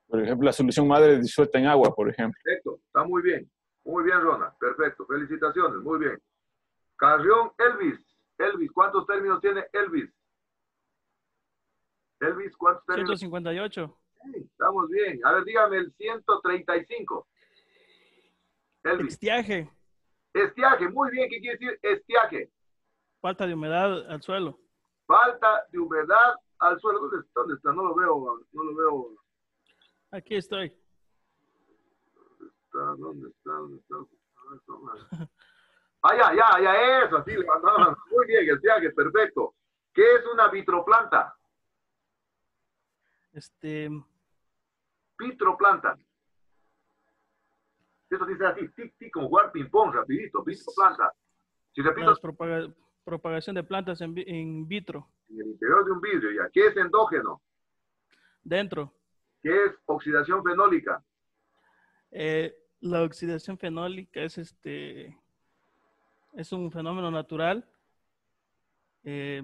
S7: Por ejemplo, la solución madre disuelta en agua, por ejemplo.
S1: Perfecto. Está muy bien. Muy bien, Ronald. Perfecto. Felicitaciones. Muy bien. Carrión Elvis. Elvis, ¿cuántos términos tiene Elvis? Elvis, ¿cuántos términos?
S10: 158.
S1: Sí, estamos bien. A ver, dígame el 135. Elvis.
S10: Estiaje.
S1: Estiaje, muy bien. ¿Qué quiere decir estiaje?
S10: Falta de humedad al suelo.
S1: Falta de humedad al suelo. ¿Dónde, dónde está? No lo veo. No lo veo.
S10: Aquí estoy.
S1: Está, ¿Dónde está? ¿Dónde está? A ver, toma. Ah, ya, ya, ya, eso, así levantaban. Muy bien, estiaje, perfecto. ¿Qué es una vitroplanta?
S10: Este,
S1: Vitroplanta. Eso dice así, tic, tic, como jugar ping-pong, rapidito, vitroplanta. Si repito,
S10: propaga- propagación de plantas en, in vitro.
S1: en el interior de un vidrio, ya. ¿Qué es endógeno?
S10: Dentro.
S1: ¿Qué es oxidación fenólica?
S10: Eh, la oxidación fenólica es este es un fenómeno natural eh,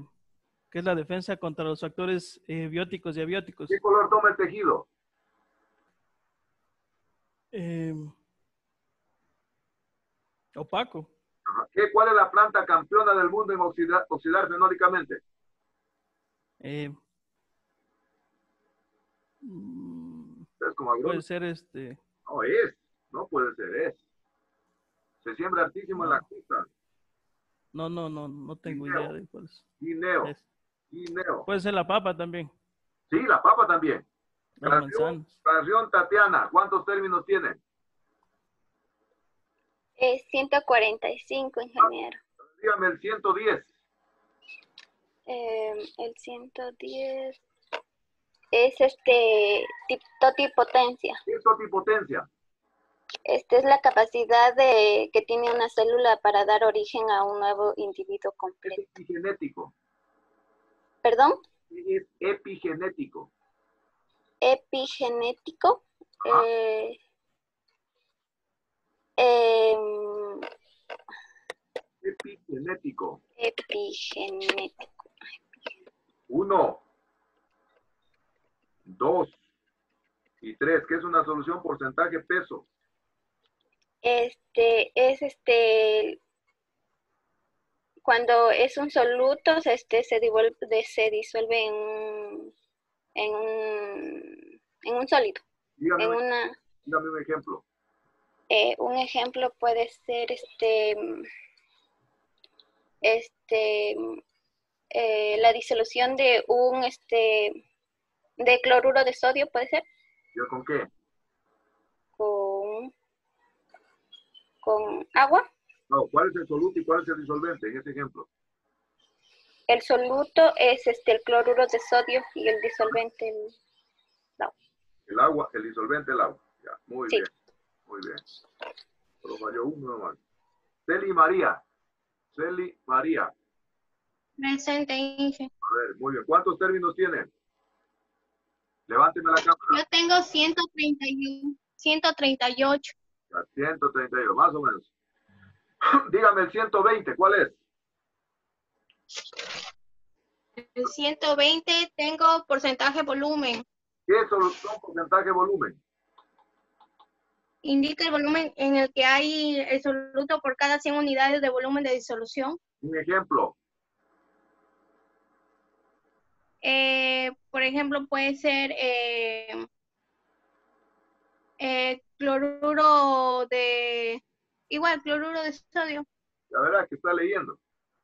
S10: que es la defensa contra los factores eh, bióticos y abióticos.
S1: ¿Qué color toma el tejido?
S10: Eh, opaco.
S1: ¿Qué, ¿Cuál es la planta campeona del mundo en oxida- oxidar fenólicamente?
S10: Eh,
S1: Es como
S10: puede ser este
S1: No es, no puede ser, es. Se siembra altísimo en la costa.
S10: no no no no tengo
S1: Guineo.
S10: idea de cuál es.
S1: Guineo.
S10: Es.
S1: Guineo.
S10: Puede ser la papa también.
S1: Sí, la papa también. Canción, Tatiana, ¿cuántos términos tiene?
S9: Es 145, ingeniero.
S1: Dígame el 110.
S9: Eh, el 110 es este tip- totipotencia. Esta es la capacidad de que tiene una célula para dar origen a un nuevo individuo completo.
S1: Epigenético.
S9: ¿Perdón?
S1: ¿Qué es epigenético?
S9: Epigenético. Eh, em,
S1: Epigenético.
S9: epigenético.
S1: Uno, dos y tres. ¿Qué es una solución porcentaje peso?
S9: Este es este cuando es un soluto, este se devuelve, se disuelve en un, en un, en un sólido,
S1: Dígame,
S9: en
S1: un-
S9: una
S1: dígame un ejemplo.
S9: Eh, un ejemplo puede ser este, este, eh, la disolución de un, este, de cloruro de sodio, ¿puede ser?
S1: ¿Yo con qué?
S9: Con, con agua.
S1: No, ¿cuál es el soluto y cuál es el disolvente en este ejemplo?
S9: El soluto es este, el cloruro de sodio y el disolvente el agua.
S1: El agua, el disolvente, el agua. Ya, muy
S9: Sí.
S1: bien, muy bien. Pero falló uno nomás. Celi María. Celi María.
S23: Presente, Inge.
S1: A ver, muy bien. ¿Cuántos términos tiene? Levánteme la cámara.
S23: Yo tengo 131, 138.
S1: Ya, 132, más o menos. [CLEARS THROAT] Dígame el 120, ¿cuál es?
S23: El 120 tengo porcentaje volumen.
S1: ¿Qué es solución porcentaje volumen?
S23: Indica el volumen en el que hay el soluto por cada 100 unidades de volumen de disolución.
S1: Un ejemplo.
S23: Eh, por ejemplo, puede ser eh, eh, cloruro de, igual, cloruro de sodio.
S1: La verdad que está leyendo.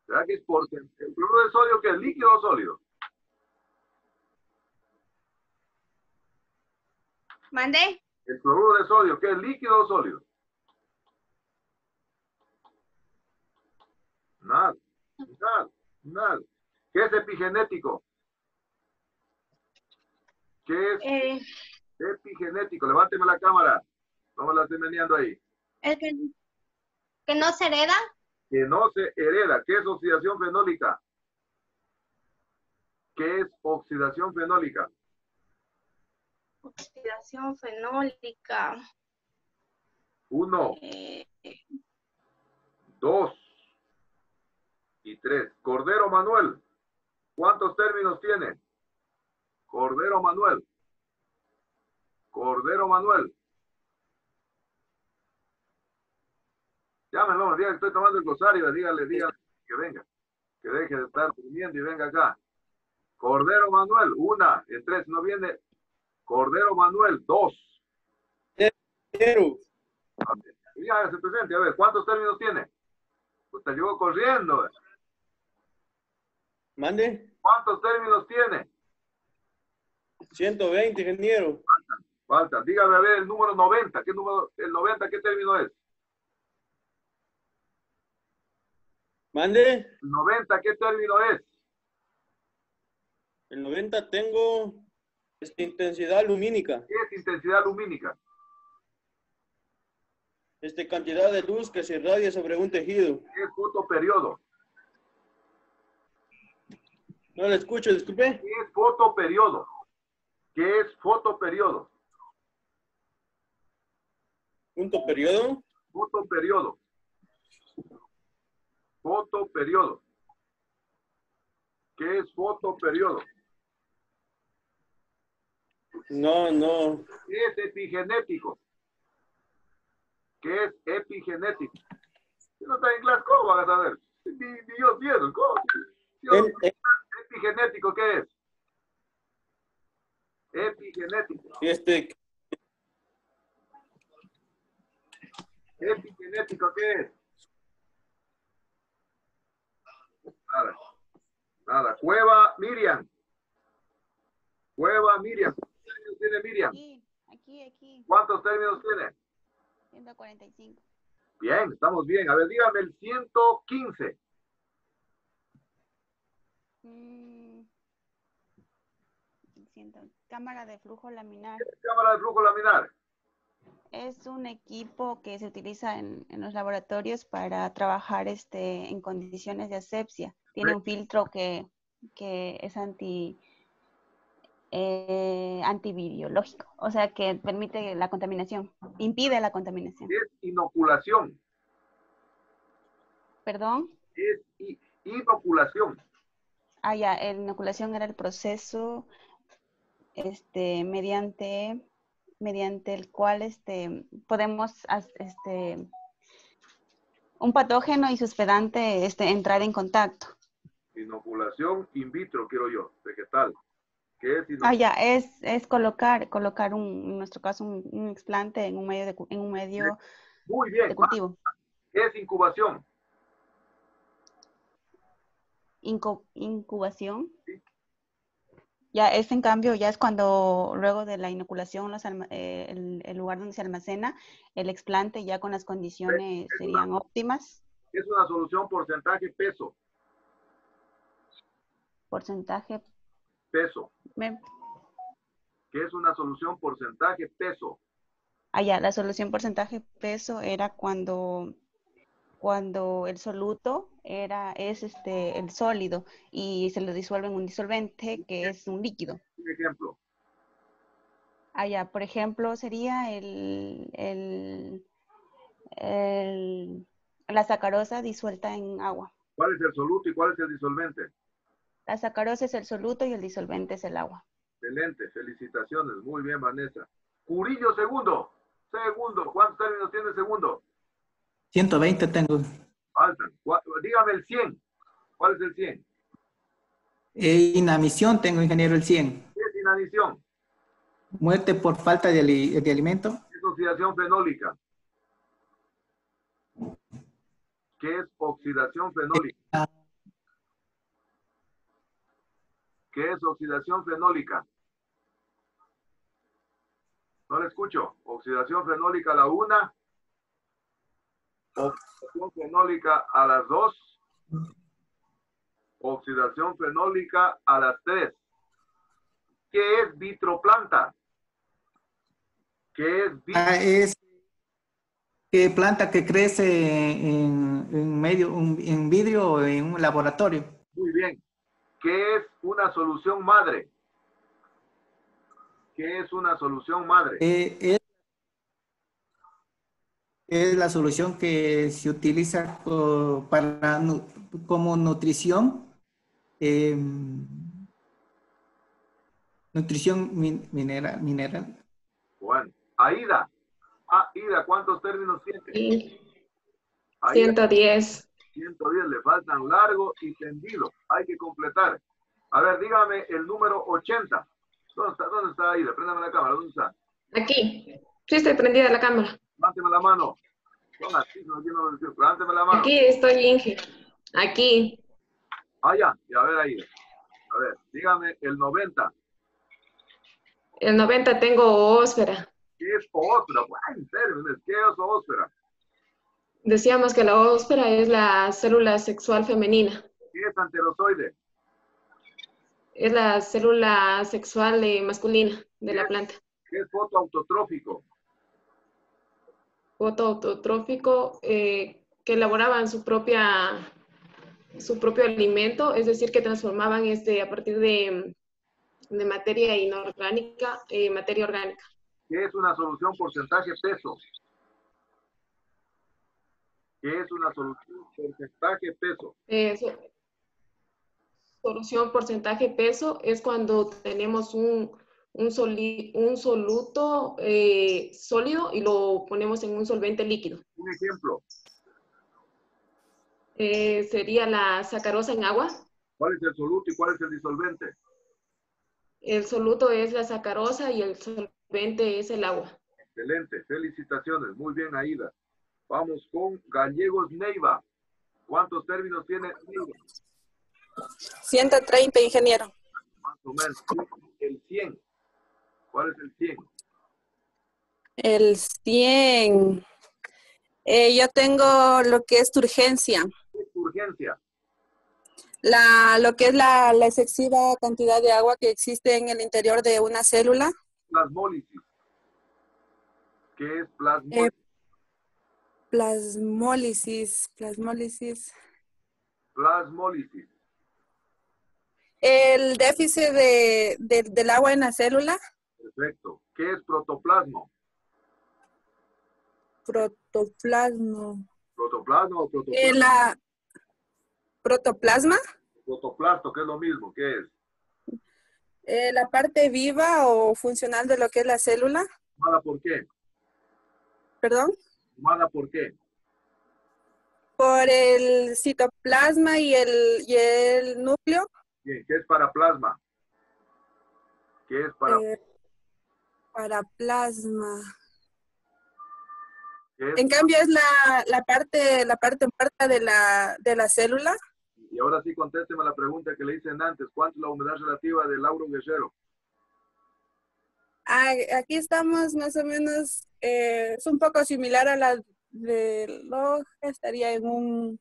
S1: ¿Verdad que es por el cloruro de sodio que es líquido o sólido?
S23: ¿Mandé?
S1: El cloruro de sodio que es líquido o sólido? Nada, nada, nada. ¿Qué es epigenético? ¿Qué es
S23: Eh,
S1: epigenético? Levánteme la cámara. No me la esté meneando ahí.
S23: el que, que no se hereda.
S1: Que no se hereda. ¿Qué es oxidación fenólica? ¿Qué es oxidación fenólica?
S23: Oxidación fenólica.
S1: Uno,
S23: Eh,
S1: dos y tres. Cordero Manuel. ¿Cuántos términos tiene? Cordero Manuel. Cordero Manuel. Llámenlo, diga que estoy tomando el glosario, dígale, dígale que venga. Que deje de estar durmiendo y venga acá. Cordero Manuel, una, en tres, no viene. Cordero Manuel, dos.
S24: Cero.
S1: Ya se presente, a ver, ¿cuántos términos tiene? Puta, llegó corriendo.
S24: Mande.
S1: ¿Cuántos términos tiene?
S24: 120, ingeniero.
S1: Falta. Dígame a ver el número 90. ¿Qué número? ¿El 90 qué término es?
S24: Mande.
S1: ¿El 90 qué término es?
S24: El 90 tengo esta intensidad lumínica.
S1: ¿Qué es intensidad lumínica?
S24: Esta cantidad de luz que se irradia sobre un tejido.
S1: ¿Qué es fotoperiodo?
S24: No le escucho, disculpe.
S1: ¿Qué es fotoperiodo? ¿Qué es fotoperiodo?
S24: Punto periodo.
S1: Fotoperiodo. Fotoperiodo. ¿Qué es fotoperiodo?
S24: No, no.
S1: ¿Qué es epigenético? ¿Qué es epigenético? Si no está en clase, ¿cómo van a saber? Ni, ni yo entiendo. ¿Cómo? ¿Epigenético qué es? Epigenético.
S24: Este,
S1: ¿Epigenético qué es? Nada. Nada. Cueva Miriam. Cueva Miriam. ¿Cuántos términos tiene Miriam?
S20: Aquí, aquí, aquí.
S1: ¿Cuántos términos tiene?
S20: 145.
S1: Bien, estamos bien. A ver, dígame el 115.
S20: Mm, siento, cámara de flujo laminar.
S1: Cámara de flujo laminar.
S20: Es un equipo que se utiliza en, en los laboratorios para trabajar este, en condiciones de asepsia. Tiene un filtro que, que es anti, eh, antivirológico, o sea que permite la contaminación, impide la contaminación.
S1: Es inoculación.
S20: Perdón.
S1: Es inoculación.
S20: Ah, ya, la inoculación era el proceso este, mediante, mediante el cual este, podemos este, un patógeno y su hospedante este, entrar en contacto.
S1: Inoculación in vitro, quiero yo, vegetal. ¿Qué es
S20: Ah, ya, es, es colocar, colocar un, en nuestro caso, un, un explante en un medio, de en un medio
S1: Muy bien.
S20: de cultivo.
S1: ¿Qué es incubación?
S20: Incu- incubación. Ya es en cambio, ya es cuando luego de la inoculación, los eh, el, el lugar donde se almacena, el explante ya con las condiciones serían óptimas.
S1: ¿Qué es una solución porcentaje peso?
S20: Porcentaje,
S1: Peso.
S20: me-
S1: ¿Qué es una solución porcentaje peso?
S20: ah, ya, la solución porcentaje peso era cuando, cuando el soluto era, es este, el sólido y se lo disuelve en un disolvente que es un líquido.
S1: Un ejemplo.
S20: Ah, ya, por ejemplo, sería el, el, el- la sacarosa disuelta en agua.
S1: ¿Cuál es el soluto y cuál es el disolvente?
S20: La sacarosa es el soluto y el disolvente es el agua.
S1: Excelente, felicitaciones. Muy bien, Vanessa. Curillo, segundo. Segundo. ¿Cuántos términos tiene segundo?
S19: 120 tengo.
S1: Faltan. Dígame el 100. ¿Cuál es el 100?
S19: Eh, inanición tengo, ingeniero, el 100.
S1: ¿Qué es inanición?
S19: Muerte por falta de, ali- de alimento.
S1: ¿Qué es oxidación fenólica? ¿Qué es oxidación fenólica? ¿Qué es oxidación fenólica? No le escucho. Oxidación fenólica la una. Oxidación fenólica a las dos. Oxidación fenólica a las tres. ¿Qué es vitroplanta? ¿Qué es
S19: Ah, es que planta que crece en, en medio, un- en vidrio o en un laboratorio.
S1: Muy bien. ¿Qué es una solución madre? ¿Qué es una solución madre?
S19: Eh, es, es la solución que se utiliza co- para como nutrición, eh, nutrición min- mineral, mineral.
S1: Bueno, Aida. Ah, Aida, ¿cuántos términos tiene? Aida,
S25: 110.
S1: 110, le faltan largo y tendido. Hay que completar. A ver, dígame el número 80. ¿Dónde está, dónde está Aida? Préndame la cámara, ¿dónde está?
S25: Aquí. Sí, estoy prendida la cámara.
S1: Levánteme la mano. Aquí no lo decía. Levánteme la mano.
S25: Aquí estoy, Inge. Aquí.
S1: Ah, ya. Y a ver, Aida. A ver, dígame el 90.
S25: El 90 tengo ósfera.
S1: ¿Qué es ósfera? Término. ¿Qué es ósfera?
S25: Decíamos que la ósfera es la célula sexual femenina.
S1: ¿Qué es anterozoide?
S25: Es la célula sexual masculina de la planta.
S1: ¿Qué es fotoautotrófico?
S25: Fotoautotrófico eh, que elaboraban su propia su propio alimento, es decir, que transformaban este a partir de, de materia inorgánica, eh, materia orgánica.
S1: ¿Qué es una solución porcentaje peso? ¿Qué es una solución porcentaje peso?
S25: Eh, so- solución porcentaje peso es cuando tenemos un, un, soli- un soluto eh, sólido y lo ponemos en un solvente líquido.
S1: Un ejemplo.
S25: Eh, sería la sacarosa en agua.
S1: ¿Cuál es el soluto y cuál es el disolvente?
S25: El soluto es la sacarosa y el solvente es el agua.
S1: Excelente, felicitaciones. Muy bien, Aida. Vamos con Gallegos Neiva. ¿Cuántos términos tiene Neiva?
S13: 130, ingeniero.
S1: Más o menos. El 100. ¿Cuál es el 100?
S13: El 100. Eh, yo tengo lo que es turgencia.
S1: ¿Qué es urgencia?
S13: La, lo que es la, la excesiva cantidad de agua que existe en el interior de una célula.
S1: Plasmólisis. ¿Qué es plasmólisis?
S13: Eh, plasmólisis, plasmólisis.
S1: Plasmólisis.
S13: El déficit de, de- del agua en la célula.
S1: Perfecto. ¿Qué es protoplasmo?
S13: Protoplasma.
S1: ¿Protoplasma o
S13: Eh,
S1: protoplasma?
S13: la protoplasma,
S1: Protoplasto, que es lo mismo. ¿Qué es?
S13: eh, la parte viva o funcional de lo que es la célula.
S1: ¿Formada por qué?
S13: Perdón.
S1: ¿Formada por qué?
S13: Por el citoplasma y el, y el núcleo.
S1: Bien, ¿qué es paraplasma? ¿Qué es para
S13: Eh, para plasma.
S1: ¿Qué
S13: En cambio es la, la parte, la parte muerta de la, de la célula.
S1: Y ahora sí contésteme la pregunta que le hice antes. ¿Cuánto es la humedad relativa del Lauro Guerrero?
S13: Ah, aquí estamos más o menos, eh, es un poco similar a la de Loja, estaría en un,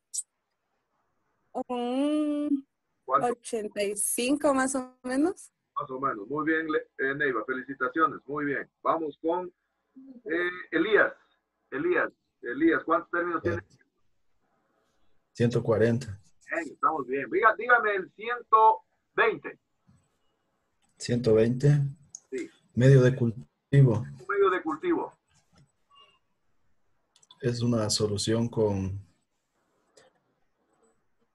S13: un 85 más o menos.
S1: Más o menos. Muy bien, eh, Neiva. Felicitaciones. Muy bien. Vamos con eh, Elías. Elías. Elías, ¿cuántos términos tiene?
S26: 140,
S1: Bien, estamos bien. Diga- dígame el 120.
S26: 120,
S1: Sí.
S26: medio de cultivo.
S1: Medio de cultivo.
S26: Es una solución con,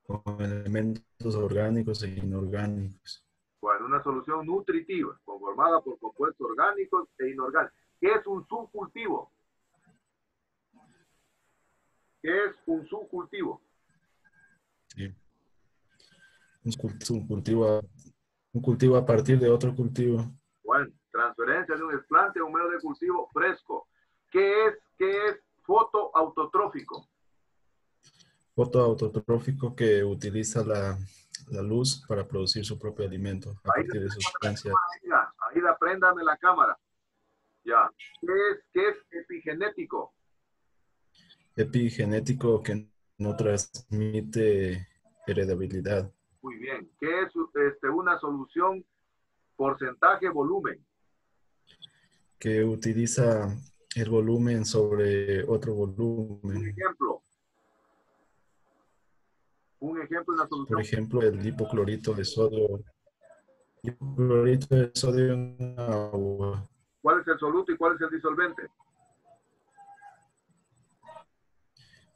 S26: con elementos orgánicos e inorgánicos.
S1: Bueno, una solución nutritiva, conformada por compuestos orgánicos e inorgánicos. ¿Qué es un subcultivo? ¿Qué es un subcultivo?
S26: Sí. Un cult- un cultivo, a- un cultivo a partir de otro cultivo.
S1: Bueno, transferencia de un desplante a un medio de cultivo fresco. ¿Qué es, qué es fotoautotrófico?
S26: Fotoautotrófico que utiliza la, la luz para producir su propio alimento a partir de sustancias.
S1: Aida, préndame la cámara. Ya. ¿Qué es, qué es epigenético?
S26: Epigenético que no transmite heredabilidad.
S1: Muy bien. ¿Qué es este, una solución porcentaje-volumen?
S26: que utiliza el volumen sobre otro volumen.
S1: ejemplo. Un ejemplo de una solución.
S26: Por ejemplo, el hipoclorito de sodio. Hipoclorito de sodio en agua.
S1: ¿Cuál es el soluto y cuál es el disolvente?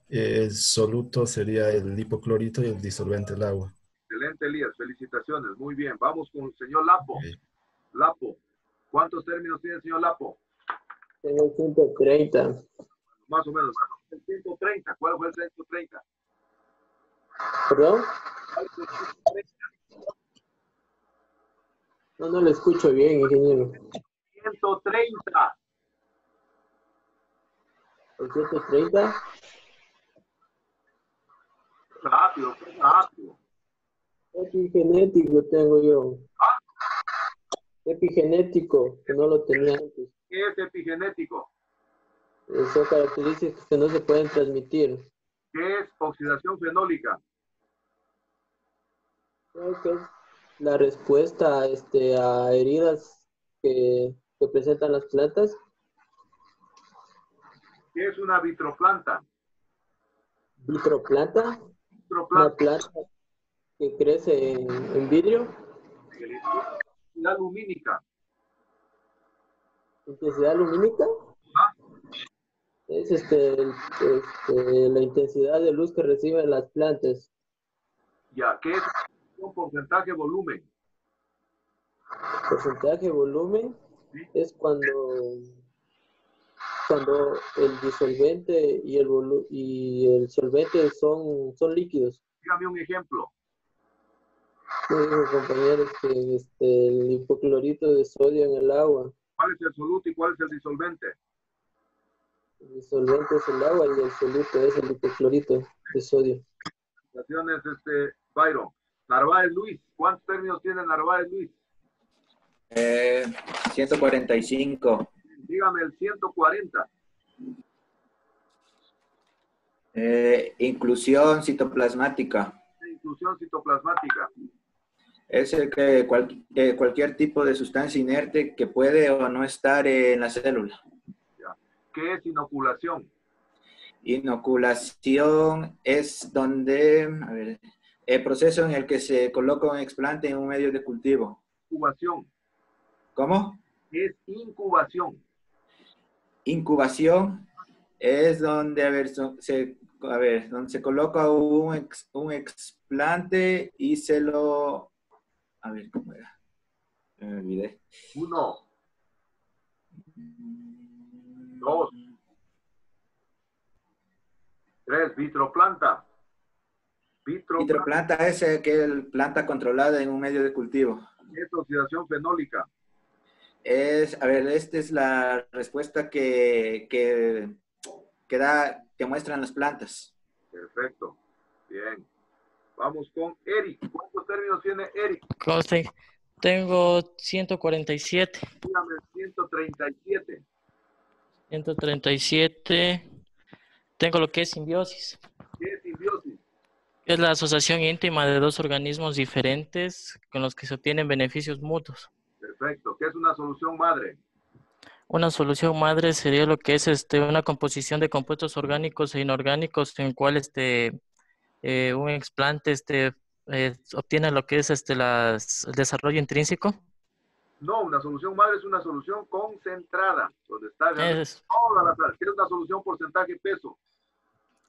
S26: El soluto sería el hipoclorito y el disolvente el agua.
S1: Excelente, Elías. Felicitaciones. Muy bien. Vamos con el señor Lapo. Lapo. ¿Cuántos términos tiene el señor Lapo?
S27: Tengo 130.
S1: Más o menos. El 130. ¿Cuál fue el 130?
S27: ¿Perdón?
S1: ¿Cuál fue el 130?
S27: No, no lo escucho bien, ingeniero.
S1: 130.
S27: ¿El 130?
S1: Rápido, pues, rápido.
S27: Epigenético tengo yo. Epigenético, que no lo tenía antes.
S1: ¿Qué es epigenético?
S27: Son características que no se pueden transmitir.
S1: ¿Qué es oxidación fenólica?
S27: La respuesta este, a heridas que, que presentan las plantas.
S1: ¿Qué es una vitroplanta?
S27: Vitroplanta, una
S1: Vitroplanta.
S27: planta que crece en, en vidrio.
S1: La lumínica.
S27: Intensidad lumínica es este, este, la intensidad de luz que reciben las plantas.
S1: Ya. ¿Qué es porcentaje volumen?
S27: Porcentaje volumen es cuando, cuando el disolvente y el, volu- y el solvente son, son líquidos.
S1: Dígame un ejemplo.
S27: Compañeros que este, el hipoclorito de sodio en el agua,
S1: ¿Cuál es el soluto y cuál es el disolvente?
S27: el disolvente es el agua y el soluto es el hipoclorito de sodio.
S1: Este, Byron. Narváez Luis. ¿Cuántos términos tiene Narváez Luis?
S11: Eh, 145.
S1: Dígame el 140.
S11: Eh, inclusión citoplasmática.
S1: Inclusión citoplasmática.
S11: Es el que cual- eh, cualquier tipo de sustancia inerte que puede o no estar en la célula.
S1: ¿Qué es inoculación?
S11: Inoculación es donde, a ver, el proceso en el que se coloca un explante en un medio de cultivo.
S1: Incubación.
S11: ¿Cómo?
S1: ¿Qué es incubación?
S11: Incubación es donde, a ver, se, a ver, donde se coloca un, ex- un explante y se lo, a ver, ¿cómo era? Me olvidé.
S1: Uno. Dos. Tres. Vitroplanta. Vitroplanta.
S11: Vitroplanta es el que el planta controlada en un medio de cultivo.
S1: ¿Qué es oxidación fenólica?
S11: Es, a ver, esta es la respuesta que, que, que da, que muestran las plantas.
S1: Perfecto. Bien. Vamos con Eric. ¿Cuántos términos tiene Eric?
S18: Conste, tengo 147.
S1: Dígame 137.
S18: 137. Tengo lo que es simbiosis.
S1: ¿Qué es
S18: la asociación íntima de dos organismos diferentes con los que se obtienen beneficios mutuos.
S1: Perfecto. ¿Qué es una solución madre?
S18: Una solución madre sería lo que es este, una composición de compuestos orgánicos e inorgánicos en cual este, eh, un explante este, eh, obtiene lo que es este, las, el desarrollo intrínseco.
S1: No, una solución madre es una solución concentrada, donde está
S18: Es-
S1: toda la sal. ¿Qué es una solución porcentaje peso?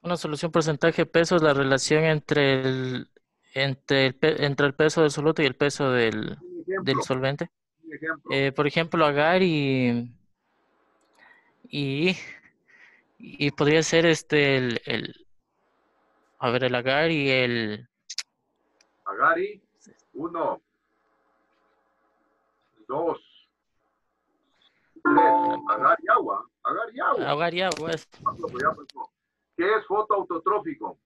S18: Una solución porcentaje peso es la relación entre el, entre el, entre el peso del soluto y el peso del, del solvente. Eh, por ejemplo, agar y, y, y podría ser este el, el- a ver, el agar y el,
S1: Agari, uno, dos, tres, agar y agua, agar y agua.
S18: agar y agua es,
S1: ¿Qué es fotoautotrófico?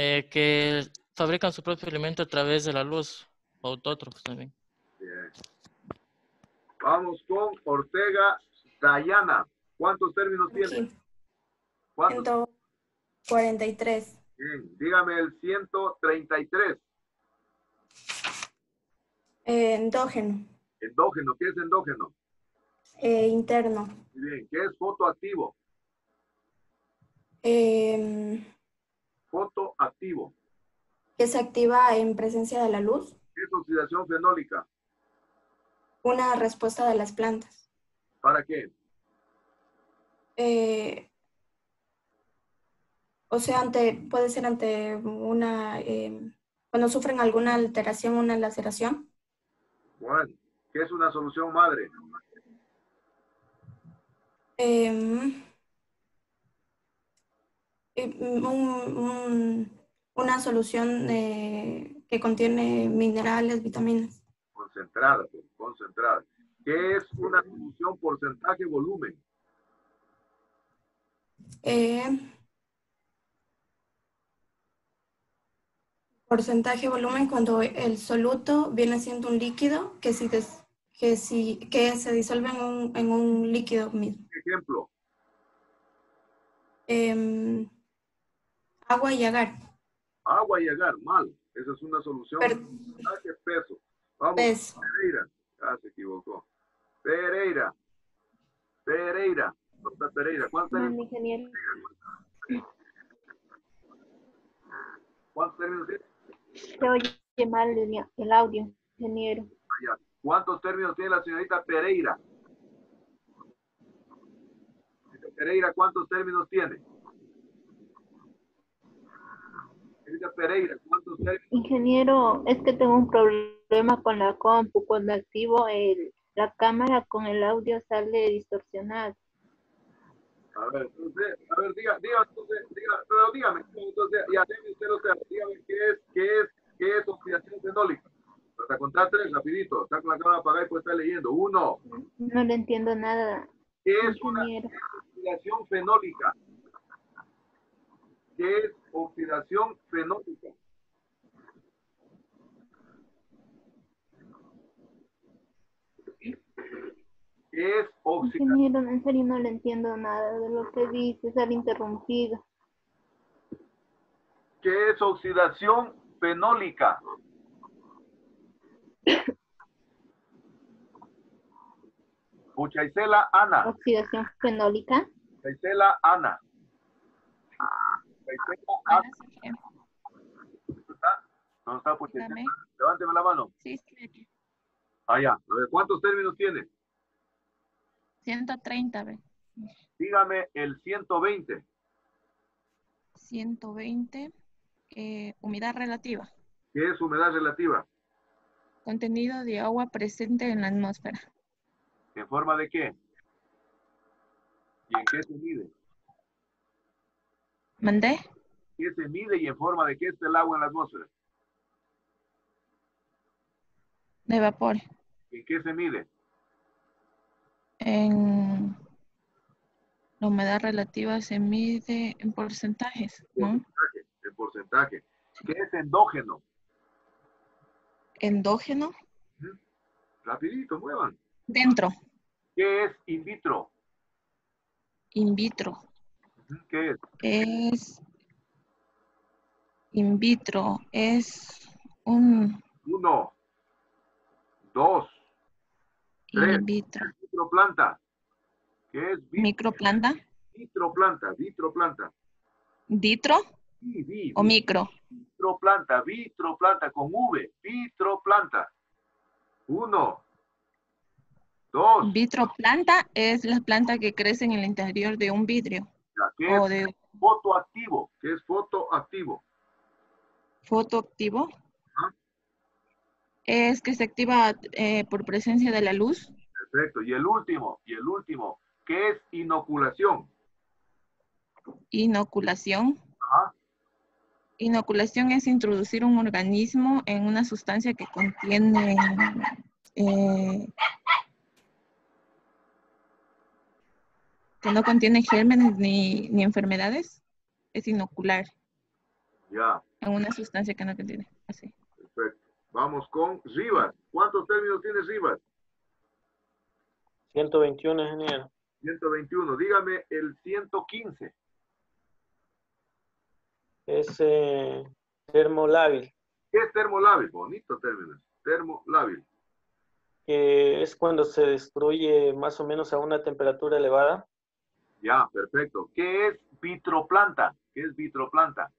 S18: eh, que fabrican su propio alimento a través de la luz, autótrofos también.
S1: Bien. Vamos con Ortega Dayana. ¿Cuántos términos tiene? ¿Cuántos?
S13: 143.
S1: Bien, dígame el 133.
S13: Eh, endógeno.
S1: Endógeno, ¿qué es endógeno?
S13: Eh, interno.
S1: Muy bien, ¿qué es fotoactivo?
S13: Eh,
S1: Fotoactivo.
S13: que se activa en presencia de la luz.
S1: ¿Qué es oxidación fenólica?
S13: Una respuesta de las plantas.
S1: ¿Para qué?
S13: Eh, o sea, ante, puede ser ante una, eh, cuando sufren alguna alteración, una laceración.
S1: Bueno, ¿qué es una solución madre?
S13: Em, eh, un- un- una solución eh, que contiene minerales, vitaminas.
S1: Concentrada, pues, concentrada. ¿Qué es una solución porcentaje volumen?
S13: Eh, porcentaje volumen cuando el soluto viene siendo un líquido que si, des- que si que se disuelve en un, en un líquido mismo.
S1: Ejemplo,
S13: Em, agua y agar.
S1: agua y agar, mal. Esa es una solución. porcentaje peso. Vamos,
S13: Peso.
S1: Pereira. Ah, se equivocó. Pereira. Pereira. ¿Dónde está Pereira? ¿Cuántos términos?
S28: ingeniero.
S1: ¿Cuántos términos tiene?
S28: Se oye mal el, el audio, ingeniero.
S1: Allá. ¿Cuántos términos tiene la señorita Pereira? Pereira, ¿cuántos términos tiene? Señorita Pereira.
S28: Ingeniero, es que tengo un problema con la compu. Cuando activo el, la cámara con el audio sale distorsionado.
S1: A ver, entonces, a ver, diga, diga, entonces, diga, pero dígame, entonces, ya déjeme usted lo dígame qué es, qué es, qué es oxidación fenólica. Hasta contar tres, rapidito, está con la cámara apagada y puede estar leyendo. Uno,
S28: No le entiendo nada,
S1: ¿qué es una
S28: ingeniero.
S1: oxidación fenólica? ¿Qué es oxidación fenólica? ¿Qué es oxidación?
S28: Ingeniero, en serio no le entiendo nada de lo que dice, sale interrumpido.
S1: ¿Qué es oxidación fenólica? [COUGHS] Puchaisela Ana.
S28: Oxidación fenólica.
S1: Puchaisela Ana. Ana. ¿Está? Levánteme la mano.
S23: Sí, sí.
S1: Allá. A ver, ¿Cuántos términos tiene?
S23: 130, ve.
S1: Dígame el 120.
S23: 120. eh, humedad relativa.
S1: ¿Qué es humedad relativa?
S23: Contenido de agua presente en la atmósfera.
S1: ¿En forma de qué? ¿Y en qué se mide?
S23: ¿Mandé?
S1: ¿Qué se mide y en forma de qué está el agua en la atmósfera?
S23: De vapor.
S1: ¿En qué se mide?
S23: En La humedad relativa se mide en porcentajes, ¿no?
S1: Porcentaje, el porcentaje. ¿Qué es endógeno?
S23: Endógeno,
S1: Rapidito, muevan.
S23: dentro,
S1: ¿Qué es in vitro?
S23: in vitro.
S1: ¿Qué es?
S23: Es in vitro, es un
S1: Uno, dos, tres.
S23: in vitro.
S1: Vitroplanta. ¿Qué es vi-
S23: Microplanta,
S1: vitroplanta? Vitroplanta.
S23: ditro
S1: Sí, vi-
S23: o micro.
S1: Vitroplanta, vitroplanta con V, vitroplanta. Uno, dos,
S23: Vitroplanta es la planta que crece en el interior de un vidrio
S1: ya, ¿qué
S23: o
S1: es
S23: de
S1: fotoactivo? ¿Qué es fotoactivo?
S23: fotoactivo.
S1: Ajá.
S23: Es que se activa eh, por presencia de la luz.
S1: Perfecto. Y el último, y el último, ¿qué es inoculación?
S23: Inoculación.
S1: Ajá.
S23: Inoculación es introducir un organismo en una sustancia que contiene eh, que no contiene gérmenes ni, ni enfermedades. Es inocular
S1: Ya,
S23: en una sustancia que no contiene. Así.
S1: perfecto. Vamos con Rivas. ¿Cuántos términos tiene Rivas?
S15: 121, ingeniero.
S1: 121. Dígame el 115.
S15: Es eh, termolábil,
S1: ¿Qué es termolábil? Bonito término. Termolábil.
S15: que es cuando se destruye más o menos a una temperatura elevada.
S1: Ya, perfecto. ¿Qué es vitroplanta? ¿Qué es vitroplanta?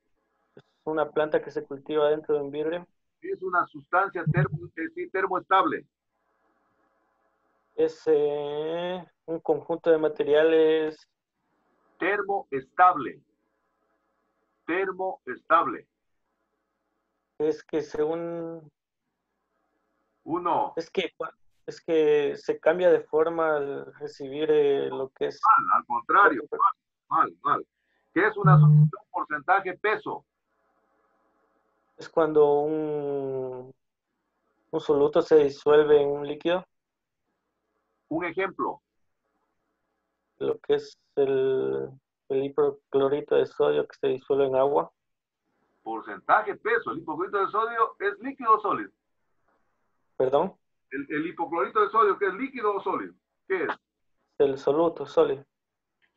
S15: Es una planta que se cultiva dentro de un vidrio.
S1: Es una sustancia termo, eh, termoestable.
S15: Es eh, un conjunto de materiales
S1: Termoestable. Termoestable.
S15: es que según
S1: Uno.
S15: es que es que se cambia de forma al recibir eh, lo que es
S1: Mal, al contrario. Mal, mal, mal. ¿Qué es una solución porcentaje peso?
S15: es cuando un un soluto se disuelve en un líquido,
S1: Un ejemplo.
S15: lo que es el, el hipoclorito de sodio que se disuelve en agua.
S1: Porcentaje peso. El hipoclorito de sodio es líquido o sólido.
S15: Perdón,
S1: El, el hipoclorito de sodio, ¿qué es líquido o sólido? ¿Qué es?
S15: el soluto sólido.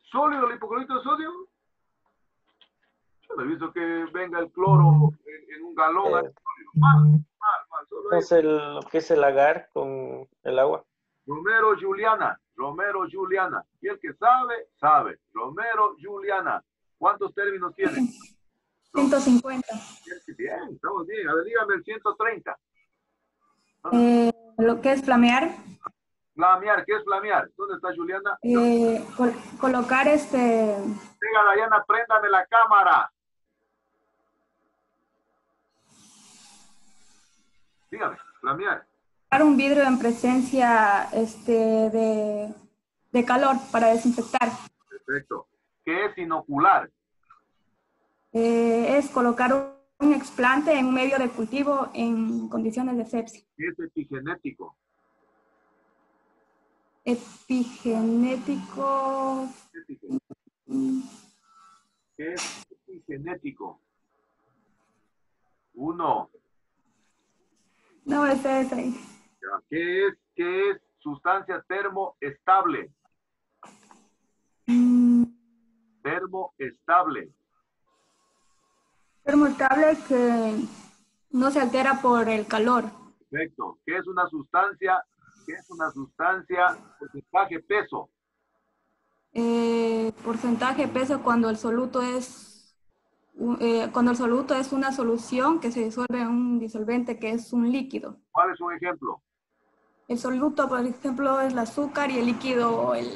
S1: ¿Sólido el hipoclorito de sodio? Yo no he visto que venga el cloro en, en un galón.
S15: Eh,
S1: sólido. Mal, mal, mal. Solo ahí.
S15: Entonces el- lo que es el agar con el agua.
S1: Romero Juliana, Romero Juliana. Y el que sabe, sabe. Romero Juliana. ¿Cuántos términos tiene? [LAUGHS]
S13: 150.
S1: Bien, estamos bien. A ver, dígame el 130.
S13: Eh, lo que es flamear,
S1: Flamear, ¿qué es flamear? ¿Dónde está Juliana?
S13: eh, col- colocar este,
S1: Venga, Dayana, préndame la cámara. Dígame, flamear.
S13: colocar un vidrio en presencia este, de, de calor para desinfectar.
S1: Perfecto. ¿Qué es inocular?
S13: Eh, es colocar un explante en un medio de cultivo en condiciones de sepsis.
S1: ¿Qué es epigenético?
S13: Epigenético.
S1: ¿Qué es epigenético? Uno.
S13: No, ese es ahí.
S1: ¿Qué es, qué es sustancia termoestable?
S13: Mm,
S1: Termoestable.
S13: Termoestable que no se altera por el calor.
S1: Perfecto. ¿Qué es una sustancia? ¿Qué es una sustancia? Porcentaje peso.
S13: Eh, porcentaje peso cuando el soluto es eh, cuando el soluto es una solución que se disuelve en un disolvente que es un líquido.
S1: ¿Cuál es un ejemplo?
S13: El soluto, por ejemplo, es el azúcar y el líquido el,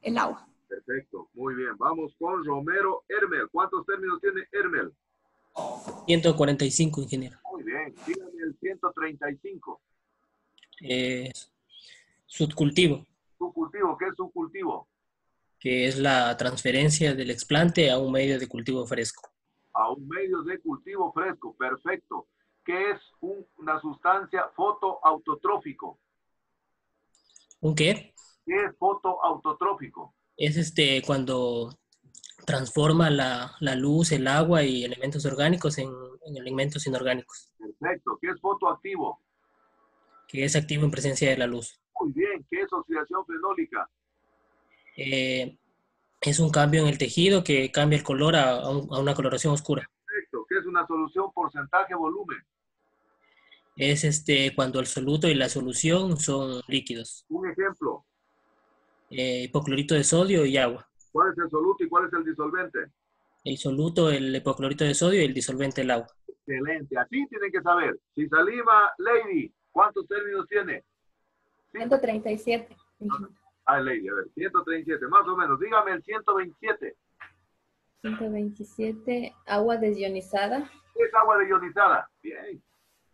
S13: el agua.
S1: Perfecto. Muy bien. Vamos con Romero Hermel. ¿Cuántos términos tiene Hermel?
S29: 145, ingeniero.
S1: Muy bien. Dígame el 135.
S29: Eh, subcultivo,
S1: ¿Su cultivo? ¿Qué es un cultivo?
S29: que es la transferencia del explante a un medio de cultivo fresco.
S1: A un medio de cultivo fresco. Perfecto. ¿Qué es un- una sustancia fotoautotrófico?
S29: ¿Un qué?
S1: ¿Qué es fotoautotrófico?
S29: es este cuando transforma la, la luz, el agua y elementos orgánicos en, en elementos inorgánicos,
S1: Perfecto. ¿Qué es fotoactivo?
S29: que es activo en presencia de la luz.
S1: Muy bien. ¿Qué es oxidación fenólica?
S29: Eh, es un cambio en el tejido que cambia el color a, a un- a una coloración oscura.
S1: Perfecto. ¿Qué es una solución porcentaje volumen?
S29: Es este cuando el soluto y la solución son líquidos.
S1: Un ejemplo.
S29: Eh, hipoclorito de sodio y agua.
S1: ¿Cuál es el soluto y cuál es el disolvente?
S29: El soluto, el hipoclorito de sodio y el disolvente, el agua.
S1: Excelente. Así tienen que saber. Si saliva, Lady, ¿cuántos términos tiene?
S17: 137.
S1: Ah, Lady, a ver, 137, más o menos. Dígame el 127.
S17: 127. Agua desionizada.
S1: ¿Qué es agua deionizada? Bien,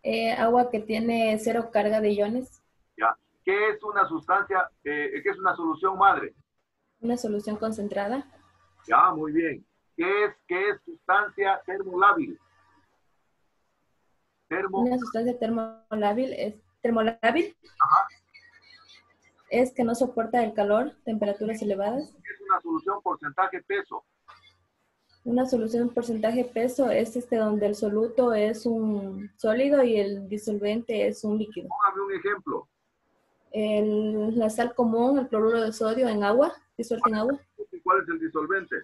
S17: Eh, agua que tiene cero carga de iones.
S1: ya. ¿Qué es una sustancia, eh, qué es una solución madre?
S17: Una solución concentrada.
S1: Ya, muy bien. ¿Qué es, qué es sustancia termolábil? Termo,
S17: Una sustancia termolábil es termolábil. Es que no soporta el calor, temperaturas elevadas.
S1: ¿qué es una solución porcentaje peso?
S17: Una solución porcentaje peso es este donde el soluto es un sólido y el disolvente es un líquido.
S1: Póngame un ejemplo.
S17: El- la sal común, el cloruro de sodio en agua, disuelto en agua.
S1: ¿Y cuál es el disolvente?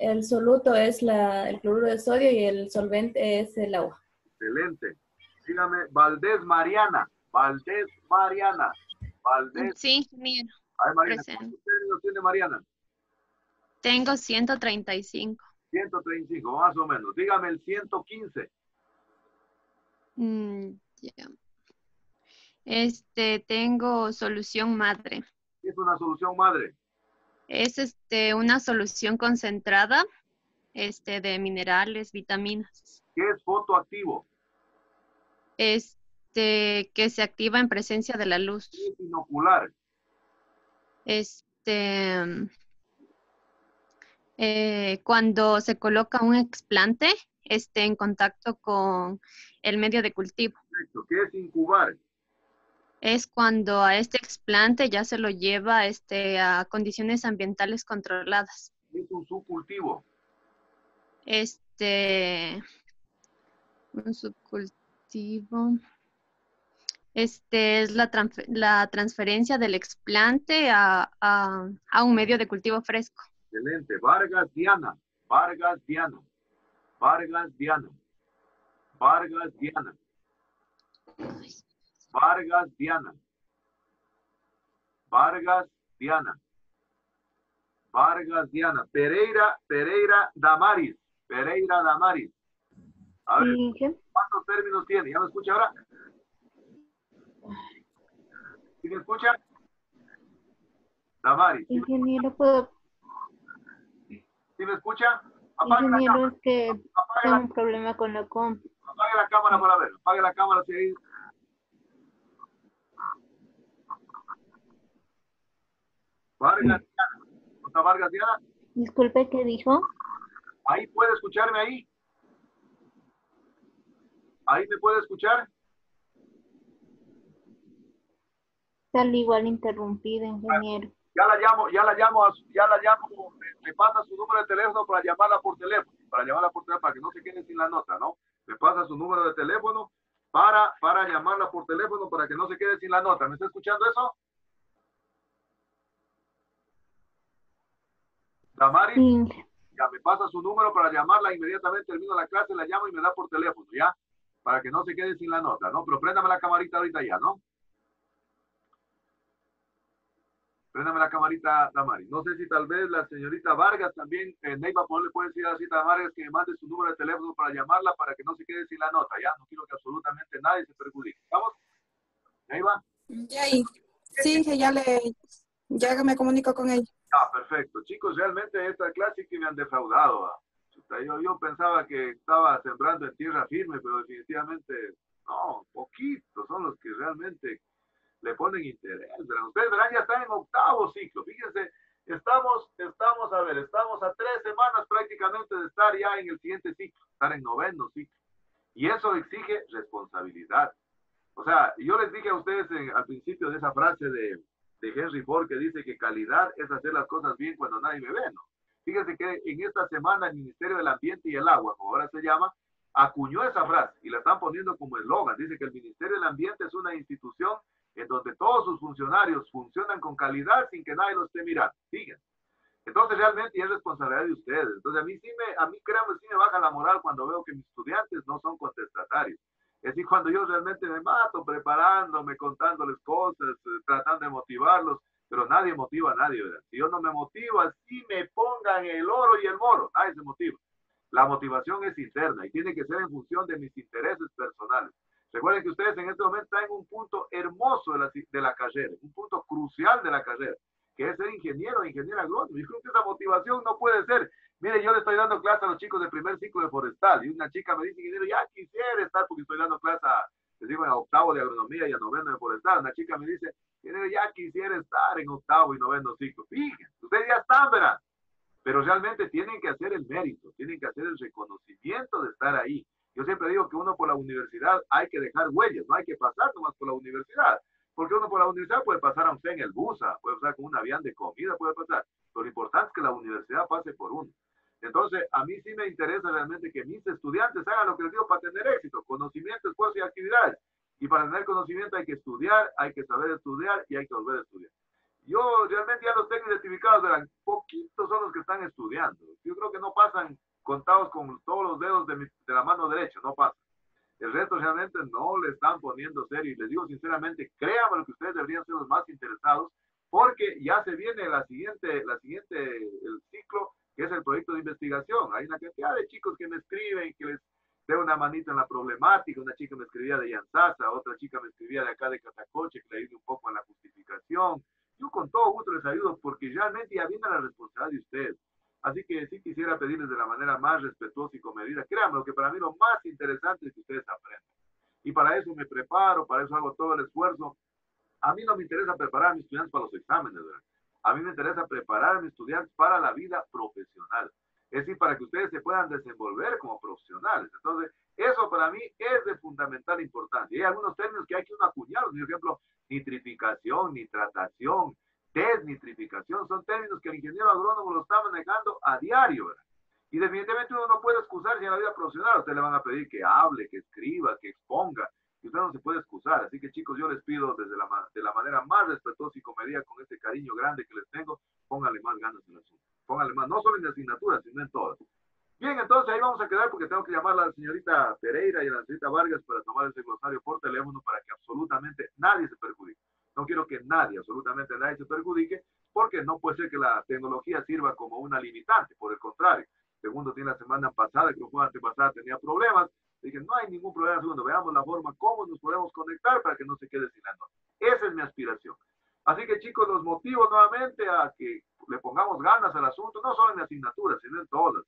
S17: El soluto es la, el cloruro de sodio y el solvente es el agua.
S1: Excelente. Dígame, Valdés Mariana. Valdés Mariana. Valdés.
S23: Sí.
S1: Ay, Mariana. ¿cuántos términos tiene Mariana?
S23: Tengo 135.
S1: 135, más o menos. Dígame el 115.
S23: Mm, ya. Este, tengo solución madre.
S1: ¿Qué es una solución madre?
S23: Es este, una solución concentrada este, de minerales, vitaminas.
S1: ¿Qué es fotoactivo?
S23: Este, que se activa en presencia de la luz.
S1: ¿Qué es inocular?
S23: Este, eh, cuando se coloca un explante este, en contacto con el medio de cultivo.
S1: Perfecto. ¿Qué es incubar?
S23: Es cuando a este explante ya se lo lleva este, a condiciones ambientales controladas.
S1: ¿Qué es un subcultivo?
S23: Este, un subcultivo. Este es la, transfe- la transferencia del explante a, a- a un medio de cultivo fresco.
S1: Excelente. Vargas Diana. Vargas Diana. Vargas Diana. Vargas Diana. Vargas Diana. Vargas Diana. Vargas Diana. Pereira, Pereira Damaris. Pereira Damaris. A ver, ¿cuántos términos tiene? ¿Ya me escucha ahora? ¿Sí me escucha? Damaris. ¿sí me-
S28: Ingeniero, puedo,
S1: ¿Sí me escucha? Apague la
S28: ingeniero,
S1: cámara.
S28: es que tengo un problema con la compu.
S1: Apague la cámara para ver. Apague la cámara si ahí. Vargas Diana. ¿Está Vargas Diana?
S28: Disculpe, ¿qué dijo?
S1: Ahí puede escucharme ahí. Ahí me puede escuchar.
S28: Sale igual interrumpido, ingeniero.
S1: Ya la llamo, ya la llamo, a su- ya la llamo, me, me pasa su número de teléfono para llamarla por teléfono, para llamarla por teléfono, para que no se quede sin la nota, ¿no? Me pasa su número de teléfono para, para llamarla por teléfono para que no se quede sin la nota. ¿Me está escuchando eso? Damaris, ya me pasa su número para llamarla inmediatamente, termino la clase, la llamo y me da por teléfono, ¿ya? Para que no se quede sin la nota, ¿no? Pero préndame la camarita ahorita ya, ¿no? Préndame la camarita, Damaris. No sé si tal vez la señorita Vargas también, eh, Neiva, ¿por le puede decir a la señorita Vargas que me mande su número de teléfono para llamarla para que no se quede sin la nota, ¿ya? No quiero que absolutamente nadie se perjudique. ¿Vamos? Neiva.
S13: Ya ahí. Sí, que ya le, ya me comunico con ella.
S1: Ah, perfecto. Chicos, realmente esta clase que me han defraudado. ah. Yo, yo pensaba que estaba sembrando en tierra firme, pero definitivamente no, poquitos son los que realmente le ponen interés. Ustedes verán, ya están en octavo ciclo. Fíjense, estamos, estamos, a ver, estamos a tres semanas prácticamente de estar ya en el siguiente ciclo, estar en noveno ciclo. Y eso exige responsabilidad. O sea, yo les dije a ustedes en- al principio de esa frase de, de Henry Ford que dice que calidad es hacer las cosas bien cuando nadie me ve, ¿no? Fíjense que en esta semana el Ministerio del Ambiente y el Agua, como ahora se llama, acuñó esa frase y la están poniendo como eslogan. Dice que el Ministerio del Ambiente es una institución en donde todos sus funcionarios funcionan con calidad sin que nadie los esté mirando. Fíjense. Entonces realmente es responsabilidad de ustedes. Entonces a mí sí me, a mí créanme, sí me baja la moral cuando veo que mis estudiantes no son contestatarios. Es decir, cuando yo realmente me mato preparándome, contándoles cosas, eh, tratando de motivarlos, pero nadie motiva a nadie, ¿verdad? Si yo no me motivo, así me pongan el oro y el moro, nadie se motiva. La motivación es interna y tiene que ser en función de mis intereses personales. Recuerden que ustedes en este momento están en un punto hermoso de la, de la carrera, un punto crucial de la carrera, que es ser ingeniero ingeniera agrónomo. Yo creo que esa motivación no puede ser. Mire, yo le estoy dando clase a los chicos de primer ciclo de forestal y una chica me dice, ingeniero, ya quisiera estar porque estoy dando clase a, les digo, a octavo de agronomía y a noveno de forestal. Una chica me dice, ingeniero, ya quisiera estar en octavo y noveno ciclo. Fíjense, ustedes ya están, ¿verdad? Pero realmente tienen que hacer el mérito, tienen que hacer el reconocimiento de estar ahí. Yo siempre digo que uno por la universidad hay que dejar huellas, no hay que pasar nomás por la universidad. Porque uno por la universidad puede pasar a usted en el bus, puede pasar con un avión de comida, puede pasar. Pero lo importante es que la universidad pase por uno. Entonces, a mí sí me interesa realmente que mis estudiantes hagan lo que les digo para tener éxito, conocimiento, esfuerzo y actividades. Y para tener conocimiento hay que estudiar, hay que saber estudiar y hay que volver a estudiar. Yo realmente ya los tengo identificados, verán, poquitos son los que están estudiando. Yo creo que no pasan contados con todos los dedos de, de la mano derecha, no pasan. El resto realmente no le están poniendo serio. Y les digo sinceramente, créanme que ustedes deberían ser los más interesados, porque ya se viene la siguiente, la siguiente, el ciclo, que es el proyecto de investigación. Hay una cantidad de chicos que me escriben, que les dé una manita en la problemática. Una chica me escribía de Yanzasa, otra chica me escribía de acá de Catacoche, que le ayude un poco en la justificación. Yo con todo gusto les ayudo porque realmente ya viene la responsabilidad de ustedes. Así que sí quisiera pedirles de la manera más respetuosa y comedida. Créanme, lo que para mí lo más interesante es que ustedes aprendan. Y para eso me preparo, para eso hago todo el esfuerzo. A mí no me interesa preparar a mis estudiantes para los exámenes, ¿verdad? A mí me interesa preparar a mis estudiantes para la vida profesional. Es decir, para que ustedes se puedan desenvolver como profesionales. Entonces, eso para mí es de fundamental importancia. Y hay algunos términos que hay que uno acuñarlos. Por ejemplo, nitrificación, nitratación, desnitrificación, son términos que el ingeniero agrónomo lo está manejando a diario, ¿verdad? Y definitivamente uno no puede excusarse en la vida profesional. A usted le van a pedir que hable, que escriba, que exponga. Y usted no se puede excusar. Así que chicos, yo les pido desde la, de la manera más respetuosa y comedida, con este cariño grande que les tengo, póngale más ganas en el asunto. Póngale más, no solo en la asignatura, sino en todas. Bien, entonces ahí vamos a quedar porque tengo que llamar a la señorita Pereira y a la señorita Vargas para tomar ese glosario por teléfono para que absolutamente nadie se perjudique. No quiero que nadie, absolutamente nadie se perjudique, porque no puede ser que la tecnología sirva como una limitante, por el contrario. Segundo, tiene la semana pasada, que fue antepasada, tenía problemas. Dije, no hay ningún problema. Segundo, veamos la forma cómo nos podemos conectar para que no se quede sin la nota. Esa es mi aspiración. Así que chicos, los motivo nuevamente a que le pongamos ganas al asunto, no solo en asignaturas, sino en todas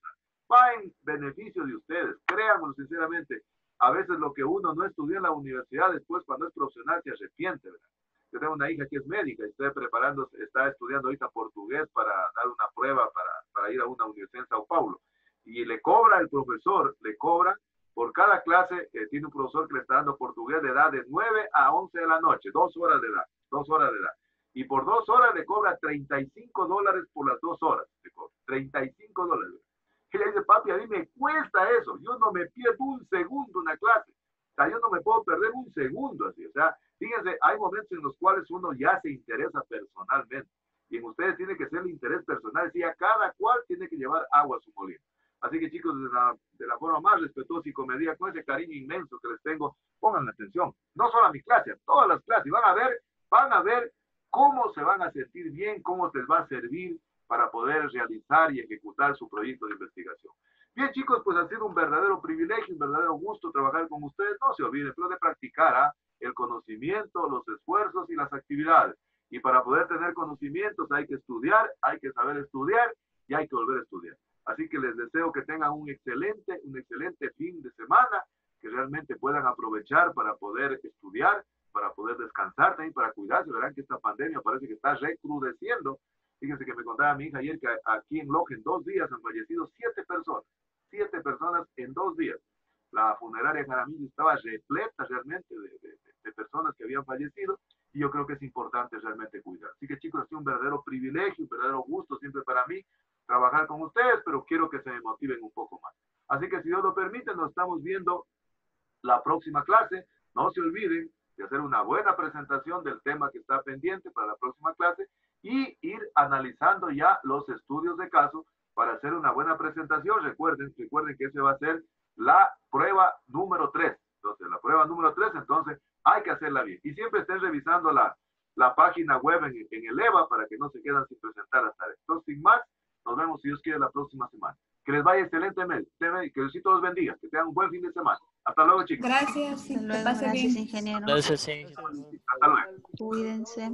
S1: va en beneficio de ustedes. Créanmelo sinceramente, a veces lo que uno no estudió en la universidad, después cuando es profesional se arrepiente, ¿verdad? Yo tengo una hija que es médica está preparando, está estudiando ahorita portugués para dar una prueba para, para ir a una universidad en Sao Paulo. Y le cobra el profesor, le cobra por cada clase, tiene un profesor que le está dando portugués de edad de 9 a 11 de la noche, dos horas de edad, dos horas de edad. Y por dos horas le cobra 35 dólares por las dos horas. Le cobra, 35 dólares. Y le dice, papi, a mí me cuesta eso. Yo no me pierdo un segundo una clase. O sea, yo no me puedo perder un segundo así. O sea, fíjense, hay momentos en los cuales uno ya se interesa personalmente. Y en ustedes tiene que ser el interés personal. Y cada cual tiene que llevar agua a su molino. Así que chicos, de la, forma más respetuosa y comedida, con ese cariño inmenso que les tengo, pongan atención. No solo a mi clase, a todas las clases. Van a ver, van a ver cómo se van a sentir bien, cómo les va a servir para poder realizar y ejecutar su proyecto de investigación. Bien, chicos, pues ha sido un verdadero privilegio, un verdadero gusto trabajar con ustedes. No se olviden, pero de practicar ¿ah? el conocimiento, los esfuerzos y las actividades. Y para poder tener conocimientos hay que estudiar, hay que saber estudiar y hay que volver a estudiar. Así que les deseo que tengan un excelente, un excelente fin de semana, que realmente puedan aprovechar para poder estudiar, para poder descansar también, para cuidarse. Verán que esta pandemia parece que está recrudeciendo Fíjense que me contaba mi hija ayer que aquí en Loja en dos días han fallecido siete personas. Siete personas en dos días. La funeraria Jaramillo estaba repleta realmente de, personas que habían fallecido y yo creo que es importante realmente cuidar. Así que chicos, ha sido un verdadero privilegio, un verdadero gusto siempre para mí trabajar con ustedes, pero quiero que se me motiven un poco más. Así que si Dios lo permite, nos estamos viendo la próxima clase. No se olviden de hacer una buena presentación del tema que está pendiente para la próxima clase y ir analizando ya los estudios de caso para hacer una buena presentación. Recuerden, recuerden que ese va a ser la prueba número 3. Entonces, la prueba número 3, entonces hay que hacerla bien. Y siempre estén revisando la, la página web en, en el EVA para que no se quedan sin presentar hasta Entonces, sin más, nos vemos si Dios quiere la próxima semana. Que les vaya excelentemente. Que Dios los bendiga. Que tengan un buen fin de semana. Hasta luego, chicos.
S20: Gracias. Hasta luego. Gracias, ingeniero.
S18: Gracias, sí.
S1: Hasta luego.
S20: Cuídense.